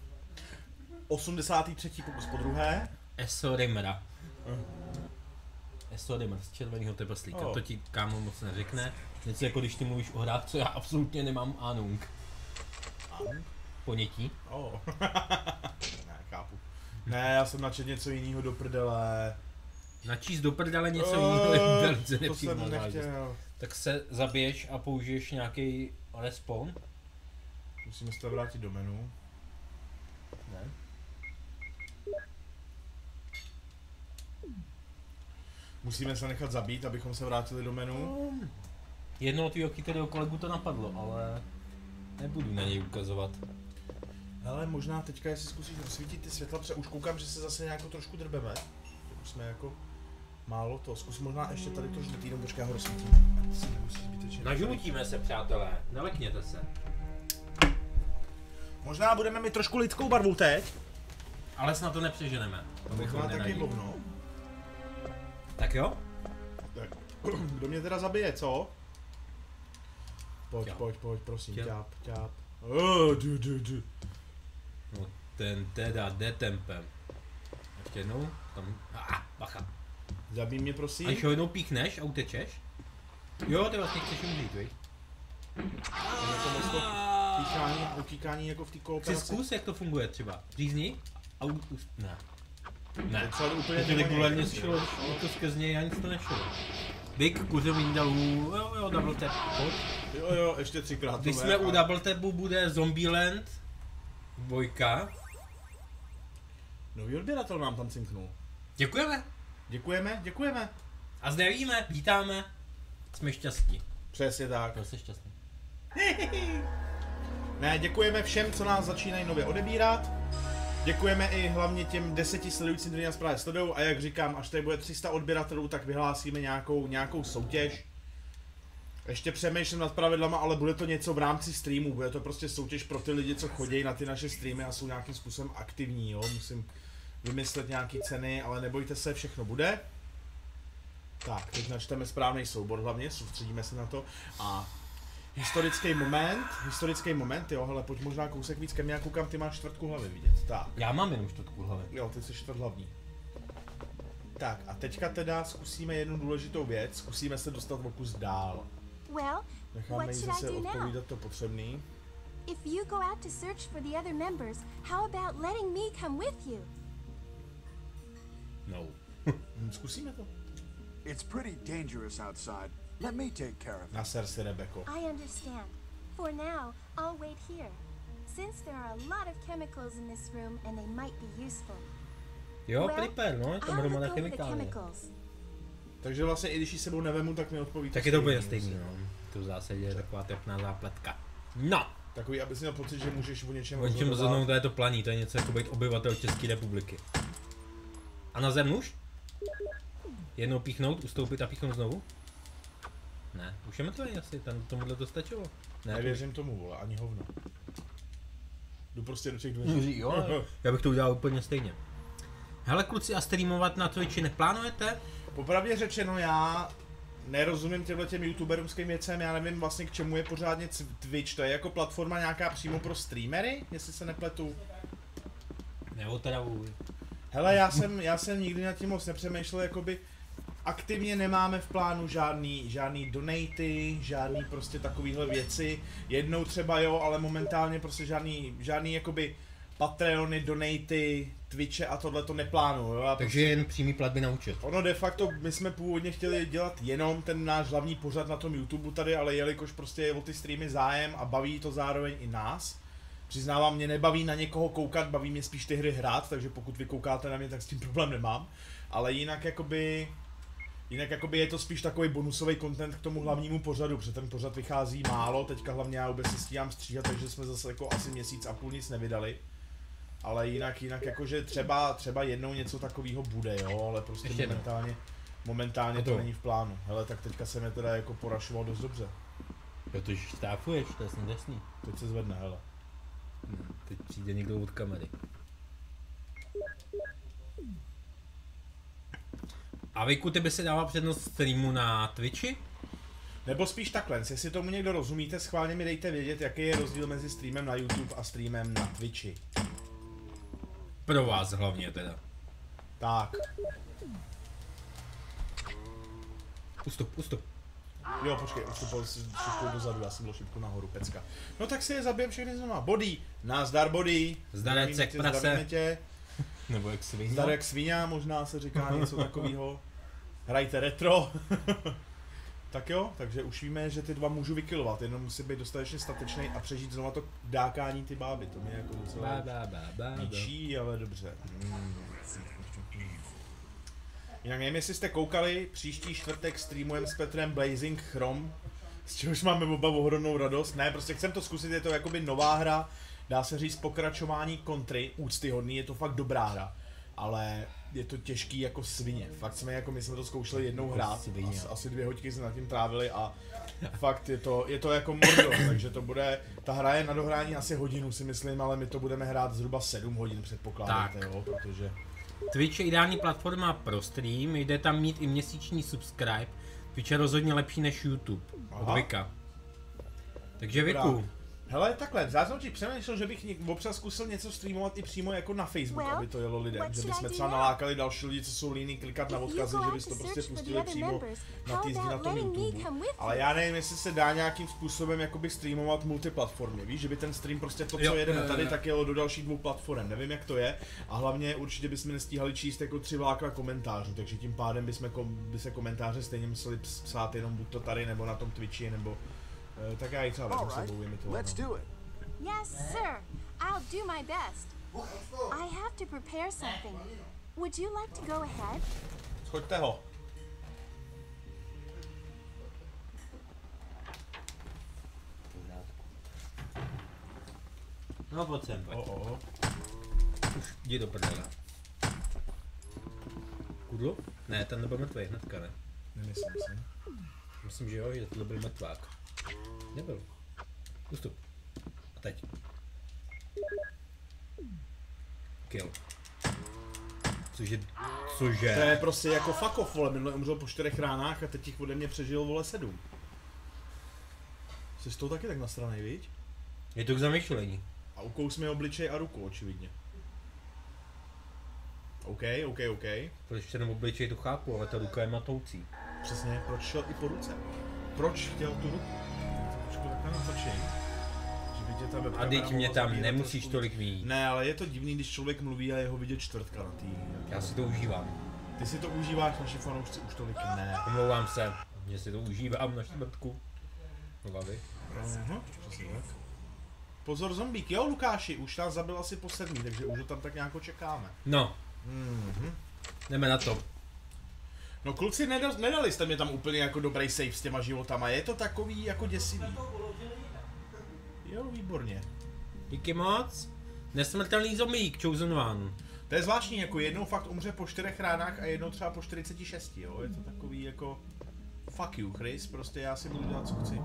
83. pokus po druhé. Eso Eso Rimmer z červeného trpaslíka. Oh. To ti kámo moc neřekne. Něco jako když ty mluvíš o hrách, co já absolutně nemám anung. Ponětí. Oh. ne, chápu. Ne, já jsem načet něco jiného do prdele. Načíst do prdele něco jiného je velice To nepříjemná jsem záležitost. nechtěl. Tak se zabiješ a použiješ nějaký respawn. Musíme se to vrátit do menu. Ne? Musíme se nechat zabít, abychom se vrátili do menu. Jednoho tvýho chytrého kolegu to napadlo, ale nebudu na něj ukazovat. Ale možná teďka, jestli zkusíš rozsvítit ty světla, protože už koukám, že se zase nějak trošku drbeme. Už jsme jako málo to. Zkus možná ještě tady to žlutý, no počkej, já ho rozsvítím. Ať zbytečně. Nažlutíme se, přátelé. Nelekněte se. Možná budeme mít trošku lidskou barvu teď. Ale snad to nepřeženeme. To bychom taky. Tak jo? Tak, kdo mě teda zabije, co? Pojď, Ťap. pojď, pojď, prosím, Ťap. ťap, ťap. Oh, du, du, du. No ten teda jde tempem. Ještě jednou, tam, ah, bacha. Zabij mě, prosím. A když ho jednou píchneš a utečeš? Jo, ty vlastně chceš umřít, viď? Jako moc to píchání, utíkání jako v té kooperaci. zkus, jak to funguje třeba. Řízni a u, u, ne. Ne. Docela úplně mimo regulárně šlo to skrz něj a nic to nešlo. Big kuře Vindalů, jo jo, double tap, pojď. Jo, jo, ještě třikrát. Když to jsme u double tapu bude Zombieland dvojka. Nový odběratel nám tam cinknul. Děkujeme. Děkujeme, děkujeme. A zdravíme, vítáme. Jsme šťastní. Přesně tak. Byl jsi šťastný. Ne, děkujeme všem, co nás začínají nově odebírat. Děkujeme i hlavně těm deseti sledujícím, kteří nás právě sledují a jak říkám, až tady bude 300 odběratelů, tak vyhlásíme nějakou, nějakou soutěž. Ještě přemýšlím nad pravidlama, ale bude to něco v rámci streamu, bude to prostě soutěž pro ty lidi, co chodí na ty naše streamy a jsou nějakým způsobem aktivní, jo, musím vymyslet nějaký ceny, ale nebojte se, všechno bude. Tak, teď načteme správný soubor hlavně, soustředíme se na to a historický moment, historický moment, jo, hele, pojď možná kousek víc ke mně, já koukám, ty máš čtvrtku hlavy vidět, tak. Já mám jenom čtvrtku hlavy. Jo, ty jsi čtvrt hlavní. Tak a teďka teda zkusíme jednu důležitou věc, zkusíme se dostat o kus dál. Well, Necháme jí zase odpovídat to potřebný. If you go out to search for the other members, how about letting me come with you? No. Hm, Zkusíme to. It's pretty dangerous outside. Let me take care of it. Na si Rebeko. I understand. For now, I'll wait here. Since there are a lot of chemicals in this room and they might be useful. Jo, Prepper, no, je tam hromada chemikálie. chemicals. Takže vlastně i když ji sebou nevemu, tak mi odpoví. Tak je to úplně stejný, no. To v zásadě je taková trapná zápletka. No! Takový, aby si měl pocit, že můžeš o něčem O čem rozhodnout, to je to planí, to je něco jako být obyvatel České republiky. A na zem nůž? Jednou píchnout, ustoupit a píchnout znovu? Ne, už je mrtvý asi, tam tomuhle to stačilo. Ne, Nevěřím tomu, vole, ani hovno. Jdu prostě do těch dveří. Jo, já bych to udělal úplně stejně. Hele kluci, a streamovat na Twitchi neplánujete? Popravdě řečeno, já nerozumím těmhle těm youtuberským věcem, já nevím vlastně k čemu je pořádně Twitch, to je jako platforma nějaká přímo pro streamery, jestli se nepletu. Neotravuj. Hele, já jsem, já jsem nikdy nad tím moc nepřemýšlel, jakoby aktivně nemáme v plánu žádný, žádný donaty, žádný prostě takovýhle věci. Jednou třeba jo, ale momentálně prostě žádný, žádný jakoby Patreony, donaty, Twitche a tohle to neplánuju, Takže jen přímý platby na účet. Ono de facto, my jsme původně chtěli dělat jenom ten náš hlavní pořad na tom YouTube tady, ale jelikož prostě je o ty streamy zájem a baví to zároveň i nás, Přiznávám, mě nebaví na někoho koukat, baví mě spíš ty hry hrát, takže pokud vy koukáte na mě, tak s tím problém nemám. Ale jinak jakoby... Jinak jakoby je to spíš takový bonusový content k tomu hlavnímu pořadu, protože ten pořad vychází málo, teďka hlavně já vůbec se stíhám stříhat, takže jsme zase jako asi měsíc a půl nic nevydali. Ale jinak, jinak jakože třeba, třeba jednou něco takového bude, jo, ale prostě Ještě momentálně, momentálně to není v plánu. Hele, tak teďka se mi teda jako porašoval dost dobře. Protože štáfuješ, to je snad jasný. Teď se zvedne, hele. Hm, Teď přijde někdo od kamery. A Viku, ty by si dával přednost streamu na Twitchi? Nebo spíš takhle, jestli tomu někdo rozumíte, schválně mi dejte vědět, jaký je rozdíl mezi streamem na YouTube a streamem na Twitchi. Pro vás hlavně teda. Tak, Ustup, ustup. jo, počkej, ustupil si šipku dozadu, já jsem byl šipku nahoru, pecka. No tak si je zabijem všechny znova. Body, nazdar body. Zdarec jak prase. zdravíme Tě. Nebo jak svině. Zdar jak svině, možná se říká něco takového. Hrajte retro. tak jo, takže už víme, že ty dva můžu vykilovat, jenom musí být dostatečně statečný a přežít znova to dákání ty báby, to mě jako docela... Ba, ba, ba, ba. Ničí, ale dobře. Jinak nevím, jestli jste koukali, příští čtvrtek streamujeme s Petrem Blazing Chrome, z čehož máme oba ohromnou radost. Ne, prostě chcem to zkusit, je to jakoby nová hra, dá se říct pokračování kontry, úctyhodný, je to fakt dobrá hra. Ale je to těžký jako svině. Fakt jsme jako, my jsme to zkoušeli jednou hrát, svině. asi, asi dvě hodiny jsme nad tím trávili a fakt je to, je to jako Mordor, takže to bude, ta hra je na dohrání asi hodinu si myslím, ale my to budeme hrát zhruba 7 hodin předpokládáte, jo, protože Twitch je ideální platforma pro stream, jde tam mít i měsíční subscribe. Twitch je rozhodně lepší než YouTube. Od Aha. Vika. Takže. Viku, Hele, takhle, já jsem ti přemýšlel, že bych něk- občas zkusil něco streamovat i přímo jako na Facebook, Well, aby to jelo lidem, že bychom třeba nalákali další lidi, co jsou líní klikat na odkazy, že bys to prostě pustili přímo na týzdí na tom YouTube. Ale já nevím, jestli se dá nějakým způsobem jakoby streamovat multiplatformně, víš, že by ten stream prostě to, co Jo, jedeme jo, tady, jo. tak jelo do dalších dvou platform, nevím jak to je. A hlavně určitě bychom nestíhali číst jako tři vlákna komentářů, takže tím pádem bychom kom, by se komentáře stejně museli ps- psát jenom buď to tady, nebo na tom Twitchi, nebo tak já ji třeba vezmu All right, sebou, je mi to let's do it. Yes, sir. I'll do my best. I have to prepare something. Would you like to go ahead? Schoďte ho. no pojď sem, O, pojď. o, o. Už jdi do prdele. Kudlu? Ne, ten nebyl mrtvý hnedka, ne? Nemyslím si. Myslím, že jo, že tohle byl mrtvák. Nebyl. Ustup. A teď. Kill. Cože, To cože? je prostě jako fuck off, vole, minule umřel po čtyřech ránách a teď jich ode mě přežil, vole, sedm. Jsi z toho taky tak nasranej, viď? Je to k zamyšlení. A ukous mi obličej a ruku, očividně. OK, OK, OK. Proč ten obličej to chápu, ale ta ruka je matoucí. Přesně, proč šel i po ruce? Proč chtěl tu ruku? Tě ta A teď mě tam nemusíš trošku tolik mít. Ne, ale je to divný, když člověk mluví a jeho vidět čtvrtka na tý. Já si to užívám. Ty si to užíváš, naši fanoušci už tolik ne. Omlouvám se, že si to užívám na čtvrtku. Hlavy. Přesně tak. Pozor zombík, jo Lukáši, už nás zabil asi po sedmý, takže už ho tam tak nějak čekáme. No, Mhm. jdeme na to. No kluci, nedal, nedali jste mi tam úplně jako dobrý save s těma životama, je to takový jako děsivý. Jo, výborně. Díky moc. Nesmrtelný zombík, Chosen One. To je zvláštní, jako jednou fakt umře po čtyřech ránách a jednou třeba po 46, jo, je to takový jako... Fuck you, Chris, prostě já si budu dělat, co chci.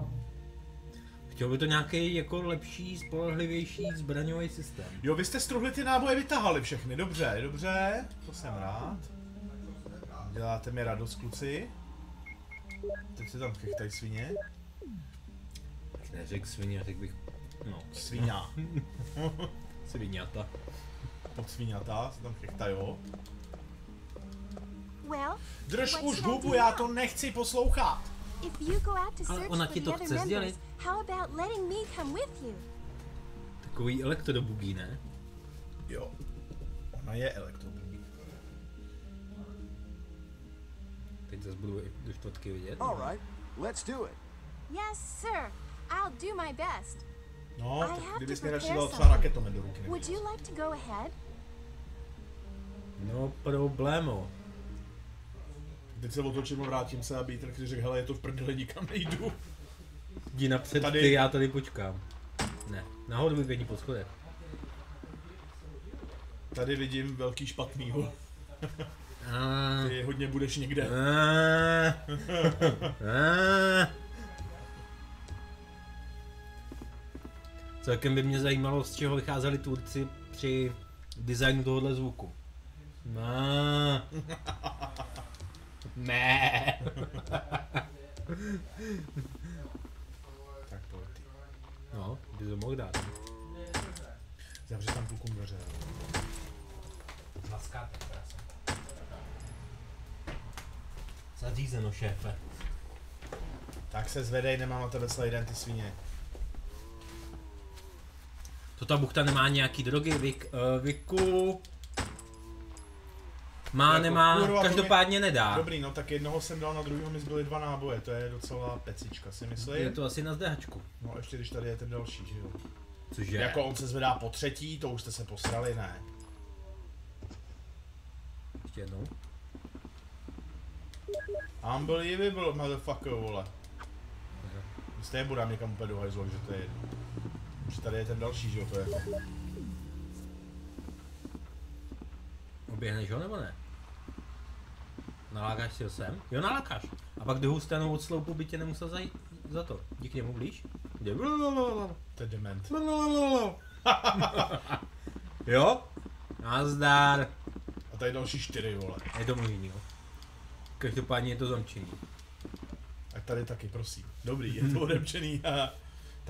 Chtěl by to nějaký jako lepší, spolehlivější zbraňový systém. Jo, vy jste struhli ty náboje vytahali všechny, dobře, dobře, to jsem rád. Děláte mi radost, kluci. Teď se tam chechtají svině. Neřek svině, řekl bych, no, Svíňa. sviňata. Pod svíňata se tam chechtajou. Well, Drž už hubu, já to nechci poslouchat. if you go out to Ale search ona ti to chce sdělit. how about letting me come with you? Takový elektrobugí, ne? Jo. Ona je elektro. Teď zase budu i do čtvrtky vidět. All right, let's do it. Yes, sir. I'll do my best. No, I tak have kdybys to mi radši dal třeba raketomet do ruky. Would you like to go ahead? No problémo. Teď se otočím a vrátím se a Peter když řekl, hele, je to v prdeli, nikam nejdu. Jdi napřed Tady. ty, já tady počkám. Ne, nahoru vyběhni po schodech. Tady vidím velký špatný, vole. Ah. Ty hodně budeš někde. Celkem by mě zajímalo, z čeho vycházeli tvůrci při designu tohohle zvuku. Ah. Ne. Tak pojď. ty. No, by to mohl dát. Zavři tam klukům dveře. Tlaskáte, krásně. Zařízeno, šéfe. Tak se zvedej, nemám na tebe slajden, ty svině. To ta buchta nemá nějaký drogy, Vik, uh, Viku. Má, Jako nemá, kurva, každopádně nedá. Dobrý, no tak jednoho jsem dal, na druhého mi zbyly dva náboje, to je docela pecička, si myslím. Je to asi na zdehačku. No ještě když tady je ten další, že jo. Cože? Jako on se zvedá po třetí, to už jste se posrali, ne? Ještě jednou. Unbelievable, motherfucker, vole. Stejně budám někam úplně do hajzlu, že to je jedno. Že tady je ten další, že jo, to je. Oběhneš ho nebo ne? Nalákáš si ho sem? Jo, nalákáš. A pak druhou stranu od sloupu by tě nemusel zajít za to. K němu blíž. Jde. To je dement. Jo? Nazdar. A tady další čtyři, vole. Je to možný, jo. Každopádně je to zamčený. A tady taky, prosím. Dobrý, je to odemčený.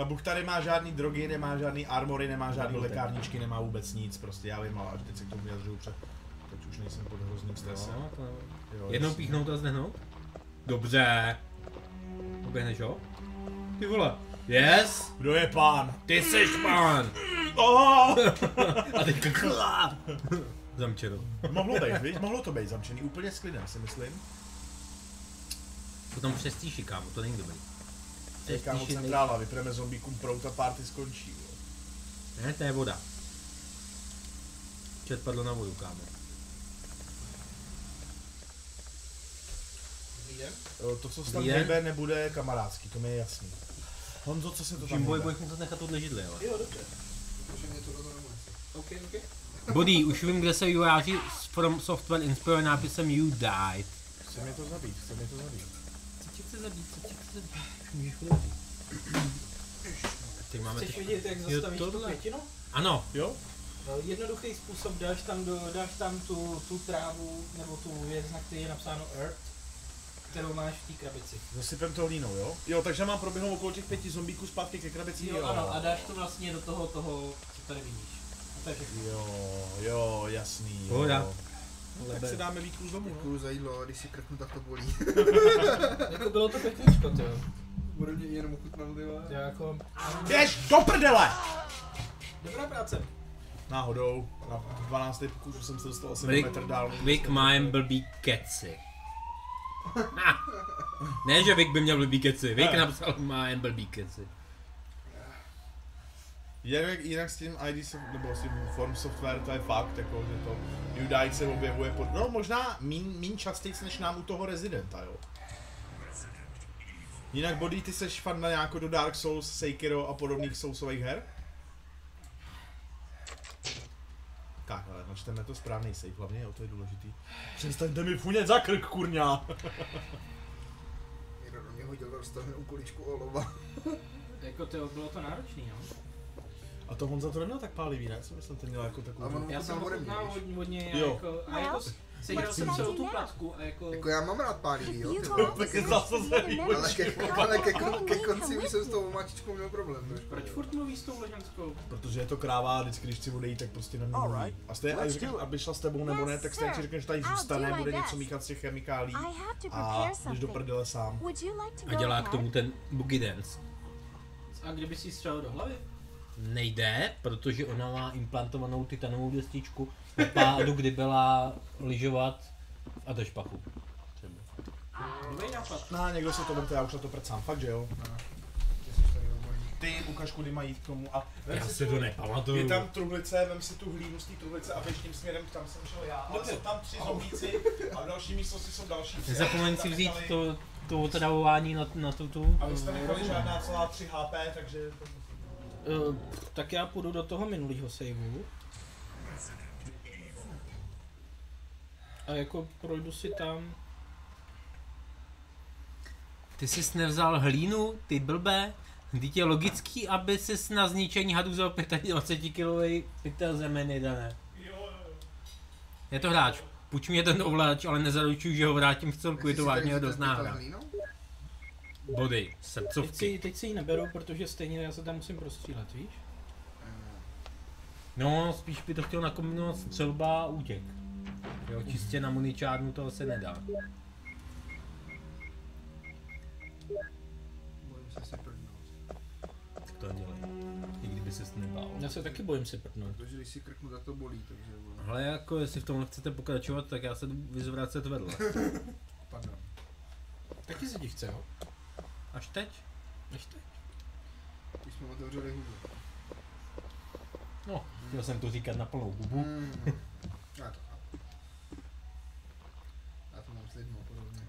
Ta buchta nemá žádný drogy, nemá žádný armory, nemá žádný lékárničky, nemá vůbec nic, prostě já vím, ale až teď se k tomu vyjadřuju před... Teď už nejsem pod hrozným stresem. No, to... Jo, Jednou píchnout a zdehnout? Dobře. Oběhneš ho? Ty vole. Yes! Kdo je pán? Ty jsi pán! Oh! A klá! Zamčeno. Mohlo být, viď? Mohlo to být zamčený úplně s klidem, si myslím. Potom přestíši, kámo, to není dobrý. Teď kámo Přestíši nej- centrála, vypreme zombíkům prout a party skončí. jo. Ne, to je voda. Čet padlo na vodu, kámo. Eh, To, co se tam Dobrý den. hejbe, nebude kamarádský, to mi je jasný. Honzo, co se to tam Čím boj, hejbe? budeš muset nechat tohle židli, ale. Jo, dobře. Protože mě to rozhodne. OK, OK. Body, už vím, kde se vývojáři z From Software inspiruje nápisem You Died. Chce mě to zabít, chce mě to zabít. Co tě chce zabít, co tě chce zabít? Můžeš odevřít. Teď máme Chceš teď... vidět, jak Jo, zastavíš tu tohle. květinu? Ano, Jo? No, Jednoduchý způsob, dáš tam, do, dáš tam tu, tu trávu, nebo tu věc, na které je napsáno Earth, kterou máš v té krabici. Zasypem to hlínou, jo? Jo, takže mám proběhnout okolo těch pěti zombíků zpátky ke krabici, Jo, ano, a dáš to vlastně do toho, toho, co tady vidíš. A to je všechno. Jo, jo, jasný, jo. Pohoda. No, tak si dáme výkru z domu, no. Děkuju za jídlo, když si krknu, tak to bolí. jako bylo to pěknýčko, ty jo. Bude mě jenom ochutnat, ty vole. To jako, Běž do prdele! dobrá práce. Náhodou, na 12. pokusu jsem se dostal asi Vic, metr dál. Vic má jen blbý keci. Ne, že Vic by měl blbý keci, Vic napsal má jen blbý keci. Jinak, jinak s tím ID, se- nebo s tím Form Software, to je fakt, jako, že to UDI se objevuje pod, no možná mín, mín častějc než nám u toho Residenta, jo. Jinak Body, ty seš fan na nějakou do Dark Souls, Sekiro a podobných soulsových her? Tak, ale načteme to správný save, hlavně, jo, to je důležitý. Přestaňte mi funět za krk, kurňa! Někdo do mě hodil rozstavenou kuličku olova. Jako to bylo to náročný, no. A to Honza to neměl tak pálivý, ne? Jsem myslel, ten měl jako takovou... On- Já jsem tam ho něj Jo. jako, a jako seděl jsem celou tu now? placku a jako... Jako já mám rád pálivý, jo, ty go vole. up Tak to je see zase members Ale ke, ale ke, ke konci už jsem s tou mačičkou měl problém. trošku. Proč furt mluvíš s tou ležanskou? Protože je to kráva a vždycky, když chci odejít, tak prostě na mě mluví. A stejně, až řekneš, aby šla s tebou nebo ne, tak stejně řekneš, že tady zůstane, bude něco míchat z těch chemikálí a jdeš do prdele sám. A dělá k tomu ten boogie dance. A kdyby si jí střelil do hlavy? Nejde, protože ona má implantovanou titanovou destičku po pádu, kdy byla lyžovat v Adešpachu. Dobrý nápad. No, někdo si to vemte, já už na to prcám, fakt, že jo? Ty ukaž, kudy mají jít komu. A vem Já si si tu- to nepamatuju. Je tam truhlice, vem si tu hlínu z té truhlice a běž tím směrem, tam jsem šel já. Ale Dobře. jsou tam tři zombíci a v další místnosti jsou další tři. Nezapomeň si vzít to, to otravování na, na tu tu. A vy jste nechali žádná celá 3 HP, takže... Uh, tak já půjdu do toho minulého saveu. A jako projdu si tam. Ty jsi nevzal hlínu, ty blbé. Vždyť je logický, aby si na zničení hadu vzal 25 kg pytel zemeny dané. Je to hráč. Půjč mě ten ovladač, ale nezaručuju, že ho vrátím v celku, je to vážně dost náhra. Body, Teď srdcovky. si, teď si ji neberu, protože stejně já se tam musím prostřílet, víš? No, spíš by to chtěl nakombinovat střelba a útěk. Jo, čistě na muničárnu toho se nedá. Bojím se se prdnout. Tak to dělej. I kdyby ses nebál. Já se taky bojím se prdnout. Protože když si krknu, tak to bolí, takže... Ale jako jestli v tomhle chcete pokračovat, tak já se jdu vyzvracet vedle. Pardon. Taky se ti chce, jo? Až teď? Než teď. Když jsme otevřeli hubu. No, chtěl jsem to říkat na plnou hubu. Mm. Já to chápu. Já to mám s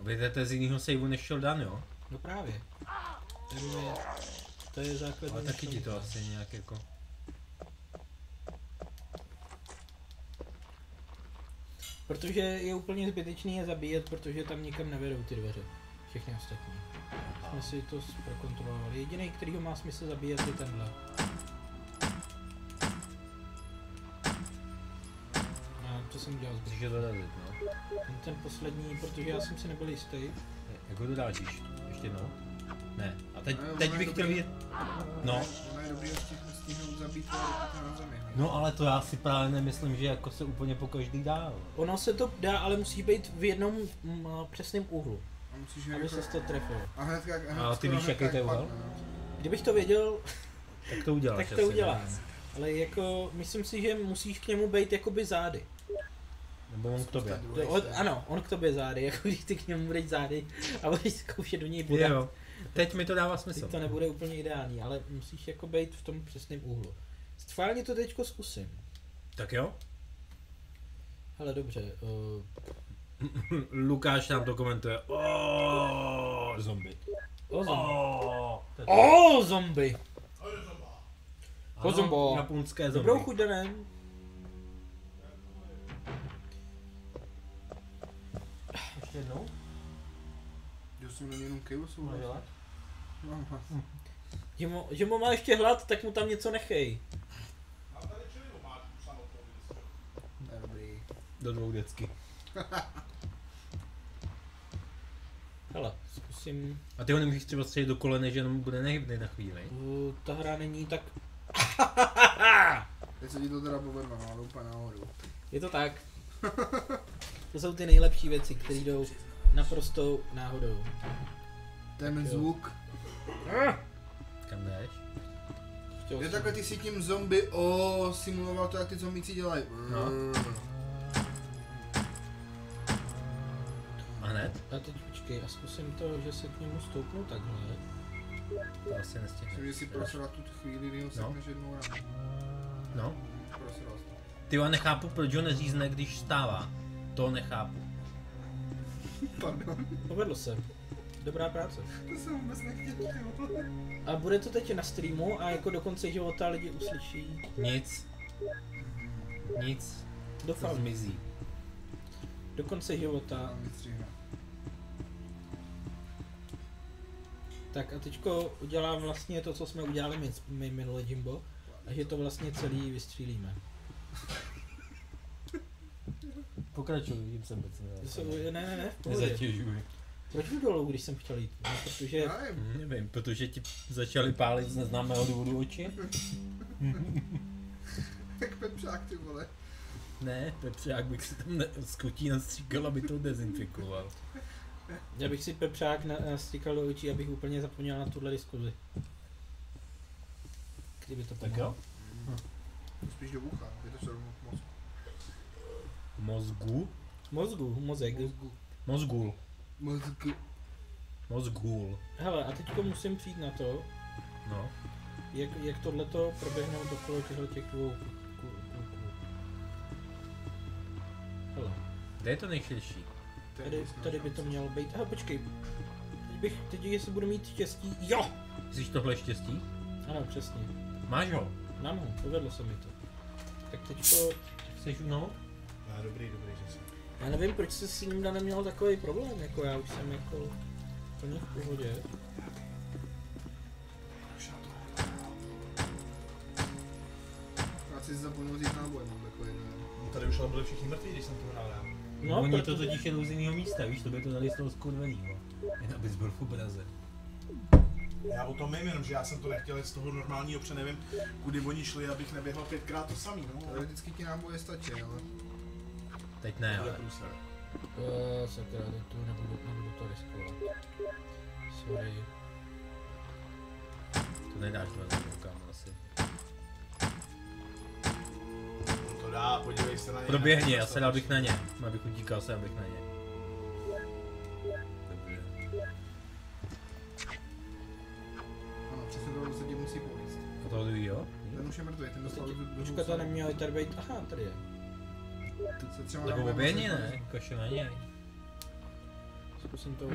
podobně. Vyjdete z jiného saveu než šel Dan, jo? No právě. To je, to je základní. Ale taky ti to asi nějak jako... Protože je úplně zbytečný je zabíjet, protože tam nikam nevedou ty dveře. Všechny ostatní. Jsme si to prokontrolovali. Jediný, který ho má smysl zabíjet, je tenhle. A to jsem udělal Musíš no. Ten, ten poslední, protože já jsem si nebyl jistý. Jak ho dorážíš? Ještě jednou? Ne. A teď, Ne, teď bych chtěl vidět... No. No ale to já si právě nemyslím, že jako se úplně po každý dá. Ono se to dá, ale musí být v jednom mm, přesném úhlu, A musíš aby rychle... se to trefilo. A hned jak... Hned, A ty víš, jaký jak to je úhel? no. Kdybych to věděl, Tak to uděláš tak to ne? udělám. Ale jako, myslím si, že musíš k němu být jakoby zády. Nebo on k tobě. To, on, ano, on k tobě zády, jako když ty k němu budeš zády a budeš zkoušet do něj bodat. Jo. Teď mi to dává Teď smysl. to nebude úplně ideální, ale musíš jako být v tom přesném úhlu. Schválně to teďko zkusím. Tak jo? Ale dobře, uh, Lukáš nám to komentuje. Oh, zombie. o zombie. Oh, to je to. O zombie! Ano. Japonské zombie. Dobrou chuť, Danem. Jednou? Že jsem na něj jenom kejvu souhlasil. No, no. Že mu, že mu má ještě hlad, tak mu tam něco nechej. Dobrý. Do dvou dětsky. Hele, zkusím. A ty ho nemůžeš třeba střelit do kolene, že jenom bude nehybný na chvíli. Uh, ta hra není tak... Teď se ti to teda povedlo, no, ale úplně nahoru. Je to tak. To jsou ty nejlepší věci, které jdou naprosto náhodou. Ten zvuk. Kam jdeš? Je takhle ty si tím zombie, o, simuloval to, jak ty zombíci dělají. No. A hned? A teď počkej, a zkusím to, že se k němu stoupnu takhle. To asi nestihneš. Myslím, že si prosral tu chvíli, kdy ho No. jednou ráno. No. Prosral jsi. Ty jo, nechápu, proč ho neřízne, když stává. To nechápu. Pardon, Povedlo se. Dobrá práce. to jsem vůbec nechtěl. A bude to teď na streamu a jako do konce života lidi uslyší. Nic. Nic. To Doufám, zmizí. do konce života. Tak a teďko udělám vlastně to, co jsme udělali my, my minule Jimbo. A že to vlastně celý vystřílíme. Pokračuj, jim jsem vůbec To jsou, ne, ne, ne, v pohodě. Nezatěžuj. Proč jdu dolů, když jsem chtěl jít? No, protože Já nevím, Hm, Nevím, protože ti začaly pálit z neznámého důvodu oči? jak pepřák, ty vole. Ne, Pepřák bych si tam ne- z kutí nastříkal, aby to dezinfikoval. já bych si pepřák na- nastříkal do očí, abych úplně zapomněl na tuhle diskuzi. Kdyby to Tak pomohlo. jo? Spíš do ucha, je to se rovnou. Mozgu? Mozgu, mozek. Mozgul. Mozku. Mozgul. Hele, a teďko musím přijít na to, No. Jak, jak tohleto proběhne okolo těchto těch dvou? Hele, Kde je to nejširší? tady, tady by to mělo být. Aha, počkej. Teď bych, teď jestli budu mít štěstí. Jo! Jsi tohle štěstí? Ano, přesně. Máš ho? Mám ho, povedlo se mi to. Tak teďko, Chceš unout? No, dobrý, dobrý, že jsem. já nevím, proč se s ním neměl takový problém, jako já už jsem jako plně v pohodě. Já si zapomněl říct náboj, mám takový, ne? No, tady už ale byli všichni mrtví, když jsem to hrál já. No, Oni to totiž jedou z jiného místa, víš, to by to dali z toho skurvenýho. Jen abys byl v obraze. Já o tom vím, jenom že já jsem to nechtěl z toho normálního, protože nevím, kudy oni šli, abych neběhal pětkrát to samý, no. Ale vždycky ti náboje stačí, ale... Teď ne, ale. Uh, sakra, teď to nebudu, nebudu to riskovat. Sorry. To nedáš dva kámo asi. To dá, podívej se na ně. Proběhni, já se dal bych na ně. Abych utíkal se, abych na ně. Dobře. Ano, přesně to se musí povíst. A toho druhýho? Ten už je mrtvý, ten dostal do, Počkat, to nemělo tady být, aha, tady je. Se třeba oběhni, musí ne? povíst. Kaše na něj. Zkusím to.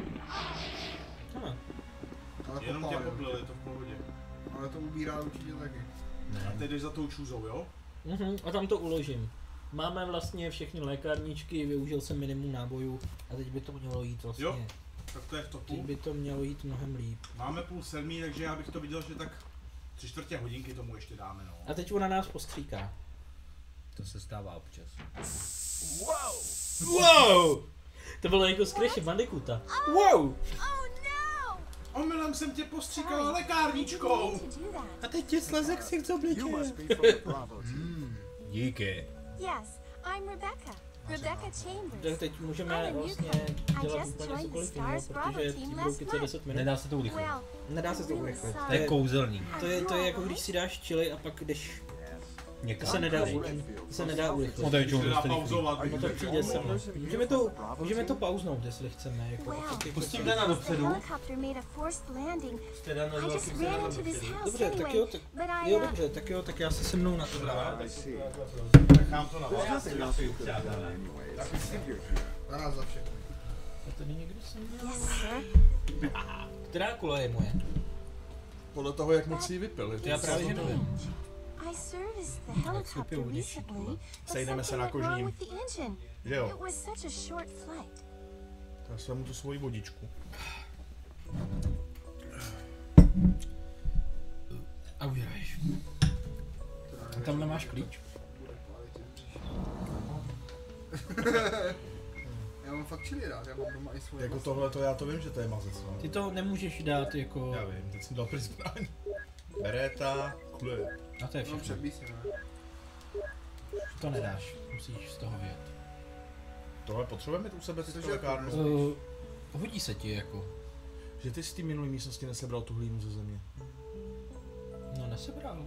Aha, Ale Jenom tě jo. poplili, to v pohodě. Ale to ubírá určitě taky. A Ne. ty jdeš za tou čůzou, jo? mhm, a tam to uložím. Máme vlastně všechny lékárničky, využil jsem minimum nábojů a teď by to mělo jít vlastně. Jo. Tak to je v Teď topu. by to mělo jít mnohem líp. Máme půl sedmý, takže já bych to viděl, že tak tři čtvrtě hodinky tomu ještě dáme, no. A teď ona nás postříká. To se stává občas. Wow! To bylo jako z Crash Bandicoota. Wow! Oh no! Omylem jsem tě postříkala that. A teď ti slezek si k You must be from the Bravo team. Hmm. Díky. Yes, I'm Rebecca. Rebecca Chambers. Tak teď můžeme vlastně dělat úplně cokoliv jiného, Stars Bravo protože ty last budou za month. 10 minut. Nedá se to urychlit. Nedá se to urychlit. To je kouzelný. To je, to je jako když si dáš chili a pak jdeš. To Někam. se nedá, u- to se nedá No urychlit. to je čemu to rychlý. pauzovat, No to přijde sem. Můžeme to, můžeme to pauznout, jestli chceme. Jako, Pustím Dana dopředu. Dobře, tak jo, tak, jo uh, dobře, tak jo, tak já se se mnou na to see. Nechám to na vás. Na nás za všechny. A tady někdo sir. Která kula je moje? Podle toho, jak moc jí vypili. To já právě nevím. I serviced the helicopter kupił gdzieś recently, but Sejdeme se something na went wrong kožním. with the engine. Že It jo, was such a short flight. já jsem mu tu svoji vodičku. A uděláš. A tam nemáš klíč? Já mám fakt chili rád, já mám doma i svoje Jako tohle, to já to vím, že to je mazec, no. Ty to nemůžeš dát jako... Já vím, teď jsem dal prý zbraň. Bereta, kule. A to je No všechno. přebíj si, ne? To nedáš, musíš z toho vyjet. Tohle potřebujeme mít u sebe ty Cože? lékárnu. Uh, hodí se ti jako. Že ty z té minulé místnosti nesebral tu hlínu ze země. No nesebral.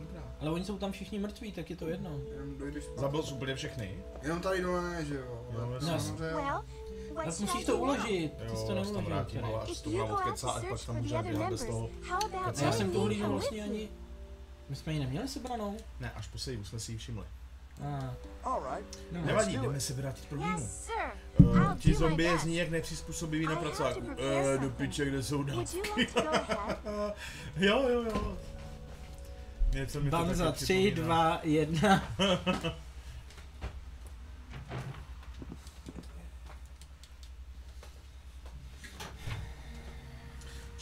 Dobrá. Ale oni jsou tam všichni mrtví, tak je to jedno. Jenom dojdeš. Zabil jsi úplně všechny? Jenom tady dole ne, že jo. Ale should I musíš to uložit, ty jsi to Jo, já se tam neuložil. vrátím, ale až to mám odkecá, to ať pak tam můžeme běhat bez toho. Kecá. Já jsem me hlínu vlastně ani... My jsme ji neměli sebranou? Ne, až po sejí jsme si ji všimli. A, All right. no. Nevadí, jdeme si vrátit pro sir. Uh, ti do zombie best. zní jak nepřizpůsobivý na pracáku. Uh, do something. piče, kde jsou dávky. jo, jo, jo. Něco mi taky za 3, připomíná. 2,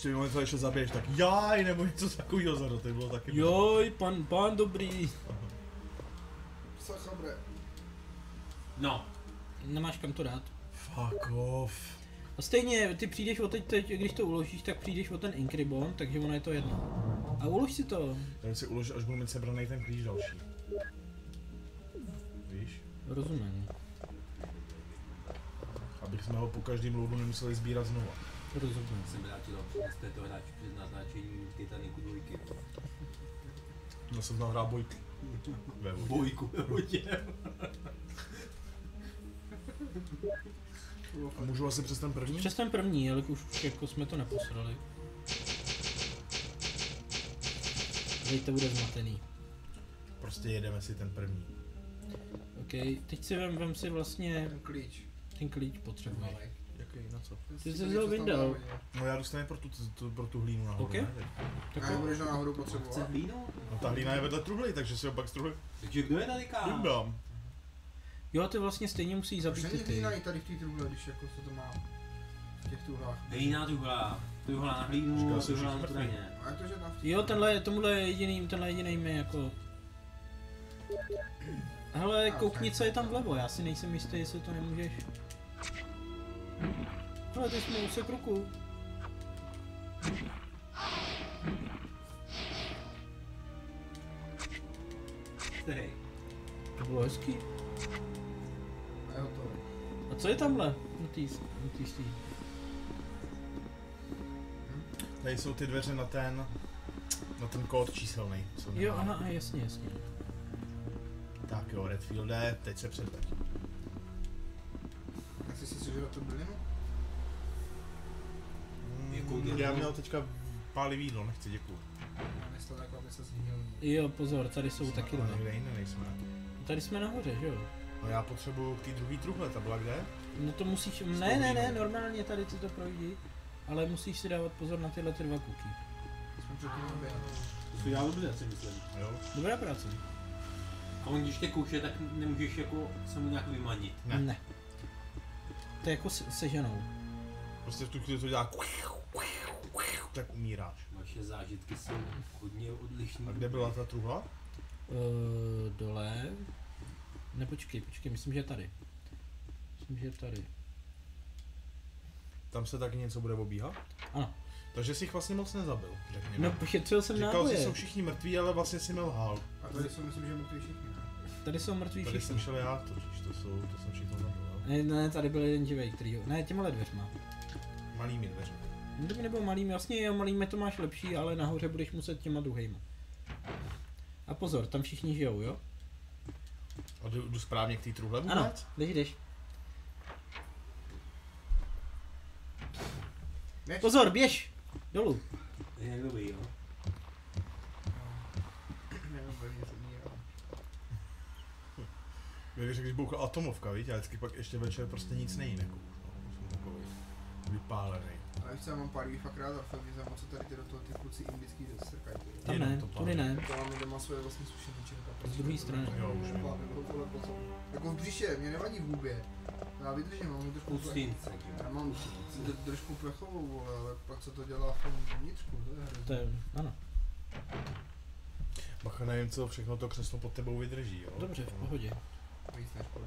1. Ještě mi to ještě zabiješ, tak jaj, nebo něco takového za to, to bylo taky. Joj, pan, pan dobrý. Sacha, bre. No. Nemáš kam to dát. Fuck off. A stejně, ty přijdeš o teď, teď, když to uložíš, tak přijdeš o ten Inkribon, takže ono je to jedno. A ulož si to. Ten si uložil, až budu mít sebraný ten klíč další. Víš? Rozumím. Abych jsme ho po každém loudu nemuseli sbírat znova. Rozumím. Jsem vrátil přineste to hráč před natáčení Titaniku dvojky. Já jsem tam hrál bojky. Ve vodě. Bojku ve vodě. A můžu asi přes ten první? Přes ten první, ale už jako jsme to neposrali. Teď to bude zmatený. Prostě jedeme si ten první. OK, teď si vem, vem si vlastně Ten klíč. ten klíč potřebuješ. Malej. Jaký, na co? Ten Ty si jsi to vzal vyndal. No já dostanu pro tu, tu, pro tu hlínu nahoru, Ok. ne? A jak budeš ho náhodou potřebovat? hlínu? No ta hlína je vedle truhly, takže si ho pak z truhly Takže kdo je tady ká? vyndám. Jo, ty vlastně stejně musíš zabít není ty ty. hlína i tady v té truhle, když jako se to má v těch tuhlách. Hlína tuhla. Tuhla na hlínu, tuhla na té Jo, tenhle, tomuhle je jediný, tenhle jediný mi jako... Hele, koukni, co je tam vlevo, já si nejsem jistý, jestli to nemůžeš. Hele, ty jsi mu úsek ruku. Hej. To bylo hezký. A je hotový. A co je tamhle? Tý, na tý stý. Tady jsou ty dveře na ten, na ten kód číselný. Jo, aha, jasně, jasně. Tak jo, Redfielde, teď se předveď. Jsi si sežral tu bylinu? Jakou Mm, Já dělnu? měl teďka pálivý jídlo, nechci, děkuji. Myslel jako, aby se zhýnil. Jo, pozor, tady jsou taky Ale dva. někde jinde nejsme. Tady jsme nahoře, že jo? No já potřebuju k té druhé truhle, ta byla kde? No to musíš, ne, ne, ne, normálně tady si to projdi. Ale musíš si dávat pozor na tyhle ty dva kuky. Jsme předtím. To si udělal dobře, si myslím. Jo? Dobrá práce. A on když tě kouše, tak nemůžeš jako se mu nějak vymanit. Ne. ne. To je jako se, se ženou. Prostě v tu chvíli to dělá tak umíráš. Vaše zážitky jsou hodně odlišné. A kde byla ta truhla? Uh, dole. Ne, počkej, počkej, myslím, že je tady. Myslím, že je tady. Tam se taky něco bude obíhat? Ano. Takže jsi jich vlastně moc nezabil, řekněme. No, pošetřil jsem Říkal jsi, náboje. jsou všichni mrtví, ale vlastně si mi lhal. A tady jsou, myslím, že mrtví všichni. Tady jsou mrtví Tady jsem všichni. šel já, totiž to jsou, to jsem zabil. jo. Ne, ne, tady byl jeden živej, který Ne, těmhle dveřma. Malými dveřmi. No to by nebyl malými, vlastně jo, malými to máš lepší, ale nahoře budeš muset těma druhýma. A pozor, tam všichni žijou, jo? A jdu, jdu správně k té truhle vůbec? Ano, jdeš, jdeš. Běž. Pozor, běž! Dolů. Je dobrý, jo. Nevím, proč mě to umírá. Víš, když bouchla atomovka, víš, a vždycky pak ještě večer prostě nic nejde. Jako, no, jsem takový vypálený. Ale víš co, já mám pár lidí fakt rád a fakt mě zajímá, co tady ty do toho ty kluci indický strkají. Tam ne, to pálí. ne. To máme doma svoje vlastní sušeničenka. Z druhé strany. Jo, už vím. Jako v břiše, mě nevadí v hubě. Já vydržím, mám trošku Pustince, Já mám držku plechovou, vole, ale pak co to dělá v tom vnitřku, to je. To je, ano. Bacha, nevím, co všechno to křeslo pod tebou vydrží, jo? Dobře, v pohodě. Víc než mnou.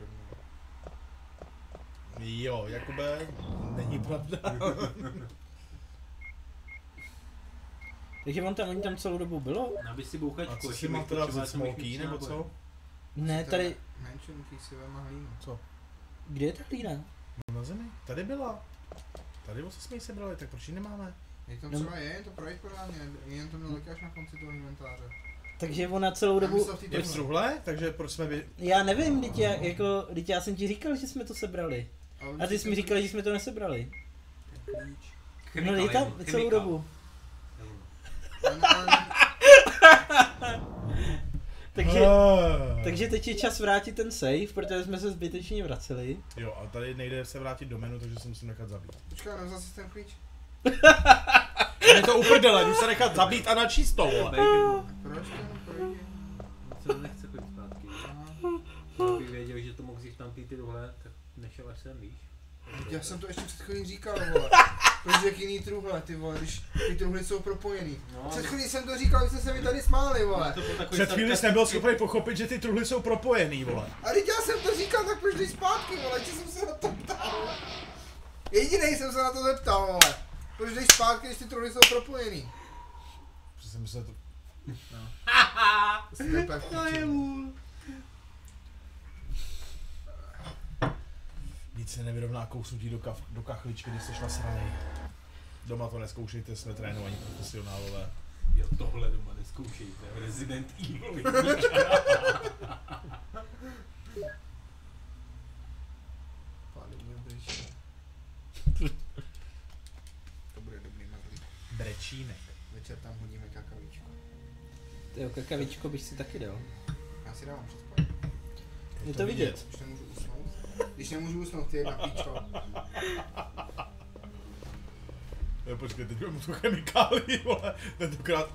Jo, Jakube, není pravda. Takže on tam, oni tam celou dobu bylo? Aby si bouchačku. A co ještě si mám teda vzít jich nebo co? Ne, tady, Menšenký si vema hlínu. Co? kde je ta hlína? No na zemi, tady byla. Tady se jsme ji sebrali, tak proč ji nemáme? Je tam No. třeba je, je to projekt pořádně, jen to měl taky až na konci toho inventáře. Takže ona celou dobu, Je v truhle, takže proč jsme vy... já nevím, teď já, jako, teď já jsem ti říkal, že jsme to sebrali. Ale A ty jsi mi říkal, že jsme to nesebrali. No je tam celou dobu. Takže, Ah. takže teď je čas vrátit ten save, protože jsme se zbytečně vraceli. Jo, a tady nejde se vrátit do menu, takže se musím nechat zabít. počkej, nevzal jsi ten klíč? Je to uprdele, jdu se nechat zabít a načíst to, vole. Proč? Co nechce chodit zpátky. Kdybych věděl, že to mohl vzít tam ty tyhle, tak nešel až sem, víš. Já jsem to ještě před chvílí říkal, vole. Proč jak jiný truhle, ty vole, když ty truhly jsou propojený. No, Před chvílí jsem to říkal, vy jste se mi tady smáli, vole. to byl Před chvíli jsi nebyl sarkastický- schopný pochopit, že ty truhly jsou propojený, vole. A teď já jsem to říkal, tak proč jdeš zpátky, vole, že jsem se na to ptal, vole. Jedinej jsem se na to zeptal, vole. Proč jdeš zpátky, když ty truhly jsou propojený? Protože jsem myslel, to... Jsi to úplně v piči. Víc se nevyrovná kousnutí do, kaf, do kachličky, když jsi nasranej. Doma to neskoušejte, jsme trénovaní profesionálové. Jo, tohle doma neskoušejte, Resident Evil. Pálí mě bryše. To bude dobrý mazlík. Brečínek. Večer tam hodíme kakavičku. Jo, kakavičko bych si taky dal. Já si dávám přes Je to vidět. Když nemůžu usnout. Když nemůžu usnout, ty jedna píčo. Jo, počkej, teď mám tu chemikálii, vole. Tentokrát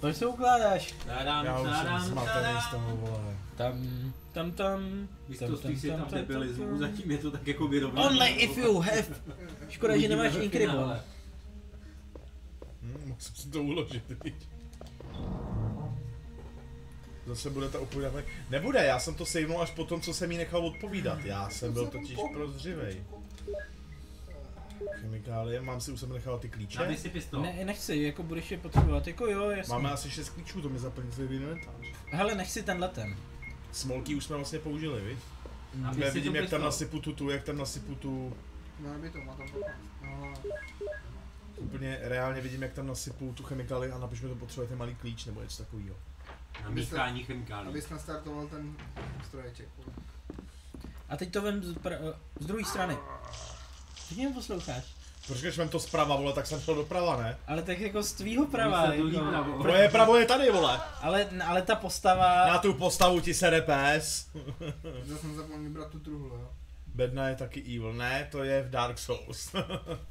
Proč se ukládáš? Tadám, já už jsem tadám, zmatený z toho, vole. Tam, tam, tam. Místo stojí si tam debilizmu, zatím je to tak jako vyrovnané. Only if you have. Škoda, že nemáš Incredible. Jsem si to uložit, viď. Zase bude ta odpovídat. Nebude, já jsem to sejmul až po tom, co jsem jí nechal odpovídat. Já jsem byl totiž prozřivej. Chemikálie, mám si už jsem nechal ty klíče. Si pistol. Ne, nechci, jako budeš je potřebovat, jako jo, jasně. Máme asi 6 klíčů, to mi zaplní celý inventář. Hele, nech si tenhle ten. Smolky už jsme vlastně použili, viď? A Já vidím, jak tam nasypu tu, tu, jak tam nasypu tu, No neby to, má tam 15. Úplně reálně vidím, jak tam nasypu tu chemikálii a napiš mi to potřebujete malý klíč nebo něco takového. Na míchání chemikálí. abys nastartoval ten stroječek. A teď to vem z, pra- z druhé strany. Ty mě posloucháš. Proč když mám to zprava, vole, tak jsem šel doprava, ne? Ale tak jako z tvýho prava, jako, pravo. Moje pravo je tady, vole. ale, ale ta postava... Na tu postavu ti se pes. Zase jsem zapomněl brát tu truhlu, jo. Bedna je taky evil. Ne, to je v Dark Souls.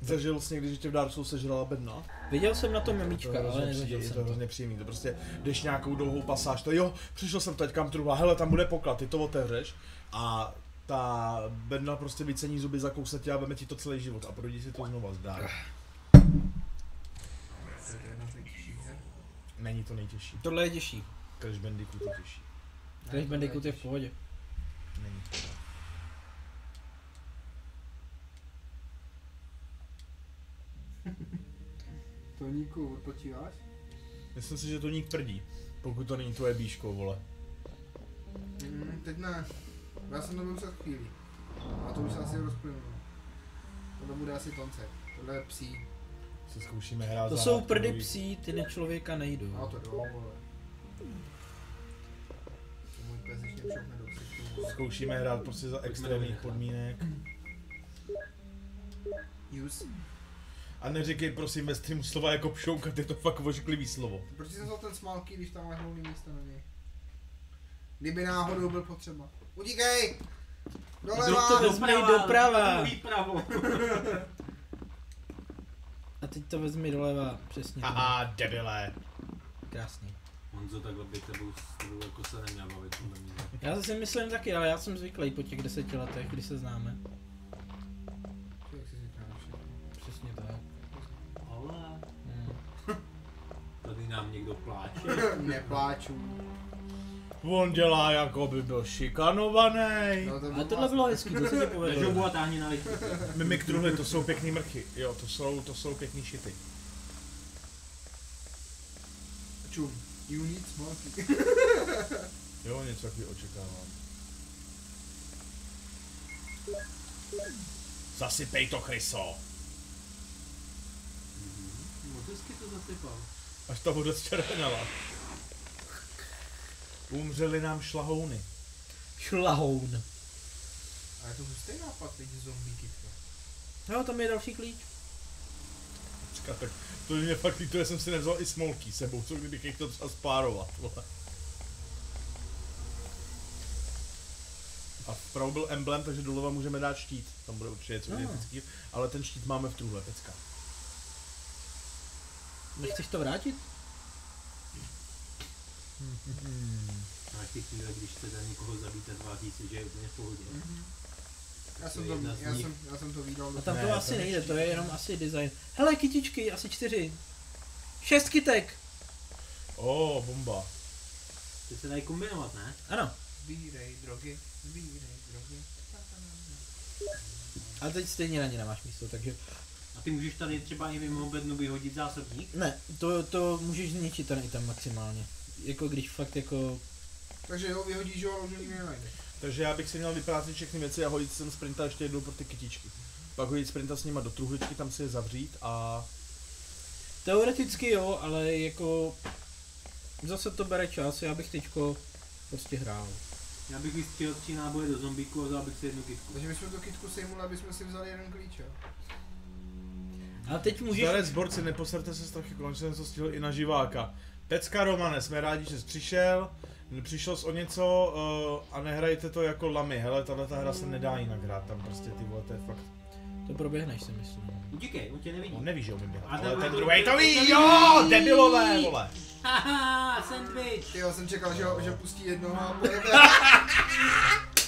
Zažil jsi někdy, že tě v Dark Souls sežrala bedna? Viděl jsem na tom To memíčka, je ale nezažil příjemný, to je jsem to. hrozně příjemný. To prostě jdeš nějakou dlouhou pasáž, to jo, přišel jsem teď kam truhla, hele, tam bude poklad, ty to otevřeš a ta bedna prostě vycení zuby, zakousne tě a veme ti to celý život a projdi si to znova zdá. To. Není to nejtěžší. Tohle je těžší. Crash Bandicoot je těžší. Crash Bandicoot je v pohodě. Není Toníku, odpočíváš? Myslím si, že to ník prdí. Pokud to není tvoje bíško, vole. Mm, teď ne. Já jsem to byl před chvílí. A to už se asi rozplynul. Tohle bude asi koncept. Tohle je psí. Se zkoušíme hrát To za jsou prdy psí, ty na člověka nejdou. A to jdou, vole. To můj pes ještě přopne do ksichtu. Zkoušíme hrát prostě za extrémních podmínek. Use. A neříkej prosím ve streamu slova jako pšoukat, je to fakt ošklivý slovo. Proč jsi vzal ten smalky, když tam máš volný místo na něj? Kdyby náhodou byl potřeba. Utíkej! Doleva! to vezmi doprava. A teď to vezmi doleva, přesně. Haha, debile. Krásný. Honzo, takhle by tebou jako se neměl bavit. Já zase myslím taky, ale já jsem zvyklý po těch deseti letech, kdy se známe. Nám někdo pláče. Nepláču. On dělá jako by byl šikanovaný. No, to Ale bylo tohle bylo hezký, to se ti povedlo. budu a táhni na lichu. Mimik truhly, to jsou pěkný mrchy. Jo, to jsou, to jsou pěkný šity. Čum. You need smalky. Jo, něco takový očekávám. Zasypej to, Kryso. Moc hezky to zasypal. Až ta voda zčervenala. Umřeli nám šlahouny. Šlahoun. A je to hustý nápad, teď zombíky. No, tam je další klíč. Počkat, tak to mě fakt líto, že jsem si nevzal i smolky sebou, co kdybych je chtěl třeba spárovat, vole. A vpravo byl emblem, takže doleva můžeme dát štít. Tam bude určitě něco identický, ale ten štít máme v truhle, pecka. Nechceš to vrátit? Máš ty chvíle, když chcete někoho zabít a tváří se, že je úplně v pohodě. Já jsem to, já jsem, já jsem to vydal. A tam Ne, to to asi nechci. nejde, to je jenom asi design. Hele, kytičky, asi čtyři. Šest kytek. O, oh, bomba. Ty se dají kombinovat, ne? Ano. Sbírej drogy, sbírej drogy. A teď stejně na ně nemáš místo, takže... A ty můžeš tady třeba i mimo bednu vyhodit zásobník? Ne, to, to můžeš zničit ten item maximálně. Jako když fakt jako... Takže ho vyhodíš, jo, ale už nikdy nenajde. Takže já bych si měl vyprázdnit všechny věci a hodit sem sprinta ještě jednou pro ty kytičky. Pak hodit sprinta s nima do truhličky, tam si je zavřít a... Teoreticky jo, ale jako... Zase to bere čas, já bych teďko prostě hrál. Já bych vystřelil tři náboje do zombíku a vzal bych si jednu kitku. Takže my jsme tu kitku sejmuli, aby jsme si vzali jeden klíč, jo. Ale teď můžeš... Staré zborci, neposerte se strachy, konečně jsem to stihl i na živáka. Pecka Romane, jsme rádi, že jsi přišel. Přišel jsi o něco uh, a nehrajte to jako lamy. Hele, tahle ta hra se nedá jinak hrát, tam prostě ty vole, to je fakt... To proběhneš si myslím. Utíkej, on tě nevidí. On neví, že umím běhat, A ten ale ten druhý- to ví, jo, debilové, vole. Haha, sandwich. Jo, jsem čekal, že, ho- že pustí jednoho a.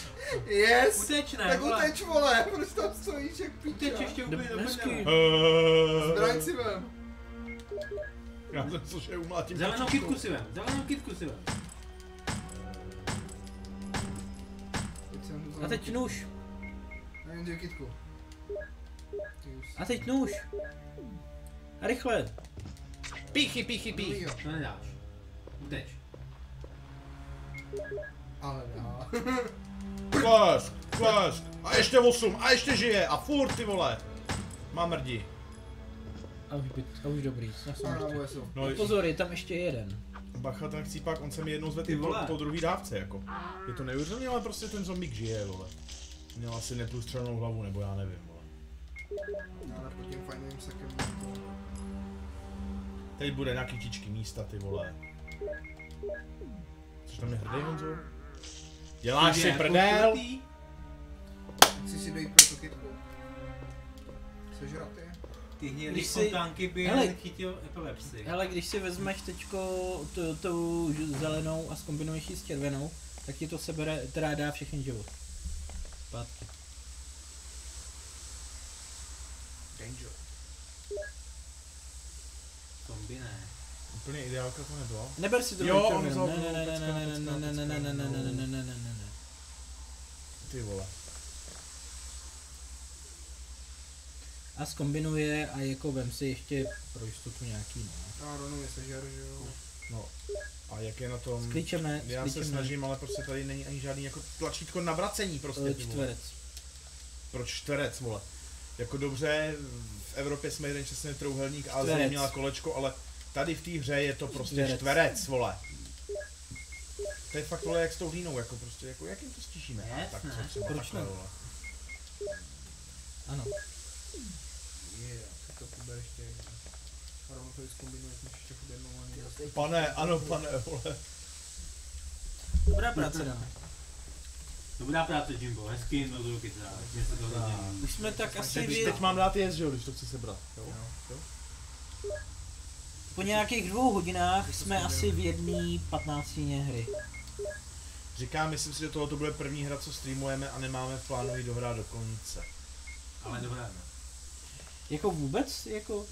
Yes! Uteč ne, Tak vole. uteč, vole, proč tam stojíš jak Uteč píča? ještě úplně do prdele. Zbraň si vem. Já jsem že umlátím Zelenou kytku si vem, zelenou kytku si vem. A teď nůž. Nevím, kde už- A teď nůž. A rychle. Píchy, píchy, píchy. Jo. To nedáš. Uteč. Ale dá. Klesk, klesk. A ještě 8, a ještě žije, a furt ty vole. Má mrdi. A už, by, a už dobrý. Já jsem ještě. USO. No, Pozor, je tam ještě jeden. bacha, ten chcípák, on se mi jednou zvedl po, po druhý dávce, jako. Je to neuvěřitelné, ale prostě ten zombík žije, vole. Měl asi neprůstřelnou hlavu, nebo já nevím, vole. Ale pod tím fajným sakem. Teď bude na kytičky místa, ty vole. Což tam je hrdý, Honzo? Děláš si prdel? Chci si dojít pro tu kitku? Sežrat je? Ty hnědý Když si- fontánky by Hele. chytil epilepsii. Ale když si vezmeš teďko tu, tu zelenou a zkombinuješ ji s červenou, tak ti to sebere, teda dá všechny život. Zpátky. Danger. Zombie ne. Úplně ideálka to nebyla. Neber si to Jo, on červenou. vzal Ne, ne, ne, ne, pecka, ne, ne, pecka, ne, ne, ne, ne, ne, ne, ne, ne, ne, ne, ne, ne. Ty vole. A zkombinuje a jako vem si ještě pro jistotu nějaký, no. A Ronu je sežer, že jo? No. A jak je na tom... S klíčem ne, Já s se klíčem ne. snažím, ale prostě tady není ani žádný jako tlačítko na vracení prostě. Ty vole. Čtverec. Proč čtverec, vole? Jako dobře, v Evropě jsme jeden časný trouhelník, a Čtverec. měla kolečko, ale tady v té hře je to prostě Čtverec. čtverec, vole. To je fakt, vole, jak s tou hlínou, jako prostě, jako jak jim to stížíme? Ne, tak ne. co třeba Proč ne? vole. Ano. Je, tak to pober ještě. A rovnou to zkombinuje, než ještě chud jednou a nejde. Pane, ano, pane, vole. Dobrá práce, dáme. Dobrá práce Jimbo, hezky jim do ruky teda, mě se to hodně líbí. Už jsme tak asi Když vě... teď mám dát jíst, že jo, když to chci sebrat. Jo? Jo? po nějakých dvou hodinách jsme asi v jedné patnáctině hry. Říkám, myslím si, že tohle bude první hra, co streamujeme a nemáme v plánu ji dohrát do konce. Ale dobré, no. Jako vůbec, jako...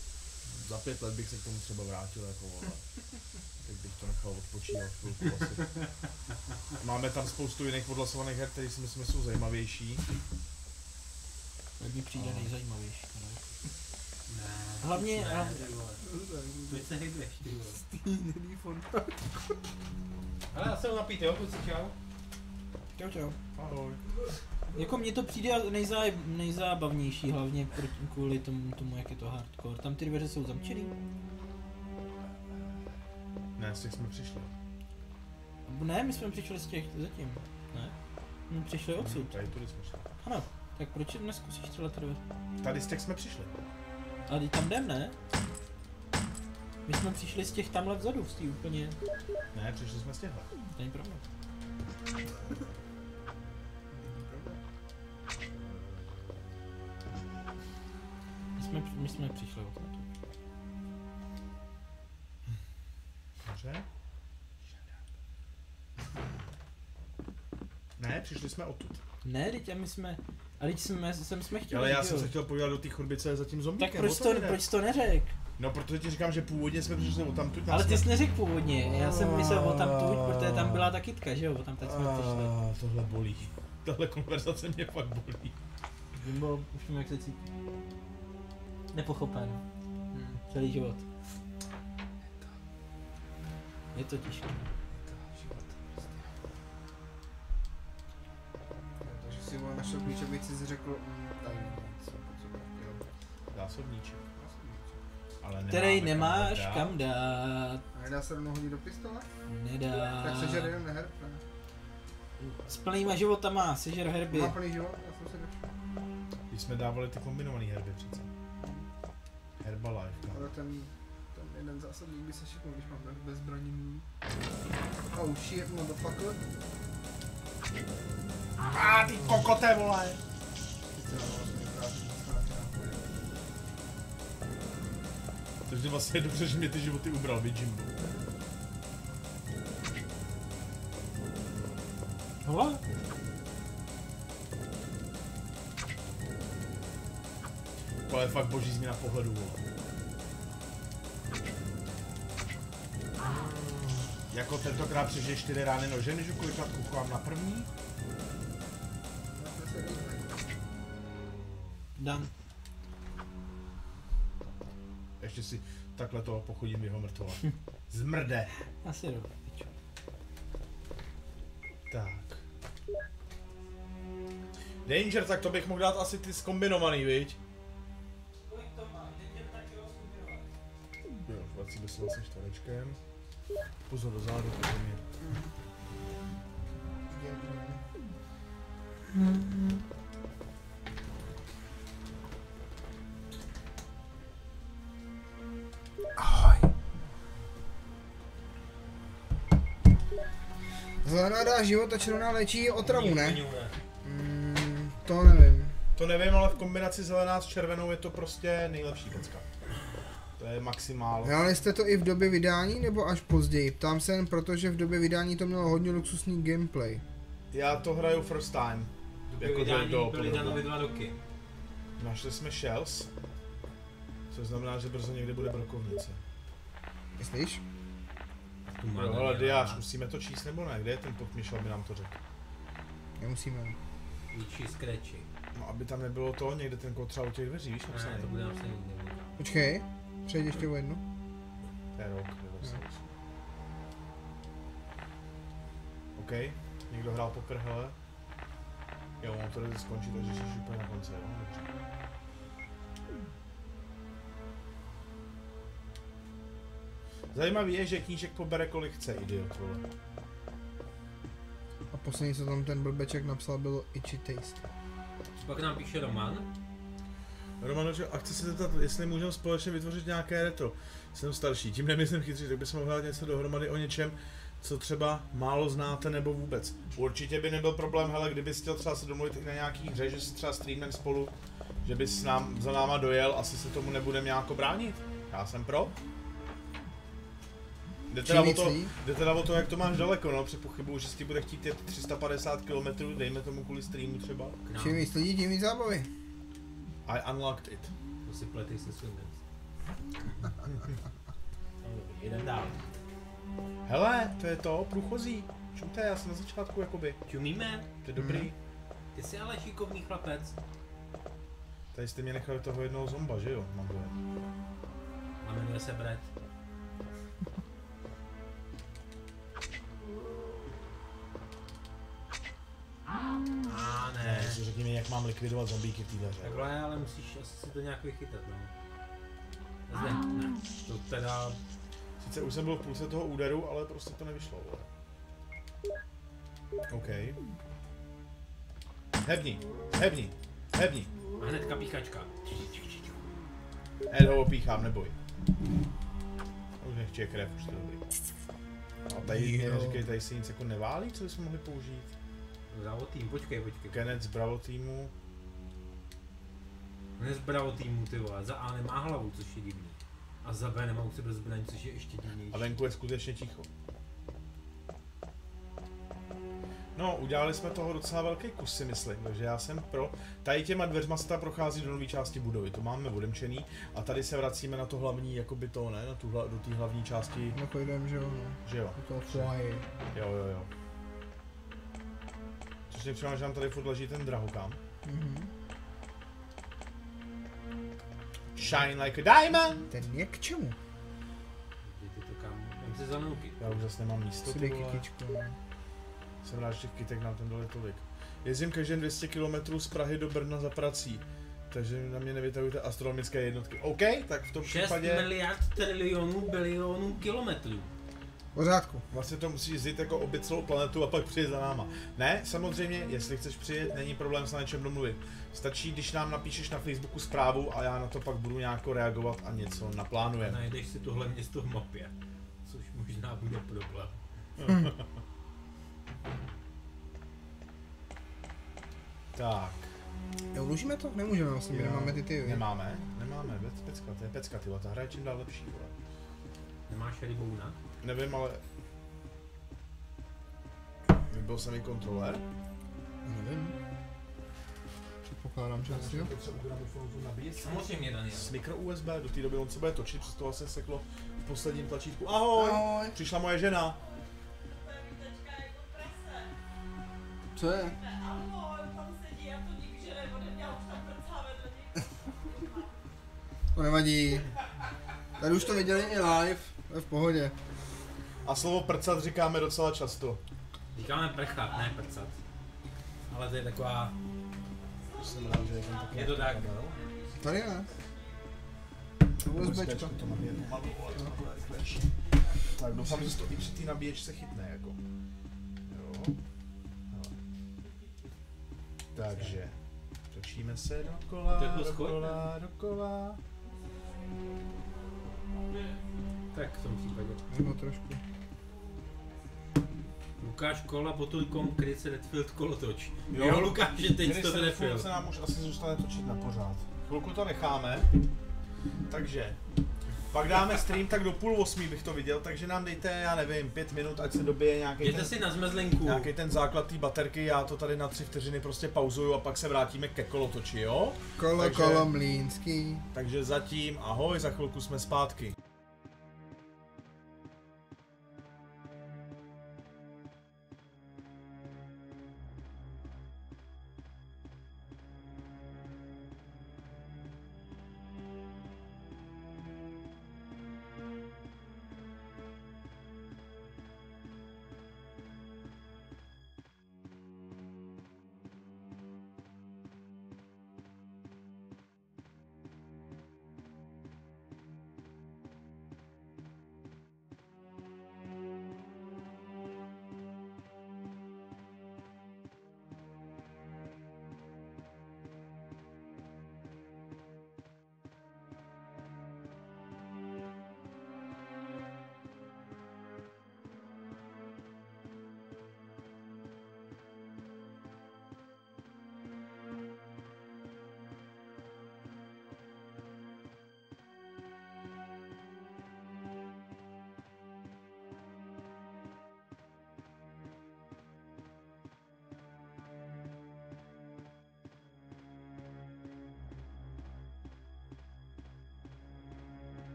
Za pět let bych se k tomu třeba vrátil, jako vole. Teď bych to nechal odpočívat chvilku asi. Máme tam spoustu jiných odhlasovaných her, které si myslím, že jsou zajímavější. Tak mi přijde nejzajímavější. no. Ne, Hlavně- ne, hlavně- ty vole. Proč se hybeš, ty vole? Ale já jsem napít, jo, kluci, čau. Čau, čau. Ahoj. Jako mně to přijde nejzá, nejzábavnější, hlavně proti, kvůli tomu, tomu, jak je to hardcore. Tam ty dveře jsou zamčený? Ne, z těch jsme přišli. Ne, my jsme přišli z těch zatím. Ne? My přišli odsud. Tady tudy jsme šli. Ano. Tak proč neskusíš tyhle dveře? Tady z těch jsme přišli. Ale teď tam jdem, ne? My jsme přišli z těch tamhle vzadu, z té úplně... Ne, přišli jsme z těchhle. To není problém. My jsme, my jsme přišli od Dobře. Ne, přišli jsme odtud. Ne, teď my jsme... A teď jsme, sem jsme chtěli. Ale já jsem se chtěl podívat do té chodby, co je za tím zombíkem. Tak proč to, proč to neřek? No, protože ti říkám, že původně jsme přišli o tamtud. Ale ty jsi neřekl původně, já jsem myslel o tam tuď, protože tam byla ta kytka, že jo, o tam teď jsme přišli. Tohle bolí. Tahle konverzace mě fakt bolí. Jimbo, už vím, jak se cítí. Nepochopen. Hm. Celý život. Je to těžké. Takže si vole našel klíč, abych si řekl, mm, tady co. Zásobníček. Ale Který nemáš dát. kam dát. A nedá se rovnou hodit do pistole? Nedá. Tak sežer jeden neher, ne? S plnýma životama, sežer herby. Má plný život, já jsem si došel. Když jsme dávali ty kombinované herby přece. Herbalife. no. Ale ten, ten jeden zásadník by se šiknul, když mám tak bezbraní. Oh shit, motherfucker. A ty kokote vole! Sice Takže vlastně je dobře, že mě ty životy ubral, Jimbo. Hele, To je fakt boží změna pohledu, vole. Jako tentokrát přežije čtyři rány nože, než kolikrát kuchám na první? No, to. Ještě si takhle toho pochodím jeho mrtvola. Zmrde. Asi jo. Tak. Danger, tak to bych mohl dát asi ty zkombinovaný, viď? Jo, 20 by se vlastně čtverečkem. Pozor dozadu, to mě. Děkuji. Zelená dá život a červená léčí otravu, ne? Mm, to nevím. To nevím, ale v kombinaci zelená s červenou je to prostě nejlepší pecka. To je maximál. Hráli jste to i v době vydání nebo až později? Ptám se jen proto, že v době vydání to mělo hodně luxusní gameplay. Já to hraju first time. Jako do, vydání do, byly Danovi dva roky. Našli jsme shells. Což znamená, že brzo někde bude brokovnice. Myslíš? Tu má Jo, ale diář, musíme to číst nebo ne? Kde je ten podmyšl, aby nám to řekl? Nemusíme. Výči skreči. No, aby tam nebylo to, někde ten kód třeba u těch dveří, víš, Ne, napsaný. to bude napsaný někde. Počkej, přejď ještě o jednu. To je rok, 98. OK, někdo hrál poker, hele. Jo, mám to jde skončit, takže jsi úplně na konci, jo? Dobře. Zajímavý je, že knížek pobere kolik chce, idiot, vole. A poslední, co tam ten blbeček napsal, bylo Itchy Taste. Pak nám píše Roman. Romano, že- a chci se zeptat, jestli můžeme společně vytvořit nějaké retro. Jsem starší, tím nemyslím chytří, tak bychom mohli něco dohromady o něčem, co třeba málo znáte nebo vůbec. Určitě by nebyl problém, hele, kdyby chtěl třeba se domluvit i na nějaký hře, že si třeba streamem spolu, že bys nám, za náma dojel, asi se tomu nebudeme nějak bránit. Já jsem pro. Jde teda, o to, jde teda o to, jak to máš daleko, no, přepochybuju, že si ti bude chtít jet 350 km, dejme tomu kvůli streamu třeba. Nám. Čím víc lidí, tím víc zábavy. I unlocked it. To si pletej se. No dobrý, jeden dál. Hele, to je to, průchozí. Čumte, já jsem na začátku jakoby. Čumíme? To je dobrý. Ty jsi ale šikovný chlapec. Tady jste mě nechali toho jednoho zomba, že jo? Mám dojem. A jmenuje se Brett. A Ne, ne. si řekni mi, jak mám likvidovat zombíky v téhle hře. Takhle, ale musíš asi si to nějak vychytat, no. Zde, ne. To teda... Sice už jsem byl v půlce toho úderu, ale prostě to nevyšlo, vole. OK. Hebni, hebni, hebni. A hnedka píchačka. Hned ho opíchám, neboj. Už nechtěje krev, už to je dobrý. A tady neříkej, tady se nic jako neválí, co bychom mohli použít? Bravo tým, počkej, počkej. Kenneth z Bravo týmu. On je z Bravo týmu, ty vole. Za A nemá hlavu, což je divný. A za B nemá u sebe zbraň, což je ještě divnější. A venku je skutečně ticho. No, udělali jsme toho docela velký kus, si myslím, takže já jsem pro. Tady těma dveřma se ta prochází do nové části budovy, to máme odemčený. A tady se vracíme na to hlavní, jakoby to, ne? Na tu, hla- do té hlavní části, No pojdem, že jo, no. že jo? Foyer. Jo, jo, jo. Což mě přijde, že nám tady furt leží ten drahokam. Mhm. Shine like a diamond! Ten je k čemu? Jděte to kam. Já už zase nemám místo, ty vole. Jsem rád, že těch kytek nám tam dali tolik. Jezdím každý 200 km z Prahy do Brna za prací. Takže na mě nevytahujte astronomické jednotky. OK, tak v tom 6 případě... miliard trilionů bilionů kilometrů. V pořádku. Vlastně to musíš zjít jako obět celou planetu a pak přijet za náma. Ne, samozřejmě, jestli chceš přijet, není problém se na něčem domluvit. Stačí, když nám napíšeš na Facebooku zprávu a já na to pak budu nějak reagovat a něco naplánujeme. Najdeš si tohle město v mapě, což možná bude problém. Tak, Jo, Dlužíme to? Nemůžeme vlastně, my Jo. nemáme ty ty. nemáme, nemáme, Pec- pecka, to je pecka, ty ta hra je čím dál lepší, vole. Nemáš rybouna? Nevím, ale... Vybil jsem i kontroler. Nevím. Předpokládám, že asi jo. Samozřejmě, Daniel. S micro USB, do té doby on se bude točit, přes toho se seklo v posledním tlačítku. Ahoj! Ahoj. Přišla moje žena. Co je? To nevadí. Tady už to viděli i live, to je v pohodě. A slovo prcat říkáme docela často. Říkáme prchat, ne prcat. Ale to je taková... Jsem rád, že je to tak. Tady ne. To USBčka. Tak doufám, že se to i při té nabíječce chytne, jako. Jo. Takže, točíme se dokola, dokola, dokola. Tak v tom případě. Nebo trošku. Lukáš kola kdy se Redfield kolotoč. Jo. Jo, jo Lukáš, že teď Když to se Redfield. se nám už asi zůstane točit na pořád. Chvilku to necháme. Takže, pak dáme stream, tak do půl osmí bych to viděl, takže nám dejte, já nevím, pět minut, ať se dobije nějaký Jděte ten, si na zmezlinku. nějaký ten základ té baterky, já to tady na tři vteřiny prostě pauzuju a pak se vrátíme ke kolotoči, jo? Kolo, Takže- kolo, mlínský. Takže zatím ahoj, za chvilku jsme zpátky.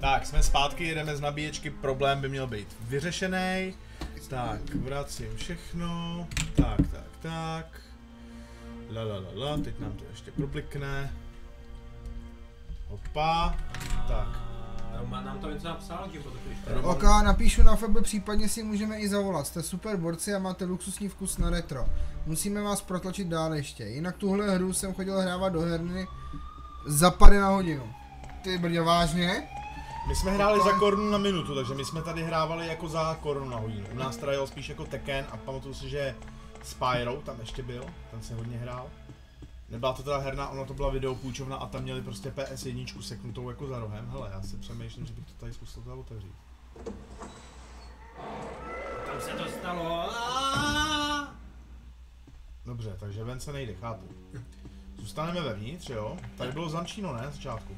Tak, jsme zpátky, jedeme z nabíječky, problém by měl být vyřešený. Tak, vracím všechno. Tak, tak, tak. La la la la, teď nám to ještě problikne. Hopa. Tak. A Roman nám to něco napsal, že Ok, napíšu na Febe, případně si můžeme i zavolat. Jste super borci a máte luxusní vkus na retro. Musíme vás protlačit dál ještě. Jinak tuhle hru jsem chodil hrávat do herny za pady na hodinu. Ty brdě, vážně? My jsme hráli za korunu na minutu, takže my jsme tady hrávali jako za korunu na hodinu. U nás teda jel spíš jako Tekken a pamatuju si, že Spyro tam ještě byl, ten se hodně hrál. Nebyla to teda herna, ono to byla videopůjčovna a tam měli prostě PS1 seknutou jako za rohem. Hele, já si přemýšlím, že bych to tady zkusil teda otevřít. Tam se to stalo. Dobře, takže ven se nejde, chápu. Zůstaneme vevnitř, jo? Tady bylo zamčíno, ne? Začátku.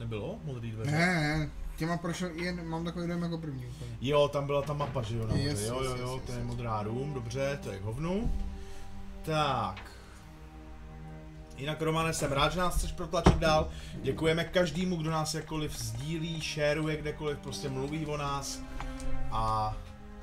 Nebylo? Modrý dveře? Ne, ne, těma prošel jen, mám takový dojem jako první úplně. Jo, tam byla ta mapa, že jo, nahoře. Yes, jo, jo, yes, jo, yes, to je yes. modrá room, dobře, to je hovnu. Tak. Jinak Romane, jsem rád, že nás chceš protlačit dál. Děkujeme každému, kdo nás jakkoliv sdílí, shareuje kdekoliv, prostě mluví o nás. A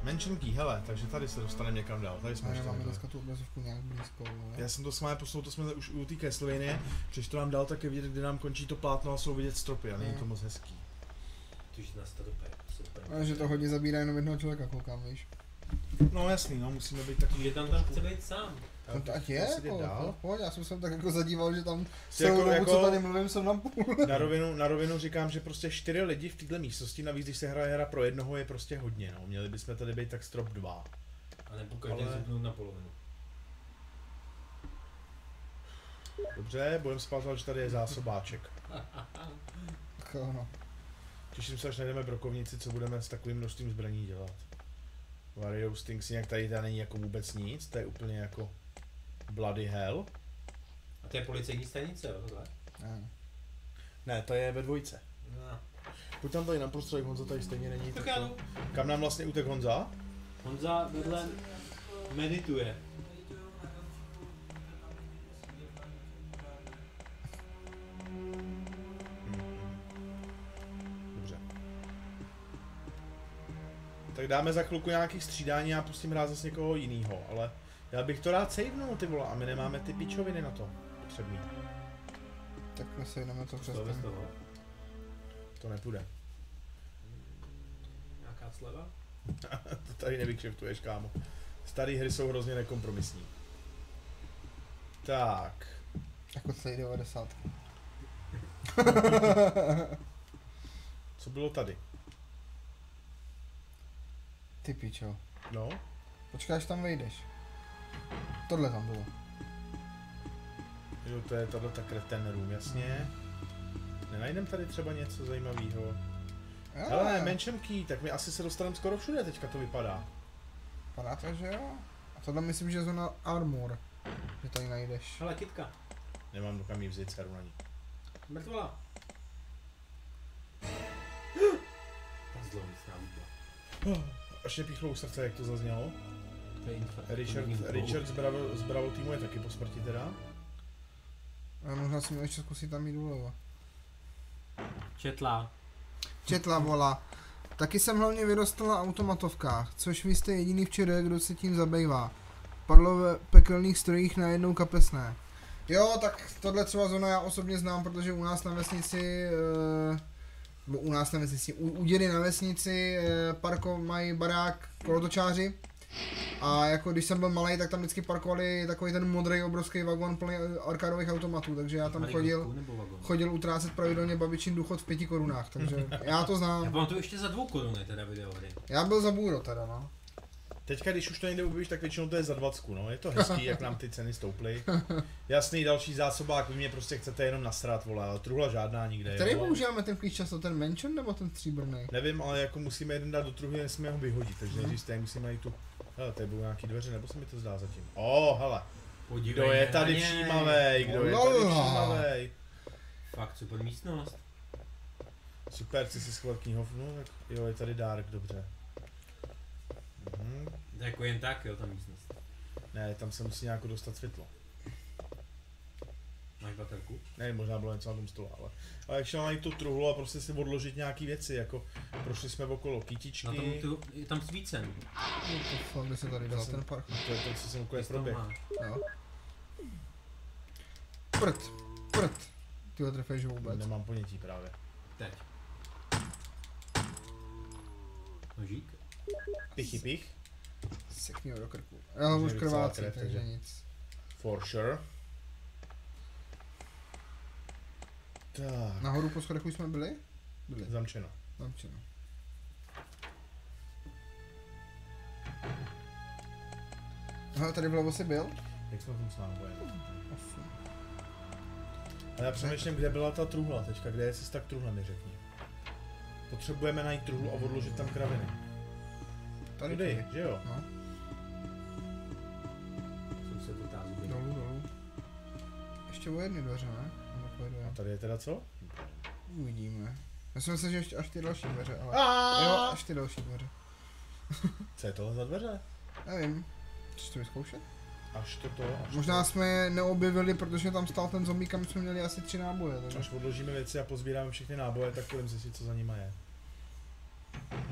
mention key, hele, takže tady se dostaneme někam dál. Tady jsme Ne, ještě máme dneska tu obrazovku nějak blízko, vole. Já jsem to s vámi posunul, to jsme už u té Castlevanie, když to nám dal také vidět, kdy nám končí to plátno a jsou vidět stropy a není to moc hezký. Tuž super. Ale že to hodně zabírá jenom jednoho člověka, koukám, víš. No jasný, no, musíme být taky Je tam tam chce být sám. No to ať je, si jako, dál. pohodě, já jsem se tak jako zadíval, že tam Jsi celou jako- dobu, jako- co tady mluvím, jsem na půl. Na rovinu, na rovinu říkám, že prostě čtyři lidi v této místnosti, navíc když se hraje hra pro jednoho, je prostě hodně, no. Měli bychom tady být tak strop dva. A nebo každý Ale- zupnout na polovinu. Dobře, budeme spát, že tady je zásobáček. Tak no. Těším se, až najdeme brokovnici, co budeme s takovým množstvím zbraní dělat. Vario Stings, jinak tady teda není jako vůbec nic, to je úplně jako bloody hell. A to je policejní stanice, jo, tohle? Ne. Ne, to je ve dvojce. No. Pojď tam tady naprostřed, Honza tady stejně není. Tak já jdu. Kam nám vlastně utek Honza? Honza vedle medituje. Dobře. Tak dáme za chvilku nějaký střídání a pustím hrát zase někoho jiného, ale já bych to rád savenul ty vole a my nemáme ty pičoviny na to potřebný. Tak nesejdeme to přes Co bez ten. toho? To nepůjde. Nějaká sleva? To tady nevykšeftuješ, kámo. Staré hry jsou hrozně nekompromisní. Tak. Jako celý 90. Co bylo tady? Ty pičo. No? Počkej, až tam vejdeš. Tohle tam bylo. Jo, to je tato ta kreten room, jasně. Nenajdem tady třeba něco zajímavého. Hele, mention key, tak my asi se dostaneme skoro všude, teďka to vypadá. Vypadá to, že jo? A tohle myslím, že je zóna armor. Že tady najdeš. Hele, kitka. Nemám kam jí vzít, seru na ní. Mrtvola. Ta zlovícná hudba. Až mě píchlo u srdce, jak to zaznělo. To je infarkt. Richard, Richard z, Bravo, z Bravo týmu je taky po smrti teda. A možná si mi ještě zkusit tam jít doleva. Četla. Četla vola. Taky jsem hlavně vyrostl na automatovkách, což vy jste jediný včera, kdo se tím zabývá. Padlo ve pekelných strojích na jednou kapesné. Jo, tak tohle třeba zóna já osobně znám, protože u nás na vesnici, eh, nebo u nás na vesnici, u, u dědy na vesnici eh, parko mají barák kolotočáři. A jako když jsem byl malý, tak tam vždycky parkovali takový ten modrý obrovský vagon plný eh, arkádových automatů, takže já tam Malý chodil kutku nebo vagon? chodil utrácet pravidelně babičin důchod v pěti korunách, takže já to Já znám. pamatuju ještě za dvou koruny teda videohry. Já byl za bůro teda, no. Teďka, když už to někde objevíš, tak většinou to je za 20, no. Je to hezký, jak nám ty ceny stouply. Jasný, další zásobák, vy mě prostě chcete jenom nasrat, vole, ale truhla žádná nikde. Který jo. používáme ten klíč často, ten mention nebo ten stříbrný? Nevím, ale jako musíme jeden dát do truhy, nesmíme ho vyhodit, takže nejdřív tady musíme najít tu... Hele, tady budou nějaký dveře, nebo se mi to zdá zatím. O, hele, Podívej kdo je tady všímavej, kdo je tady všímavej. Fakt super místnost. Super, chci si schovat knihovnu, tak jo, je tady Dark, dobře. Mhm. To je jako jen tak, jo, ta místnost. Ne, tam se musí nějak dostat světlo. Máš baterku? Ne, možná bylo něco na tom stole, ale... Ale jak šel najít tu truhlu a prostě si odložit nějaký věci, jako prošli jsme okolo kytičky. Na tom, tu, je tam svícen. No to fakt, kde se tady vzal ten park. To je to, co jsem úplně proběh. Jo. Prd, prd. Ty ho trefeš vůbec. Nemám ponětí právě. Teď. Nožík? Pichy pich. Sekni ho do krku. Já Že už krvácí, takže- nic. For sure. Tak, Nahoru po schodech už jsme byli? Byli. zamčeno. Zamčeno. Aha, tady vlevo jsi byl? Jak jsme v tom s nábojem? A já přemýšlím, kde byla ta truhla teďka, kde je cesta k truhle, mi řekni. Potřebujeme najít truhlu a odložit tam kraviny. Tady, Tady, tady. že jo? No, Jsem se to dolů. Ještě o jedny dveře, ne? Tady je teda co? Uvidíme. Já jsem myslel, že ještě až ty další dveře, ale... A Jo, až ty další dveře. Co je tohle za dveře? Nevím. Chceš to vyzkoušet? Až toto, až Možná to. jsme je neobjevili, protože tam stál ten zombík a my jsme měli asi tři náboje. Takže Až odložíme věci a pozbíráme všechny náboje, tak půjdeme zjistit, co za nima je.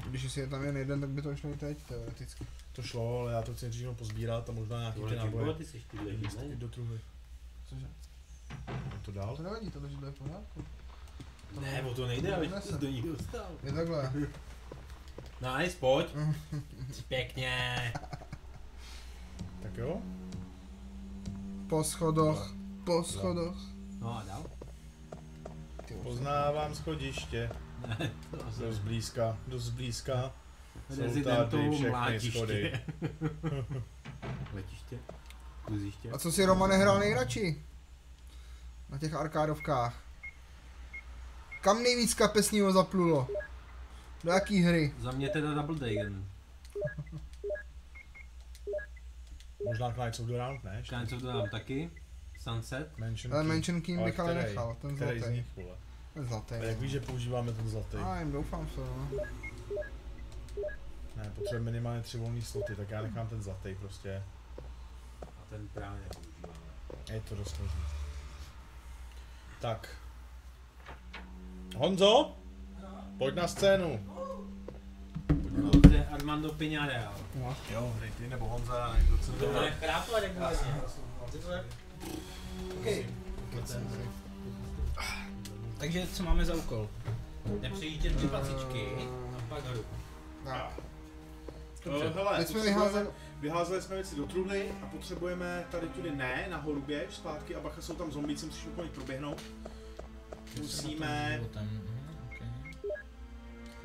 když si je tam jen jeden, tak by to šlo i teď, teoreticky. To šlo, ale já to chci jenom pozbírat a možná nějaký ty náboje ty jsi ty jít do truhly. Cože? Je to dál? To nevadí, to je v pořádku. Ne, o to nejde, aby jsi do ní dostal. Je takhle. Nice, pojď. Pěkně. Tak jo? Po schodoch, po schodoch. No a dál? Ty. Poznávám schodiště. Ne, to Dost blízka, dost blízka. Jsou tady všechny mlátiště. schody. Letiště. Kluziště. A co si Roman nehrál nejradši? Na těch arkádovkách. Kam nejvíc kapesního zaplulo? Do jaký hry? Za mě teda Double Dragon. Možná Knights of the Round, ne? Škáň, co to dám taky. Sunset. Mansion Ale. Mansion King bych ale nechal, ten Který z zlatý. nich, vole? Ten zlatý. A jak víš, že používáme ten zlatý? A jim doufám se, no. Ne, potřebujeme minimálně tři volné sloty, tak já nechám ten zlatý prostě. A ten právě nepoužíváme. Je to dost možný. Tak. Honzo? Pojď na scénu. No, to je Armando Piñarel. Jo, hej ty nebo Honza, já nevím, kdo co To je chrápla, jak vlastně. Takže co máme za úkol? Nepřejíždět ty pacičky a pak hru. Tak. Uh, hele, Teď jsme vyházeli, Vyházeli jsme věci do truhly a potřebujeme tady tudy ne, nahoru běž, zpátky a bacha jsou tam zombíci, musíš úplně proběhnout. Musíme, Tam, okay.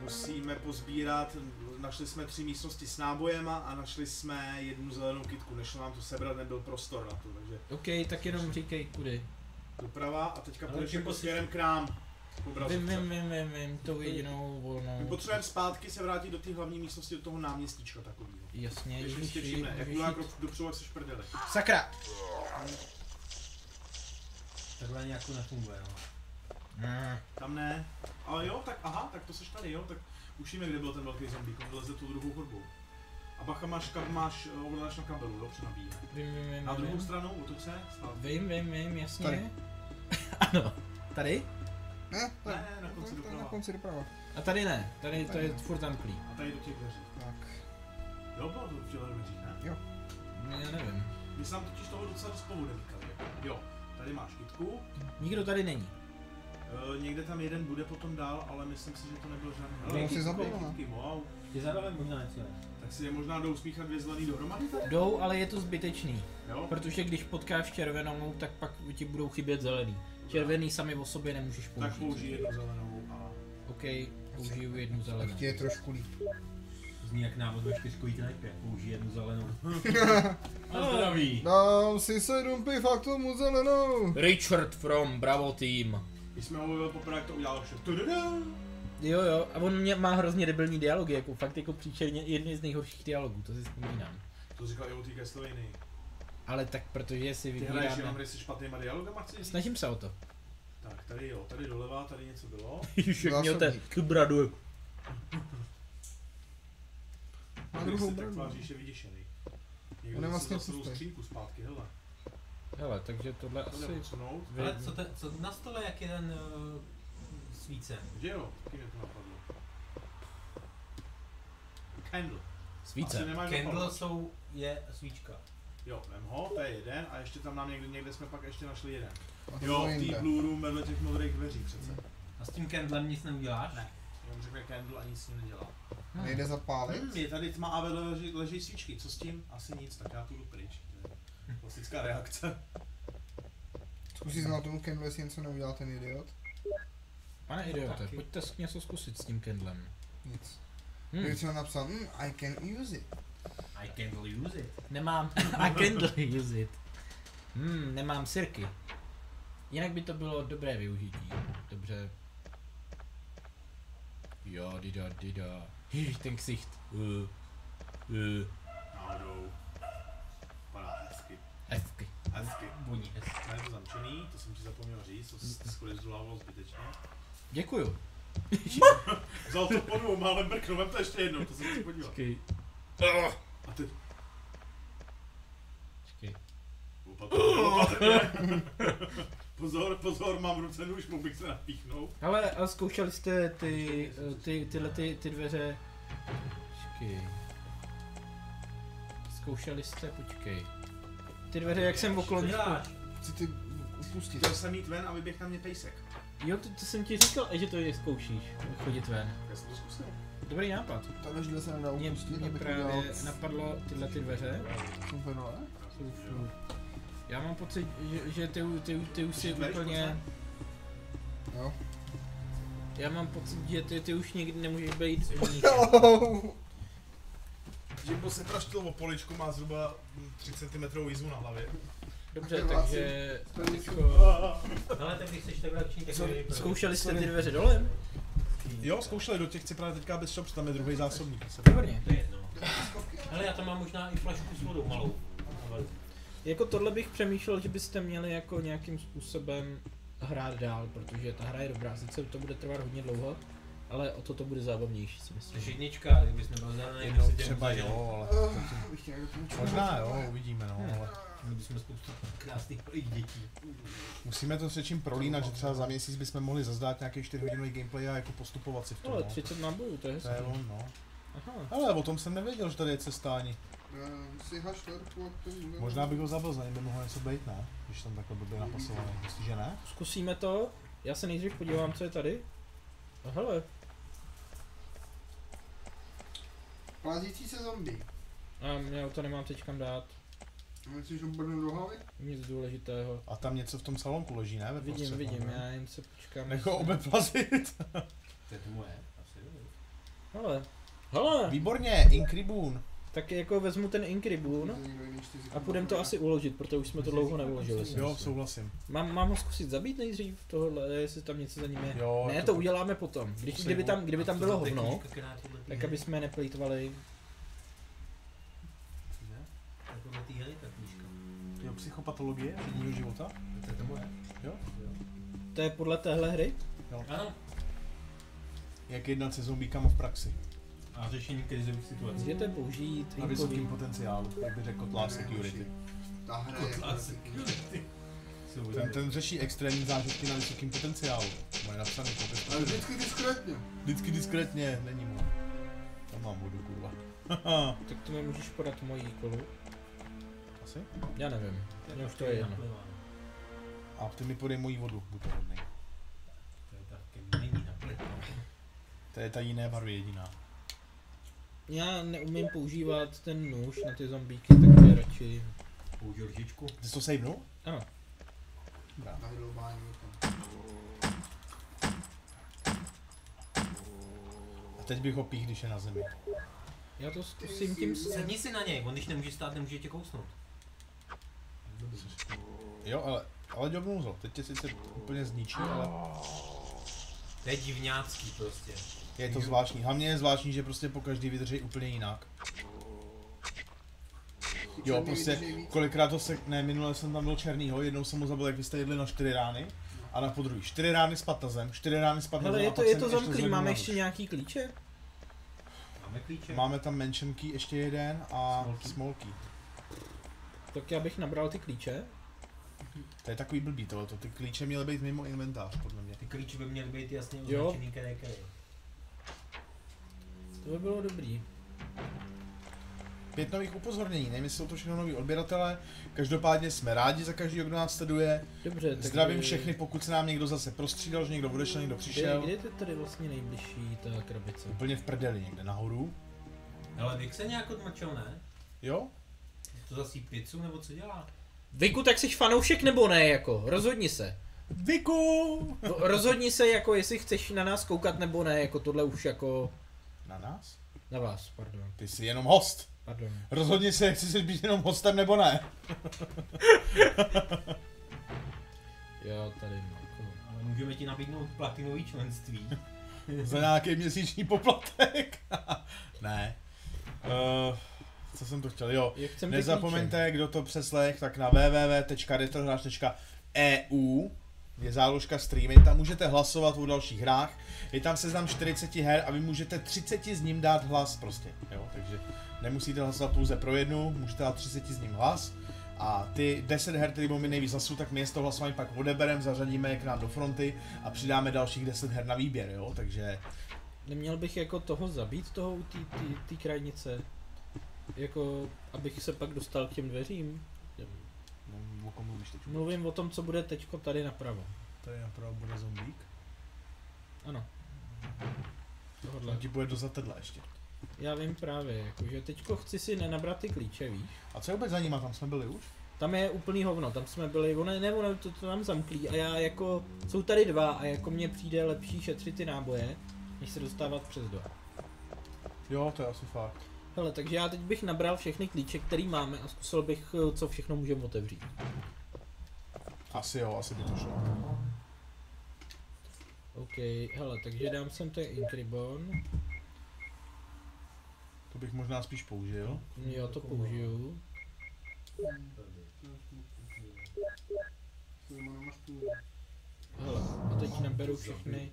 musíme pozbírat, našli jsme tři místnosti s nábojema a našli jsme jednu zelenou kitku, nešlo nám to sebrat, nebyl prostor na to, takže OK, tak jenom říkej kudy. doprava a teďka půjdeš jako směrem k nám. K Vím, obrazovce. vím, vím, vím, vím, tou jedinou volnou. My potřebujeme zpátky se vrátit do té hlavní místnosti, do toho náměstíčka takového. Jasně, Když si ježiši, všimne, jak mluvám krok dopředu, jak seš prdeli. Sakra! Takhle nějak nefunguje, no. Mm. Tam ne. Ale jo, tak aha, tak to seš tady, jo, tak už víme, kde byl ten velký zombík, on vyleze tu druhou chodbou. A bacha máš, ka, máš eh, ovladač na kabelu, jo, přenabíje. Vím, vím, vím, Na druhou vím. stranu, otoč se. Vím, vím, vím, jasně. Tady. ano. Tady? Ne, tady. Ne, na konci je doprava. Na konci doprava. A tady ne. Tady to je furt zamklý. A tady do těch dveří. Tak. Jo, bylo to v těle dveří, ne? No, Já nevím. My jsme totiž toho docela dost povodemíkali. Jo, tady máš kitku, Nikdo tady není. e, někde tam jeden bude potom dál, ale myslím si, že to nebyl žádný. Ale si kitky, zabil, no. kitky, wow. Ty zároveň možná něco ne. Tak si je možná jdou smíchat dvě zelený dohromady tady? Jdou, ale je to zbytečný. Jo? Protože když potkáš červenou, tak pak ti budou chybět zelený. Červený sami o sobě nemůžeš použít. Tak použij jednu zelenou a... OK, použiju jednu zelenou. Ti je trošku líp. Zní jak návod ve čtyřkový knajpě. Použij jednu zelenou. A zdraví. Dám si sedm piv a k tomu zelenou. Richard from Bravo Team. Když jsme ho objevili poprvé, jak to udělal! Jo, jo, a on mě má hrozně debilní dialogy, jako fakt jako příčerně jedny z nejhorších dialogů, to si vzpomínám. To říkal i o té Castlevanii. Ale tak protože si Ty hraješ jenom vybíráme... hry se špatnýma dialogama, chci říct? Snažím se o to. Tak, tady jo, tady doleva, tady něco bylo. Ježiš, jak měl ten tu bradu. Na Když druhou se tak bradu. tváříš, je vyděšený. Někdo On je zase vlastně tlustý. skřínku zpátky, hele. Hele, takže tohle To asi... Ale co, te, co na stole, jak jeden uh, svíce. Kde jo? Taky mě to napadlo. Candle. Svíce. Candle jsou, je svíčka. Jo, vem ho, to je jeden a ještě tam nám někde, někde jsme pak ještě našli jeden. Jo, v té. Blue Room vedle těch modrých dveří přece. A s tím Kendlem nic neuděláš? Ne. Jenom řekne candle a nic s ním nedělá. Nejde zapálit. Hmm, je tady tma a vedle leží, leží svíčky, co s tím? Asi nic, tak já tu jdu pryč. To je Klasická reakce. Zkusí se na tomu Kendlu, jestli něco neudělal ten idiot. Pane idiote, Taky. pojďte s- něco zkusit s tím Kendlem. Nic. Hmm. Kdyby třeba napsal, hmm, I can use it. I can't use it. Nemám a Kindle use it. Hmm, nemám sirky. Jinak by to bylo dobré využití. Dobře. Jo, dida, dida. Ježiš, ten ksicht. Uh, uh, Náhodou. Vypadá hezky. hezky. Hezky. Voní hezky. Je to zamčený, to jsem ti zapomněl říct, to jsi skoro zdolával zbytečně. Děkuju. Vzal to po dvou, málem brknu, vem to ještě jednou, to jsem si podíval. Počkej. A teď Počkej. opatrně, opatrně. Pozor, pozor, mám v ruce nůž, mohl bych se napíchnout. Ale, ale zkoušeli jste ty, ty, tyhle ty, ty dveře. Počkej. Zkoušeli jste, počkej. Ty dveře, jak jsem oklonil. Chci ty upustit. Chtěl jsem jít ven a vyběh na mě pejsek. Jo, to, to jsem ti říkal, že to je zkoušíš, chodit ven. Já jsem to zkusil. Dobrý nápad. Tahle židle se nedá Mě, upustit, mě právě udělal napadlo tyhle ty dveře. super dole. Já mám pocit, že, že ty, ty, ty už si úplně... Jo. Já mám pocit, že ty, ty už nikdy nemůžeš být nich. Jimbo se praštil o poličku, má zhruba 3 cm jízvu na hlavě. Dobře, Ty takže... To je Ale tak když jsi tak reakční, tak zkoušeli jste ty dveře dole? Jo, zkoušeli, do těch chci právě teďka bez shops, tam je druhý zásobník. Výborně. To je jedno. Ale já tam mám možná i flašku s vodou malou. Jako tohle bych přemýšlel, že byste měli jako nějakým způsobem hrát dál, protože ta hra je dobrá, sice to bude trvat hodně dlouho, ale o to to bude zábavnější si myslím. je jednička, kdybys nebyl zelený, třeba jo, ale možná jo, uvidíme no, ale Měli bychom spoustu krásných malých dětí. musíme to s něčím prolínat, že třeba za měsíc bychom mohli zazdát nějaký 4 hodinový gameplay a jako postupovat si v tom, Ale no. 30 nábojů, to je To je on, no. Aha. Ale o tom jsem nevěděl, že tady je. Eh, tomu Možná bych ho zabil, za ním by mohlo něco být, ne? Když jsem takhle blbě napasovaný. Myslíš, že ne? Zkusíme to, já se nejdřív podívám, co je tady. A hele, Plazící se zombie. a já to nemám teď kam dát, Myslíš, že do hlavy? nic důležitého. A tam něco v tom salonku leží, ne? Ve Vidím, prostřed, vidím, no, já jen se počkám. Nech ho obeplazit. To je to moje, asi. Hele, hele, Výborně, Inkribun. tak jako vezmu ten Inkribun a půjdem to asi uložit, protože už jsme to dlouho neuložili. Jo, souhlasím. Mám, mám ho zkusit zabít nejdřív tohle, jestli tam něco za ním je. Jo, ne, to- to uděláme potom. Když, kdyby tam, kdyby tam bylo hovno, tak aby jsme neplýtvali. Ne? Takhle ty psychopatologie předního života. To je to moje. Jo. To je podle téhle hry? Ano. Jak jednat se zombíkama v praxi. A řešení krizových situací. Můžete použít Na vysokém potenciálu, jak by řekl Class Security. Ta hra je Class security. Ten, ten řeší extrémní zážitky na vysokém potenciálu. Moje napsaný popis. Ale vždycky diskrétně. Vždycky diskrétně, není mu. Tam mám vodu, kurva. Tak to mi můžeš podat moji kolu. Asi? Já nevím. Mně už to je jedno. A ty mi podej moji vodu, buď to hodnej. To je taky není naplněno. To je ta jiné barvy jediná. Já neumím používat ten nůž na ty zombíky, takže radši... Použil lžičku. Ty jsi to savenul? Ano. Dobrá. Na hydlování tam. A teď bych ho pích, když je na zemi. Já to zkusím tím... Sedni si na něj, on když nemůže stát, nemůže tě kousnout. Jo, ale, ale to. Teď tě sice úplně zničí, ale To je divňácký prostě. je to zvláštní. Hlavně je zvláštní, že prostě po každý vydrží úplně jinak. Jo, Černý prostě kolikrát to se, ne, minule jsem tam byl černýho, jednou jsem ho zabil, jak vy jste jedli na čtyři rány. A na podruhý. Čtyři rány s patazem, čtyři rány s patazem. Hele, je a to, je to zvednul máme na ještě nějaký klíče? Máme klíče? Máme tam mention key ještě jeden a Small small key. Tak já bych nabral ty klíče. To je takový blbý tohleto, ty klíče měly být mimo inventář, podle mě. Ty klíče by měly být jasně Jo. označený, které. To by bylo dobrý. pět nových upozornění, nevím, jestli jsou to všechno noví odběratele, každopádně jsme rádi za každý, kdo nás sleduje, Dobře, tak zdravím všechny, pokud se nám někdo zase prostřídal, že někdo odešel, někdo Kde, přišel, kde je to tady vlastně nejbližší ta krabice? úplně v prdeli někde nahoru, Ale Vik se nějak odmlčel, ne? jo? To zasí pizzu nebo co dělá? Viku, tak jsi fanoušek nebo ne, jako? Rozhodni se. Viku! No, rozhodni se, jako jestli chceš na nás koukat nebo ne, jako tohle už jako... Na nás? Na vás, pardon, Ty jsi jenom host. pardon. Rozhodni se, jestli jsi být jenom hostem nebo ne. Jo, tady Marko. Ale můžeme ti nabídnout platinový členství. Za nějaký měsíční poplatek. ne. Uh, co jsem to chtěl, jo. Nezapomeňte, kdo to přeslech, tak na www.retrohráč.eu je záložka streamy, tam můžete hlasovat o dalších hrách, je tam seznam 40 her a vy můžete 30 z ním dát hlas prostě, jo, takže nemusíte hlasovat pouze pro jednu, můžete dát 30 z ním hlas. A ty 10 her, které budou mít nejvíc hlasů, tak my je z toho hlasování pak odebereme, zařadíme je k nám do fronty a přidáme dalších 10 her na výběr, jo, takže Neměl bych jako toho zabít, toho u té krajnice? Jako, abych se pak dostal k těm dveřím? no, o kom mluvíš teď? Mluvím o tom, co bude teďko tady napravo. Tady napravo bude zombík. Ano. Tohodle. On ti bude do zatedla ještě. Já vím právě, jakože teďko chci si nenabrat ty klíče, víš? A co je vůbec za nima, tam jsme byli už? Tam je úplný hovno, tam jsme byli, ono, ne, ono to, to nám zamklí a já jako, jsou tady dva a jako mně přijde lepší šetřit ty náboje, než se dostávat přes do. Jo, to je asi fakt. Hele, takže já teď bych nabral všechny klíče, který máme a zkusil bych, eh, co všechno můžeme otevřít. Asi jo, asi by to šlo. OK, hele, takže dám sem ten Inkribon, To bych možná spíš použil. jo, to použiju. Hele, a teď naberu všechny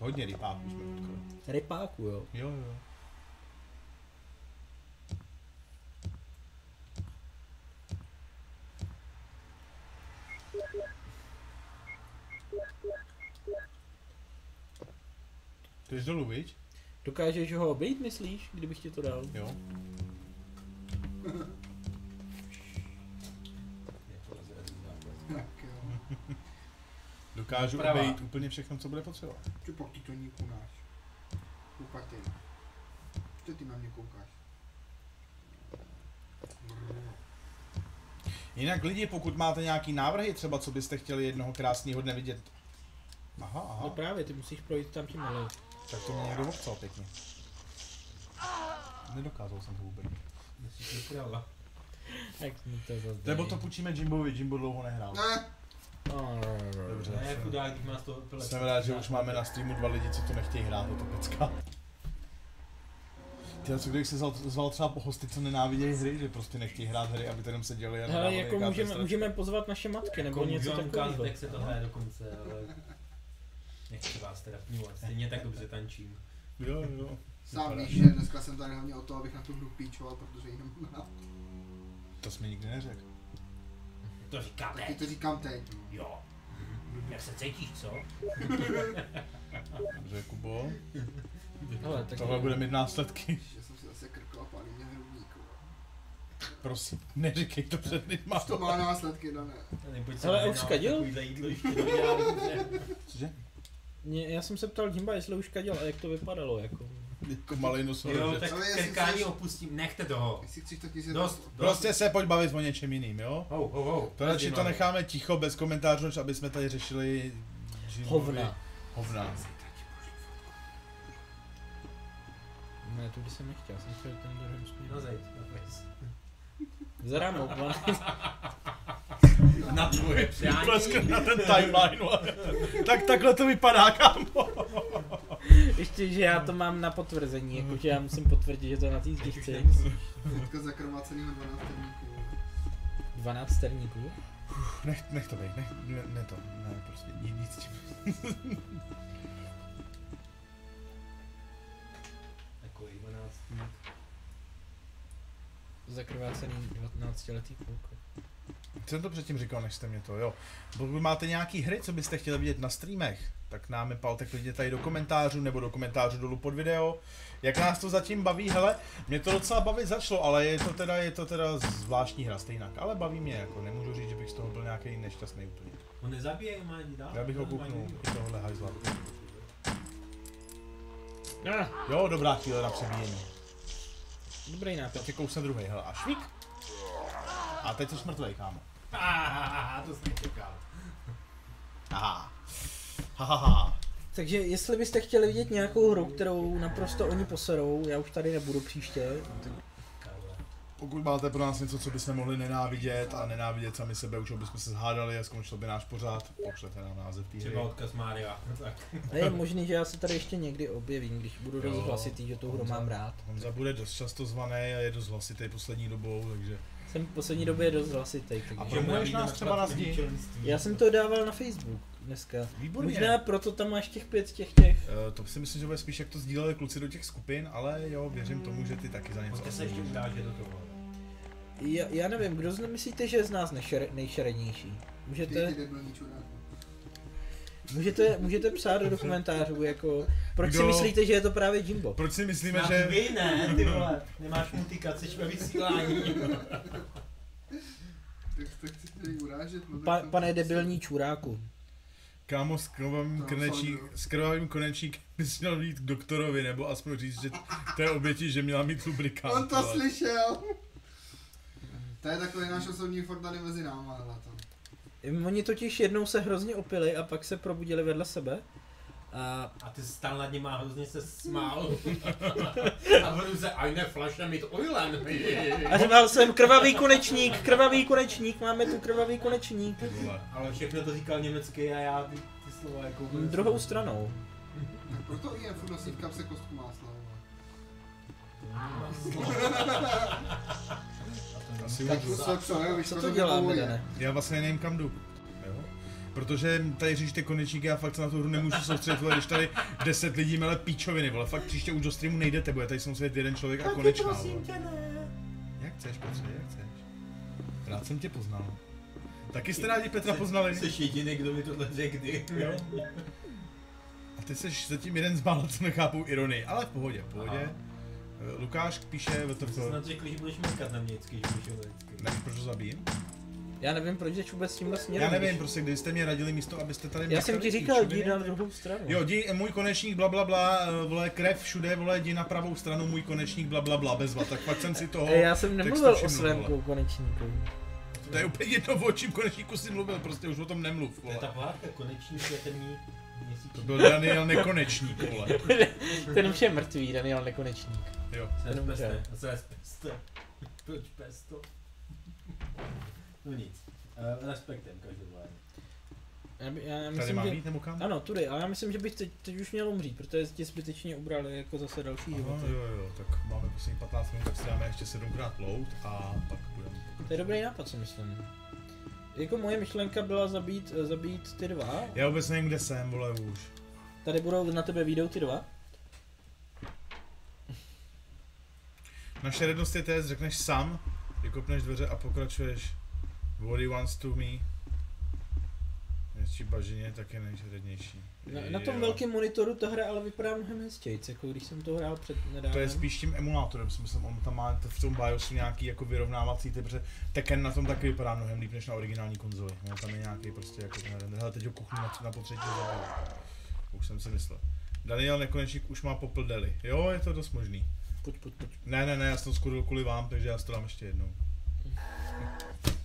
Hodně rybáků jsme potkali. Rypáku, jo. Jo, jo, jo. Ty jsi dolů, viď? Dokážeš ho obejít, myslíš, kdybych ti to dal? Jo. Dokážu obejít úplně všechno, co bude potřeba. Ty to nekoukáš? Koukat ty. Co ty na mě koukáš? Jinak lidi, pokud máte nějaký návrhy, třeba co byste chtěli jednoho krásného dne vidět. Aha, aha. No právě, ty musíš projít tam tím ale. Tak to mě někdo opsal pěkně. Nedokázal jsem to vůbec. Myslíš, že mi to zase Nebo to půjčíme Jimbovi, Jimbo dlouho nehrál. Ne, Dobře, Ne, jsem- chudák, má z toho. Jsem rád, že už máme na streamu dva lidi, co to nechtějí hrát, to pecka. Ty, co kdybych se zval, zval třeba po hosty, co nenávidějí hry, že prostě nechtějí hrát hry, aby to jenom seděli a Hele, nedávali jako můžeme, můžeme pozvat naše matky, nebo Jako něco takového. jak se to hraje dokonce, ale... Nechci vás teda pňovat, stejně tak dobře tančím. Jo, jo. sám víš, že dneska jsem tady hlavně o to, abych na tu hru píčoval, protože ji nemám rád. To jsi mi nikdy neřekl. To říkáte? Taky to říkám teď. no. Jo. Jak se cítíš, co? Dobře, Kubo. Hele, tak Tohle bude mít následky. Že jsem si zase krkal a pálí mě hrudník. vole. Prosím, neříkej to před lidma. To má následky. Nepojď Hele, najít už jídlo ještě dobře. Cože? Mě, já jsem se ptal Jimba, jestli už kadil a jak to vypadalo, jako. Jako malý Jo, nosorožec. tak Ale jestli krkání opustím, nechte toho. Jestli chceš, tak Dost, dost. Prostě se pojď bavit o něčem jiným, jo? Hou, hou, hou. To radši to necháme ticho, bez komentářů, než aby jsme tady řešili... Hovna. Hovna. Ne, to by jsem nechtěl, jsem chtěl ten druhý směr. No zeď, no. Za vole. Na tvoje přání. Na ten timeline. tak takhle to vypadá, kámo. Ještě, že já to mám na potvrzení, jakože já musím potvrdit, že to je na té zdivci. Fotka zakrvácenýho 12 terníků. 12 terníků. Nech, nech to být, nech, ne, ne to, ne, prostě nic, tím. Takový 12. Zakrvácený 12 letý kluk. Jsem to předtím říkal, než jste mě to, jo. Pokud máte nějaký hry, co byste chtěli vidět na streamech, tak nám je palte klidně tady do komentářů nebo do komentářů dolů pod video. Jak nás to zatím baví, hele, mě to docela bavit začalo, ale je to teda, je to teda zvláštní hra stejnak, ale baví mě, jako nemůžu říct, že bych z toho byl nějaký nešťastný úplně. On nezabíje, má ani dál. Já bych ho kouknul, i tohle hajzla. Ah, Jo, dobrá chvíle na přebíjení. dobrý nápad. Teď kousne druhý, hele, a švik. A teď jsi mrtvej, kámo. Ah, to jsem čekal. Aha. Hahaha. Takže jestli byste chtěli vidět nějakou hru, kterou naprosto oni poserou, já už tady nebudu příště, Pokud máte pro nás něco, co bychom mohli nenávidět a nenávidět sami sebe, už bychom se zhádali a skončil by náš pořád, pošlete nám název té. Třeba odkaz Mária. Tak. a je možný, že já se tady ještě někdy objevím, když budu dost Jo. hlasitý, že tu hru mám rád. Honza bude dost často zvaný a je dost hlasitý poslední dobou, takže... Jsem v poslední době dost hlasitý, A takže... promuješ nás třeba na zdi? Já jsem to dával na Facebook dneska. Výborně. Možná proto tam máš těch pět těch těch. Eh, to si myslím, že bude spíš jak to sdíleli kluci do těch skupin, ale jo, věřím tomu, že ty taky za něco. Pojďte se ještě ukáže do toho. Já, já nevím, kdo z myslíte, že je z nás nešere, nejšerednější? Ty, Můžete, ty můžete, můžete psát do komentářů, jako, proč si Kdo? myslíte, že je to právě Jimbo? Proč si myslíme, Snad že... vy ne, ty vole. Nemáš multikat, jsi ve vysílání. Tak tak chci tady urážet. No, Pa, pane debilní čuráku. Kámo, s krvavým, fakt, jo. s krvavým konečík bys měl jít k doktorovi, nebo aspoň říct, že té oběti, že měla mít lubrikant. On to vole. slyšel. To je takový náš osobní fort tady mezi náma, hele to. Oni totiž jednou se hrozně opili a pak se probudili vedle sebe. A A ty stál nad ním a hrozně se smál. A v ruce eine Flasche mit Eulen. A říkal jsem, krvavý konečník, krvavý konečník, máme tu krvavý konečník. Ale všechno to říkal německy a já ty, ty slova jako... Druhou stranou. Proto i furt nosí v kapse kostku másla. Asi Tak co, jo, víš, Co to dělá? Já vlastně nevím kam jdu. Protože tady říš ty konečníky, já fakt se na tu hru nemůžu soustředit, vole, když tady 10 lidí mele píčoviny, vole, fakt příště už do streamu nejdete, bude tady samozřejmě jeden člověk a konečná, vole. tě ne. Jak chceš, Petře, jak chceš? Rád jsem tě poznal. Taky jste rádi Petra poznali? Jsi jediný, kdo mi tohle řekl, kdy. Jo. A ty jsi zatím jeden z mála, co nechápou ironii, ale v pohodě, v pohodě. Eh, Lukáš píše VTF, Jsi snad řekl, že budeš mrkat na mě vždycky, když budeš vždycky. nevíš proč ho zabijím? Já nevím, proč jdeš vůbec tímhle směrem. Já nevím, když- prostě kdy jste mě radili místo, abyste tady Já jsem ti říkal, jdi na druhou stranu. Jo, jdi, můj konečník, bla bla bla, eh, vole, krev všude, vole, jdi na pravou stranu, můj konečník, bla bla bla, bezva, tak fakt jsem si toho... E, já jsem nemluvil o svém vole. konečníku. To je úplně jedno, o čím konečníku si mluvil, prostě už o tom nemluv, To je vole. ta pohádka, konečný světelný měsíční. To byl Daniel Nekonečník, vole. Ten už je mrtvý, Daniel Nekonečník. Jo. Sés peste. Proč pesto? No nic. Uh, respektem každopádně. Já, by- já Tady myslím, mám že... jít nebo kam? Ano, tudy, ale já myslím, že bych teď, teď už měl umřít, protože ti zbytečně ubrali jako zase další Aha, životy. jo, jo, tak máme poslední 15 minut, tak si dáme ještě 7krát load a pak budeme To je dobrý nápad, si myslím. Jako moje myšlenka byla zabít, eh, zabít ty dva. Já vůbec nevím, kde jsem, vole, už. Tady budou na tebe výjdou ty dva. Naše rednost je test, řekneš sám, vykopneš dveře a pokračuješ. What he wants to me. Jestli bažině, tak je nejřednější. Na, na tom Jo. velkém monitoru ta hra ale vypadá mnohem hezčejc, jako když jsem to hrál před nedávnem. To je spíš tím emulátorem, si myslím, on tam má t- v tom BIOSu nějaký jako vyrovnávací typ, protože Tekken na tom taky vypadá mnohem líp než na originální konzoli. No, tam je nějaký prostě jako ten render. Hele, teď ho kuchnu na, na potřetí. Už jsem si myslel. Daniel Nekonečník už má popldeli. Jo, je to dost možný. Pojď, pojď, pojď. Ne, ne, ne, já jsem to skuril kvůli vám, takže já si to dám ještě jednou.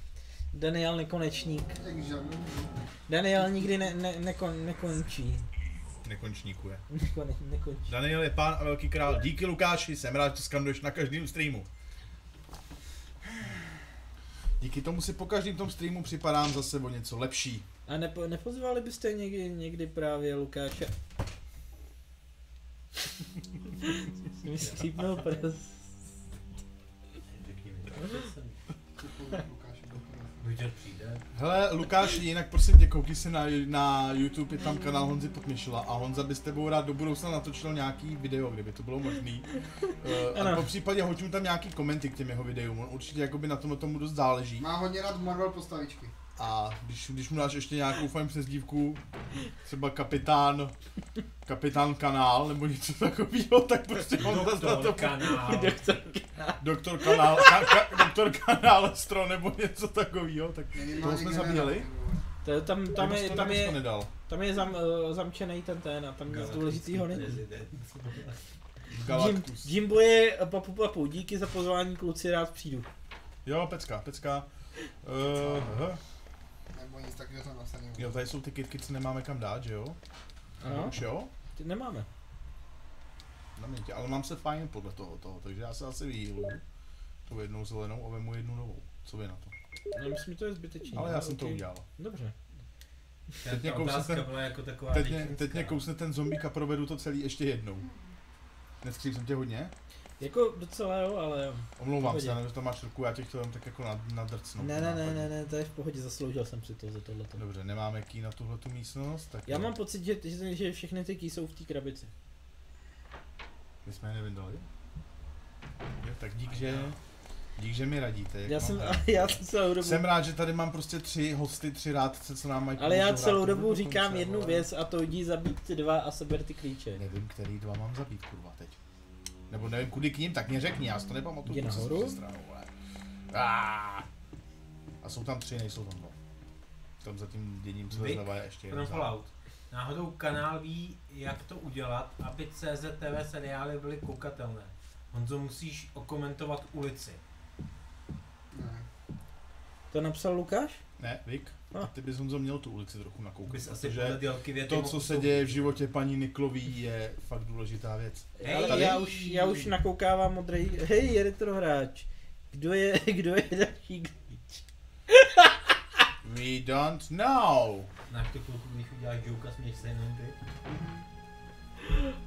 Daniel Nekonečník. Daniel nikdy ne, ne, nekon, nekončí. Nekončníkuje. Nekone, nekončí. Daniel je pán a velký král. Díky Lukáši, jsem rád, že to skanduješ na každém streamu. Díky tomu si po každém tom streamu připadám zase o něco lepší. A nepo, nepozvali byste někdy, někdy právě Lukáše? Mi střípnul prst. Večer přijde. Hele, Lukáš, jinak prosím tě, koukni si na, na YouTube, je tam kanál Honzy Potměšila a Honza by s tebou rád do budoucna natočil nějaký video, kdyby to bylo možný. Uh, a po případě hoď mu tam nějaký komenty k těm jeho videům, on určitě jakoby na tomhle tomu dost záleží. Má hodně rád Marvel postavičky. A když, když mu dáš ještě nějakou fajn přezdívku, třeba kapitán, kapitán kanál nebo něco takového, tak prostě on zase na to kanál. doktor kanál, ka, ka, doktor kanál stro nebo něco takového, tak Minimálně toho jsme zabíjeli. To, tam, tam, je, tam, to je, tam je zam, uh, zamčený ten ten a tam nic důležitýho není. Jim, Galactus. Jimbo je papu papu, díky za pozvání kluci, rád přijdu. Jo, pecka, pecka. Uh. Nebo nic takového tam napsaného. jo, tady jsou ty kitky, co nemáme kam dát, že jo? Ano, Už jo? ty nemáme. Na mě, ale mám se fajn podle toho, toho takže já se asi vyhýlu. Tou jednou zelenou a vemu jednu novou. Co vy na to? No, myslím, že to je zbytečné. Ale já jsem to udělal. Dobře. Teď mě Ta kousne ten- byla jako taková Teď mě, teď mě kousne ten zombík a provedu to celý ještě jednou. Neskřív jsem tě hodně? Jako docela jo, ale... Omlouvám Pohodě. se, nevím, že tam máš ruku, já tě chtěl jen tak jako nad, nadrcnout. Ne, ne, ne, ne, ne, to je v pohodě, zasloužil jsem si to za tohleto. Dobře, nemáme key na tuhle tu místnost, tak Já jo. mám pocit, že, že, že všechny ty key jsou v té krabici. My jsme je nevyndali? Jo, tak dík, že, dík, že mi radíte. jak Já jsem, já jsem celou dobu... Jsem rád, že tady mám prostě tři hosty, tři rádce, co nám mají Ale já celou hrát dobu tohle říkám jednu věc a to jdi zabít ty dva a seber ty klíče. Nevím, který dva mám zabít, kurva, teď. Nebo nevím, kudy k ním, tak mě řekni, já si to nepamatuju. Co nahoru? se stranou, vole. Ah. A jsou tam tři, nejsou tam dva. Tam za tím Vic, zleva je ještě jeden. Fallout. Náhodou kanál ví, jak to udělat, aby CZTV seriály byly koukatelné. Honzo, musíš okomentovat ulici. Ne. To napsal Lukáš? Ne, Vik, Ah. a ty bys Honzo měl tu ulici trochu nakoukat, Bys asi podle délky věty to, co se děje v životě paní Niklový, je fakt důležitá věc. Hej, Ale já už, já už nakoukávám modrý, hej, je retrohráč. Kdo je, kdo je další klíč? We don't know. Znáš to chvilku, když uděláš joke a směješ se jenom ty?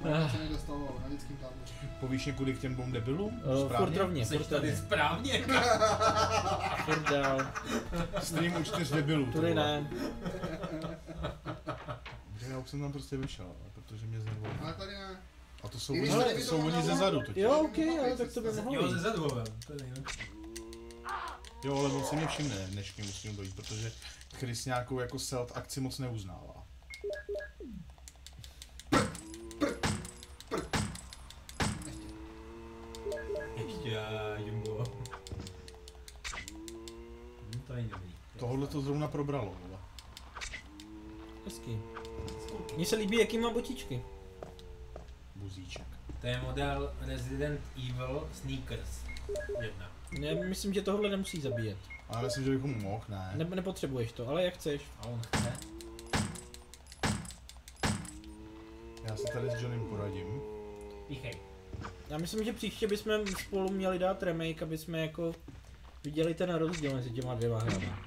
No, se nedostalo na dětským táboře. Povíš někudy k těm dvou debilům? Uh, furt rovně, Jsi furt tady správně. Furt dál. Stream u čtyř debilů. to Tudy ne. Já už jsem tam prostě vyšel, protože mě znervovalo. Ale tady ne. A to jsou oni, to jsou oni ze zadu totiž. Jo, ok, ale tak to by mohlo Jo, ze zadu hovem. To je. Jo, ale on si mě všimne, než k němu musím dojít, protože Chris nějakou jako stealth akci moc neuznává. Ještě já, Jumbo. Hm, to není dobrý. Tohle to zrovna probralo, vole. Hezký. Mně se líbí, jaký má botičky. Buzíček. To je model Resident Evil Sneakers. Jedna. Já myslím, že tohle nemusí zabíjet. Ale myslím, že bychom mohl, ne. Ne, nepotřebuješ to, ale jak chceš. A on chce. Já si tady s Johnem poradím. Píchej. Já myslím, že příště bychom spolu měli dát remake, aby jsme jako viděli ten rozdíl mezi těma dvěma hrama.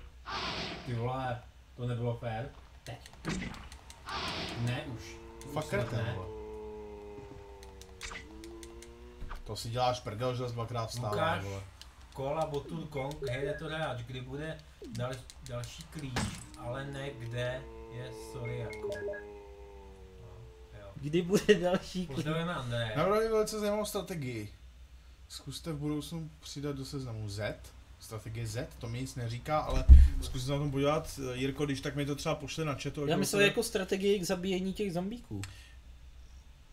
Ty vole, to nebylo fér. Teď. Ne už. Fakt ne. To si děláš prdel, že jsi dvakrát vstává, Lukáš. vole. Kola Botul Kong, hej, je to hráč, kdy bude dal, další klíč, ale ne kde je sorry jako. Kdy bude další klip? Pozdravujeme Andreje. Navrhuji velice zajímavou strategii. Zkuste v budoucnu přidat do seznamu Z, strategie Z, to mi nic neříká, ale zkuste se na tom podívat. Jirko, když tak mi to třeba pošle na chatu. Já myslel jako strategii k zabíjení těch zombíků.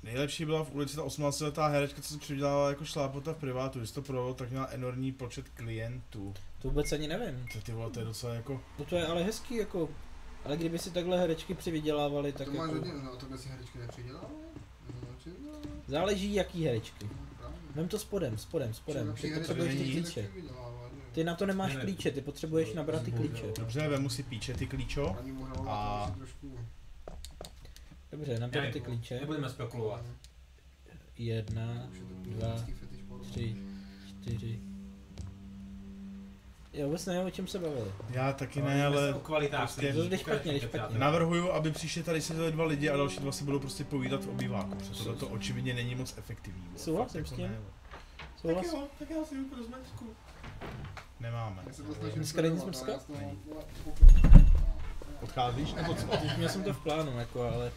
Nejlepší byla v ulici ta 18-letá herečka, co se přivydělávala jako šlápota v privátu. Když to provedl, tak měla enormní počet klientů. To vůbec ani nevím. To ty vole, to je docela jako... No to je ale hezký jako. Ale kdyby si takhle herečky přivydělávali, tak To máš jako... hodně, no to by si herečky nepřidělal? Záleží jaký herečky. No, Vem to spodem, spodem, spodem. Ty potřebuješ ty klíče. Ty na to nemáš Ne, klíče, ty potřebuješ nabrat ty klíče. Dobře, vemu si píče ty klíčo. A-. Dobře, nabrat ty klíče. Nebudeme spekulovat. Jedna, dva, tři, čtyři. Já vůbec nevím, o čem se bavili. Já taky ne, ale O kvalitách prostě To jde špatně, jde špatně. navrhuju, aby příště tady seděli dva lidi a další dva si budou prostě povídat v obýváku, protože tohle to očividně není moc efektivní. Souhlasím Fakt s tím. jako. Souhlas? Tak jo, tak já si jdu pro. Nemáme. Se Dneska není sledovat, smrska? ale já z toho Není. vole, koukám. Odcházíš nebo co? Měl jsem to v plánu, jako, ale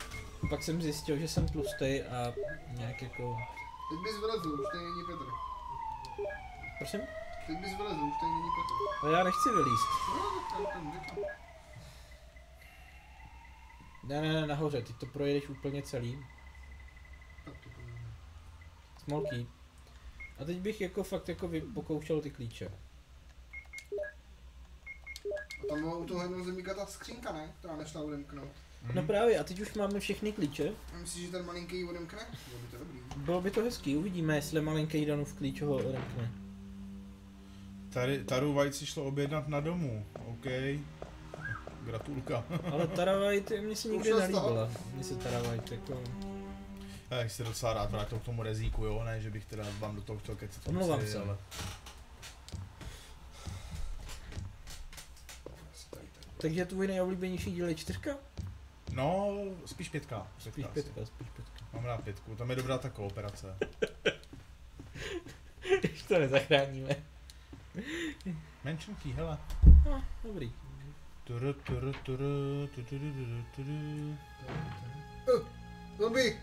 pak jsem zjistil, že jsem tlustý a nějak jako... Teď bys vylezl, už tady není Petr. Prosím? Teď bys vylezl, už tady není Petr. Ale já nechci vylíst. No, tam, tam. Ne, ne, ne, nahoře, ty to projedeš úplně celý. Tak to pojďme. Smolky. A teď bych jako fakt jako pokoušel ty klíče. A tam byla u toho jednoho zemíka ta skřínka, ne? Která nešla odemknout. No právě, a teď už máme všechny klíče. A myslíš, že ten malinký ji odemkne? Bylo by to dobrý. Bylo by to hezký, uvidíme, jestli malinký Danův klíč ho odemkne. Tady, Taru White si šlo objednat na domu, OK. Gratulka. Ale Tara White, mně se nikdy nelíbila. Mně se Tara White jako... Já bych se docela rád vrátil k tomu rezíku, jo, ne, že bych teda vám do toho chtěl kecat. Omlouvám se. ale... Takže tvůj nejoblíbenější díl je čtyřka? No, spíš pětka. Spíš pětka asi. pětka, spíš pětka. Mám rád pětku, tam je dobrá ta kooperace. Když to nezachráníme. Mansion key, hele. No, dobrý. Turu, turu, turu, tu, tu, tu, tu, tu, tu. Zombie!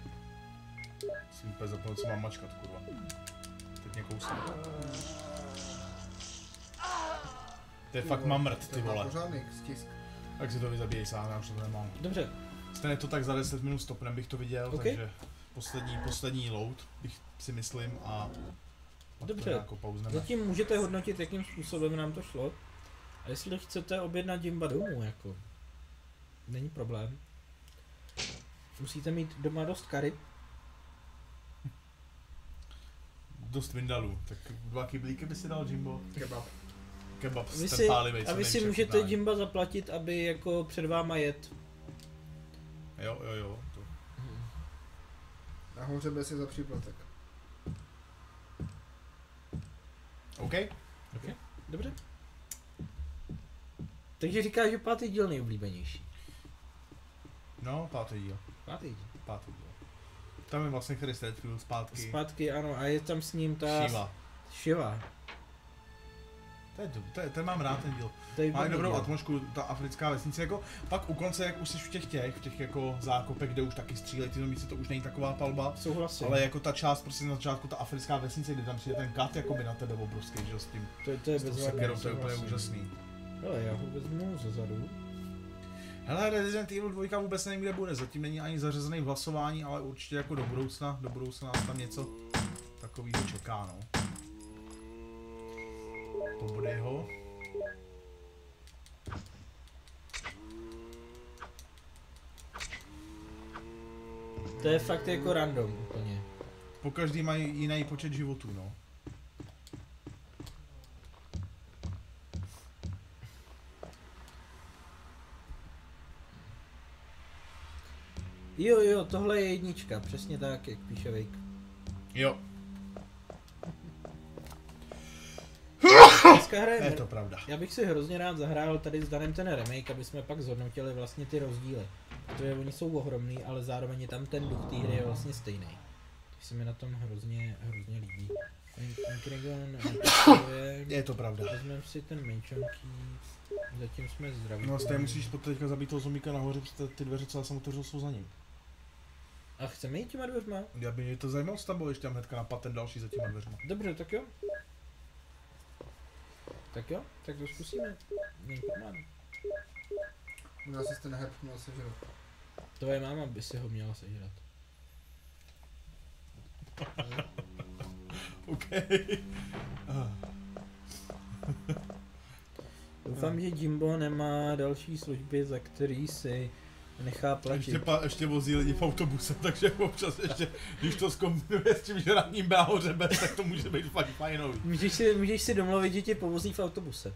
Jsem úplně zapomněl, co mám mačkat, kurva. Teď mě kousne. To je fakt mamrt, ty vole. Pořádný stisk. Tak si to vyzabíjej sám, já už to nemám. Dobře, Stejně to tak za 10 minut stopnem bych to viděl, OK. takže poslední, poslední load bych si myslím a Dobře. pauzneme. zatím můžete hodnotit, jakým způsobem nám to šlo. A jestli chcete objednat Jimba domů, jako... Není problém. Musíte mít doma dost kary. Dost vindalů, tak dva kyblíky by si dal Jimbo. Kebab. Kebab Vy s si, pálivej, a vy si můžete chutnání. Jimba zaplatit, aby jako před váma jet. Jo, jo, jo. To. Nahoře bez je za příplatek. OK? Dobře? Takže říká, že pátý díl nejoblíbenější. No, pátý díl. Pátý díl. Pátý díl. Tam je vlastně Chris Redfield zpátky. Zpátky, ano, a je tam s ním ta... Shiva. Shiva. To je, to je, ten mám rád ten díl. To je Má dobrou díl. atmosféru, ta africká vesnice, jako pak u konce, jak už jsi v těch těch, v těch jako zákopech, kde už taky střílejí ty zombíci, to už není taková palba. Souhlasím. Ale jako ta část, prostě na začátku ta africká vesnice, kdy tam přijde ten kat jakoby na tebe obrovský, že s tím, to, to je s tou bezvadné, to je úplně úžasný. Hele, já ho vezmu ze zadu. Hele, Resident Evil 2 vůbec nevím, kde bude, zatím není ani zařazený v hlasování, ale určitě jako do budoucna, do budoucna nás tam něco takového čeká, no. Pobodej ho. To je fakt jako random úplně. Po každý mají jiný počet životů, no. Jo, jo, tohle je jednička, přesně tak, jak píše Wake. Jo, Dneska hrajeme. je to pravda. Já bych si hrozně rád zahrál tady s Danem ten remake, aby jsme pak zhodnotili vlastně ty rozdíly. Protože oni jsou ohromný, ale zároveň je tam ten duch té hry je vlastně stejný. To se mi na tom hrozně, hrozně líbí. Inkrigon, Je to pravda. vezmeme si ten mention key, zatím jsme zdraví. No, stejně musíš teďka zabít toho zombíka nahoře, protože ty dveře, co já jsem otevřel, jsou za ním. A chceme jít těma dveřma? Já by mě to zajímalo s tebou, ještě tam hnedka napad ten další za těma dveřma. Dobře, tak jo. Tak jo, tak to zkusíme. Není problém. Měl jsi ten herb měl sežrat. Tvoje máma by si ho měla sežrat. OK. Doufám, že Jimbo nemá další služby, za který si nechá platit. Ještě, pa, ještě vozí lidi v autobuse, takže občas ještě, když to zkombinuje s tím, že nad ním bráho řebec, tak to může být fakt fajnový. Můžeš si, můžeš si domluvit, že tě povozí v autobuse.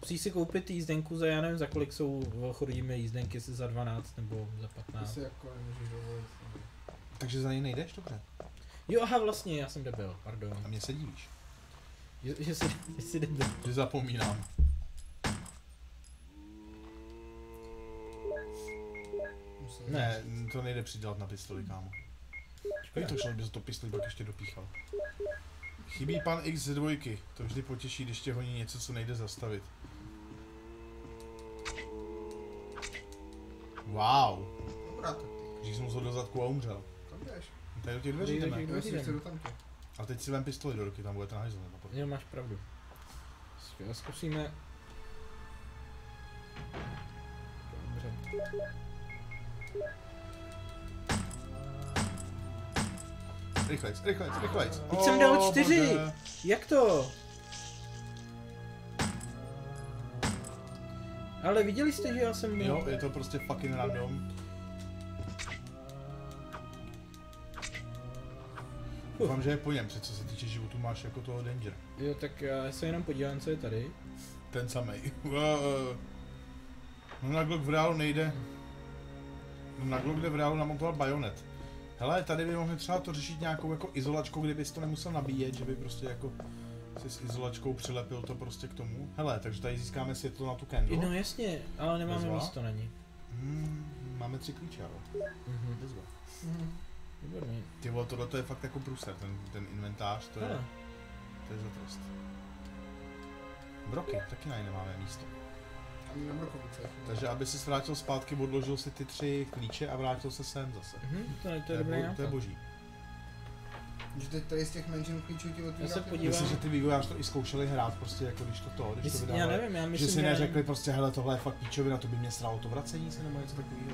Musíš si koupit jízdenku za, já nevím, za kolik jsou chodíme jízdenky, jestli za 12 nebo za To 15. si jako nemůžeš dovolit. Takže za něj nejdeš, dobře. Jo, aha, vlastně, já jsem debil, pardon. A mě se divíš. Že, že, si, že si jdete. Že zapomínám. Musím Ne, to nejde přidělat na pistoli, kámo. Škoda to šlo, by se to pistoli pak ještě dopíchal. Chybí pan X ze dvojky. To vždy potěší, když tě honí něco, co nejde zastavit. Wow. Dobrá, tak Když jsem mu zhodl do zadku a umřel. tam jdeš. Tady do těch dveří Tady do jdeme. těch- Já si jdem. chci do tamtě. A teď si vem pistoli do ruky, tam bude ten hajzl. pak- Jo, máš pravdu. Zkusíme... Dobře. Rychlejc, rychlejc, rychlejc. Teď jsem dal O, čtyři. bože. Jak to? Ale viděli jste, že já jsem... Jo, je to prostě fucking random. Doufám, že je po něm, přece co se týče životu máš jako toho danger. Jo, tak já se jenom podívám, co je tady. Ten samej. No na Glock v reálu nejde. Na Glock jde v reálu namontovat bajonet. Hele, tady by mohli třeba to řešit nějakou jako izolačkou, kdybys to nemusel nabíjet, že by prostě jako si s izolačkou přilepil to prostě k tomu. Hele, takže tady získáme světlo na tu candle. No jasně, ale nemáme Bezva? místo na ní. Hmm, máme tři klíče, ale. Mhm. Bezva. Výborný. Ty vole, tohle to je fakt jako průser, ten, ten inventář, to je, Hele, to je zatrest. Broky, taky na ně nemáme místo. Ani na Brokovice. Takže aby si vrátil zpátky, odložil si ty tři klíče a vrátil se sem zase. mhm, to, je, to To je je, dobrý bo, to je boží. Že teď tady z těch menšin klíčů ti Já otvírá se ty- podívám. Myslím, že ty vývojáři to i zkoušeli hrát, prostě jako když to to, když to Mysl, já vydávali. nevím, já Že myslím, si že neřekli prostě, hele, tohle je fakt píčovina, to by mě sralo to vracení se nebo něco takového.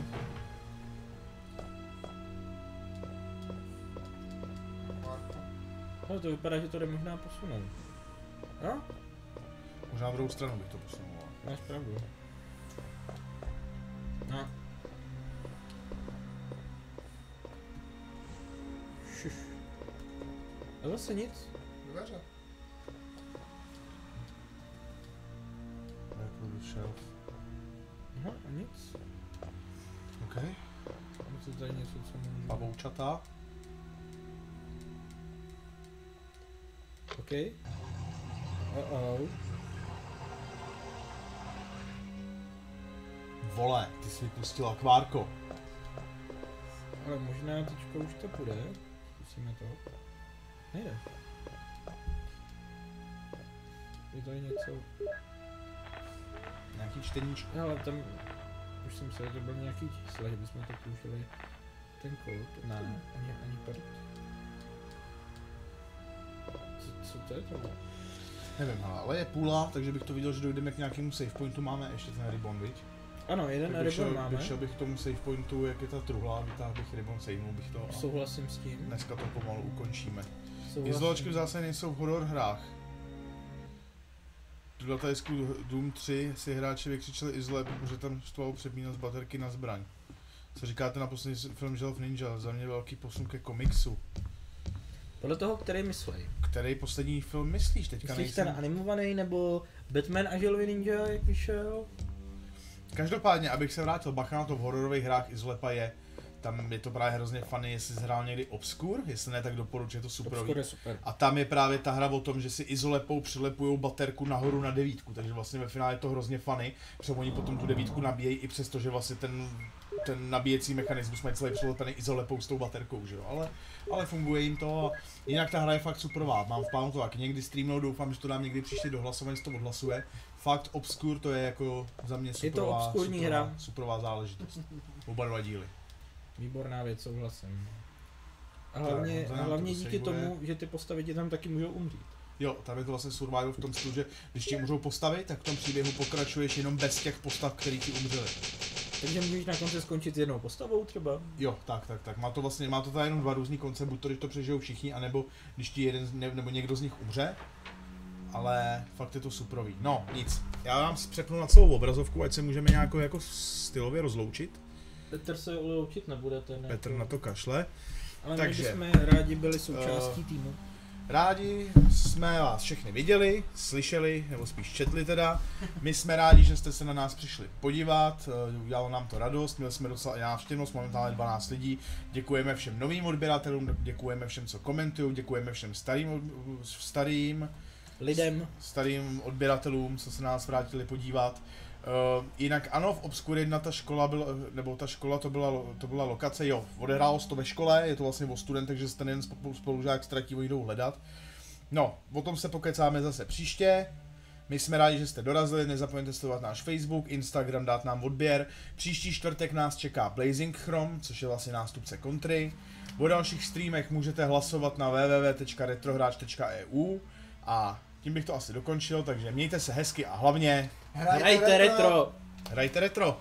No, to vypadá, že to jde možná posunout. Jo? Možná na druhou stranu bych to posunul. Máš pravdu. No. Šuš. A zase nic. Dveře. Jako shelf. Aha, a nic. OK. Mám to tady něco, co můžu... Pavoučata. OK. Oh Vole, ty jsi vypustil akvárko. Ale možná teďka už to půjde. Zkusíme to. Nejde. Je tady něco... Nějaký čteníčko. Ale tam... Už jsem se, že to byl nějaký čísla, že bychom to použili ten kód. Ne, ani, ani prd. Co, co to je to? Nevím, ale je půla, takže bych to viděl, že dojdeme k nějakému save pointu. Máme ještě ten ribbon, viď? Ano, jeden Tak bych ribbon šel, máme. bych šel bych k tomu save pointu, jak je ta truhla, vytáhl bych ribbon, sejnul bych to a Souhlasím s tím. dneska to pomalu ukončíme. Izolačky v zásadě nejsou v horor hrách. V Datajsku Doom 3 si hráči vykřičeli izole, protože tam štvou přepínat z baterky na zbraň. Co říkáte na poslední film Želv Ninja? Za mě velký posun ke komiksu. Podle toho, který myslej. Který poslední film myslíš? Teďka Myslíš ten animovaný nebo Batman a Želvy Ninja, jak vyšel? Každopádně, abych se vrátil, bacha na to v hororových hrách Izolepa je, tam je to právě hrozně funny, jestli jsi hrál někdy Obscure, jestli ne, tak doporučuji, je to super. Obscure je super. A tam je právě ta hra o tom, že si izolepou přilepují baterku nahoru na devítku, takže vlastně ve finále je to hrozně funny, protože oni potom tu devítku nabíjejí i přesto, že vlastně ten, ten nabíjecí mechanismus mají celý přilepený izolepou s tou baterkou, že jo, ale, ale funguje jim to, jinak ta hra je fakt superová, mám v plánu to taky někdy streamnout, doufám, že to dám někdy příště do hlasování, to odhlasuje, fakt Obscure to je jako za mě superová, obskurní superová, hra. superová záležitost, oba dva díly. Výborná věc, souhlasím. A hlavně, Tak, hlavně to díky tomu, že ty postavy ti tam taky můžou umřít. Jo, tam je to vlastně survival v tom stylu, že když ti můžou postavit, tak v tom příběhu pokračuješ jenom bez těch postav, který ti umřeli. Takže můžeš na konci skončit s jednou postavou třeba. Jo, tak, tak, tak. Má to vlastně, má to tady jenom dva různý konce, buď to, když to přežijou všichni, anebo když ti jeden, ne, nebo někdo z nich umře. Ale fakt je to superový. No, nic. Já vám přepnu na celou obrazovku, ať se můžeme nějak jako stylově rozloučit. Petr se loučit nebude, ten Petr jako, na to kašle. Ale takže, my bychom rádi byli součástí eh, týmu. Rádi jsme vás všechny viděli, slyšeli, nebo spíš četli teda. My jsme rádi, že jste se na nás přišli podívat, eh, udělalo nám to radost, měli jsme docela i návštěvnost, momentálně 12 lidí. Děkujeme všem novým odběratelům, děkujeme všem, co komentují, děkujeme všem starým, starým lidem. starým odběratelům, co se nás vrátili podívat. Uh, jinak ano, v Obscure 1 ta škola byla, nebo ta škola to byla, to byla lokace, jo, odehrálo se to ve škole, je to vlastně o studentech, že se ten jeden spolu- spolužák ztratí, oni jdou hledat. No, o tom se pokecáme zase příště. My jsme rádi, že jste dorazili, nezapomeňte sledovat náš Facebook, Instagram, dát nám odběr. Příští čtvrtek nás čeká Blazing Chrome, což je vlastně nástupce kontry. O dalších streamech můžete hlasovat na www.retrohráč.eu a tím bych to asi dokončil, takže mějte se hezky a hlavně Hrajte retro! hrajte retro.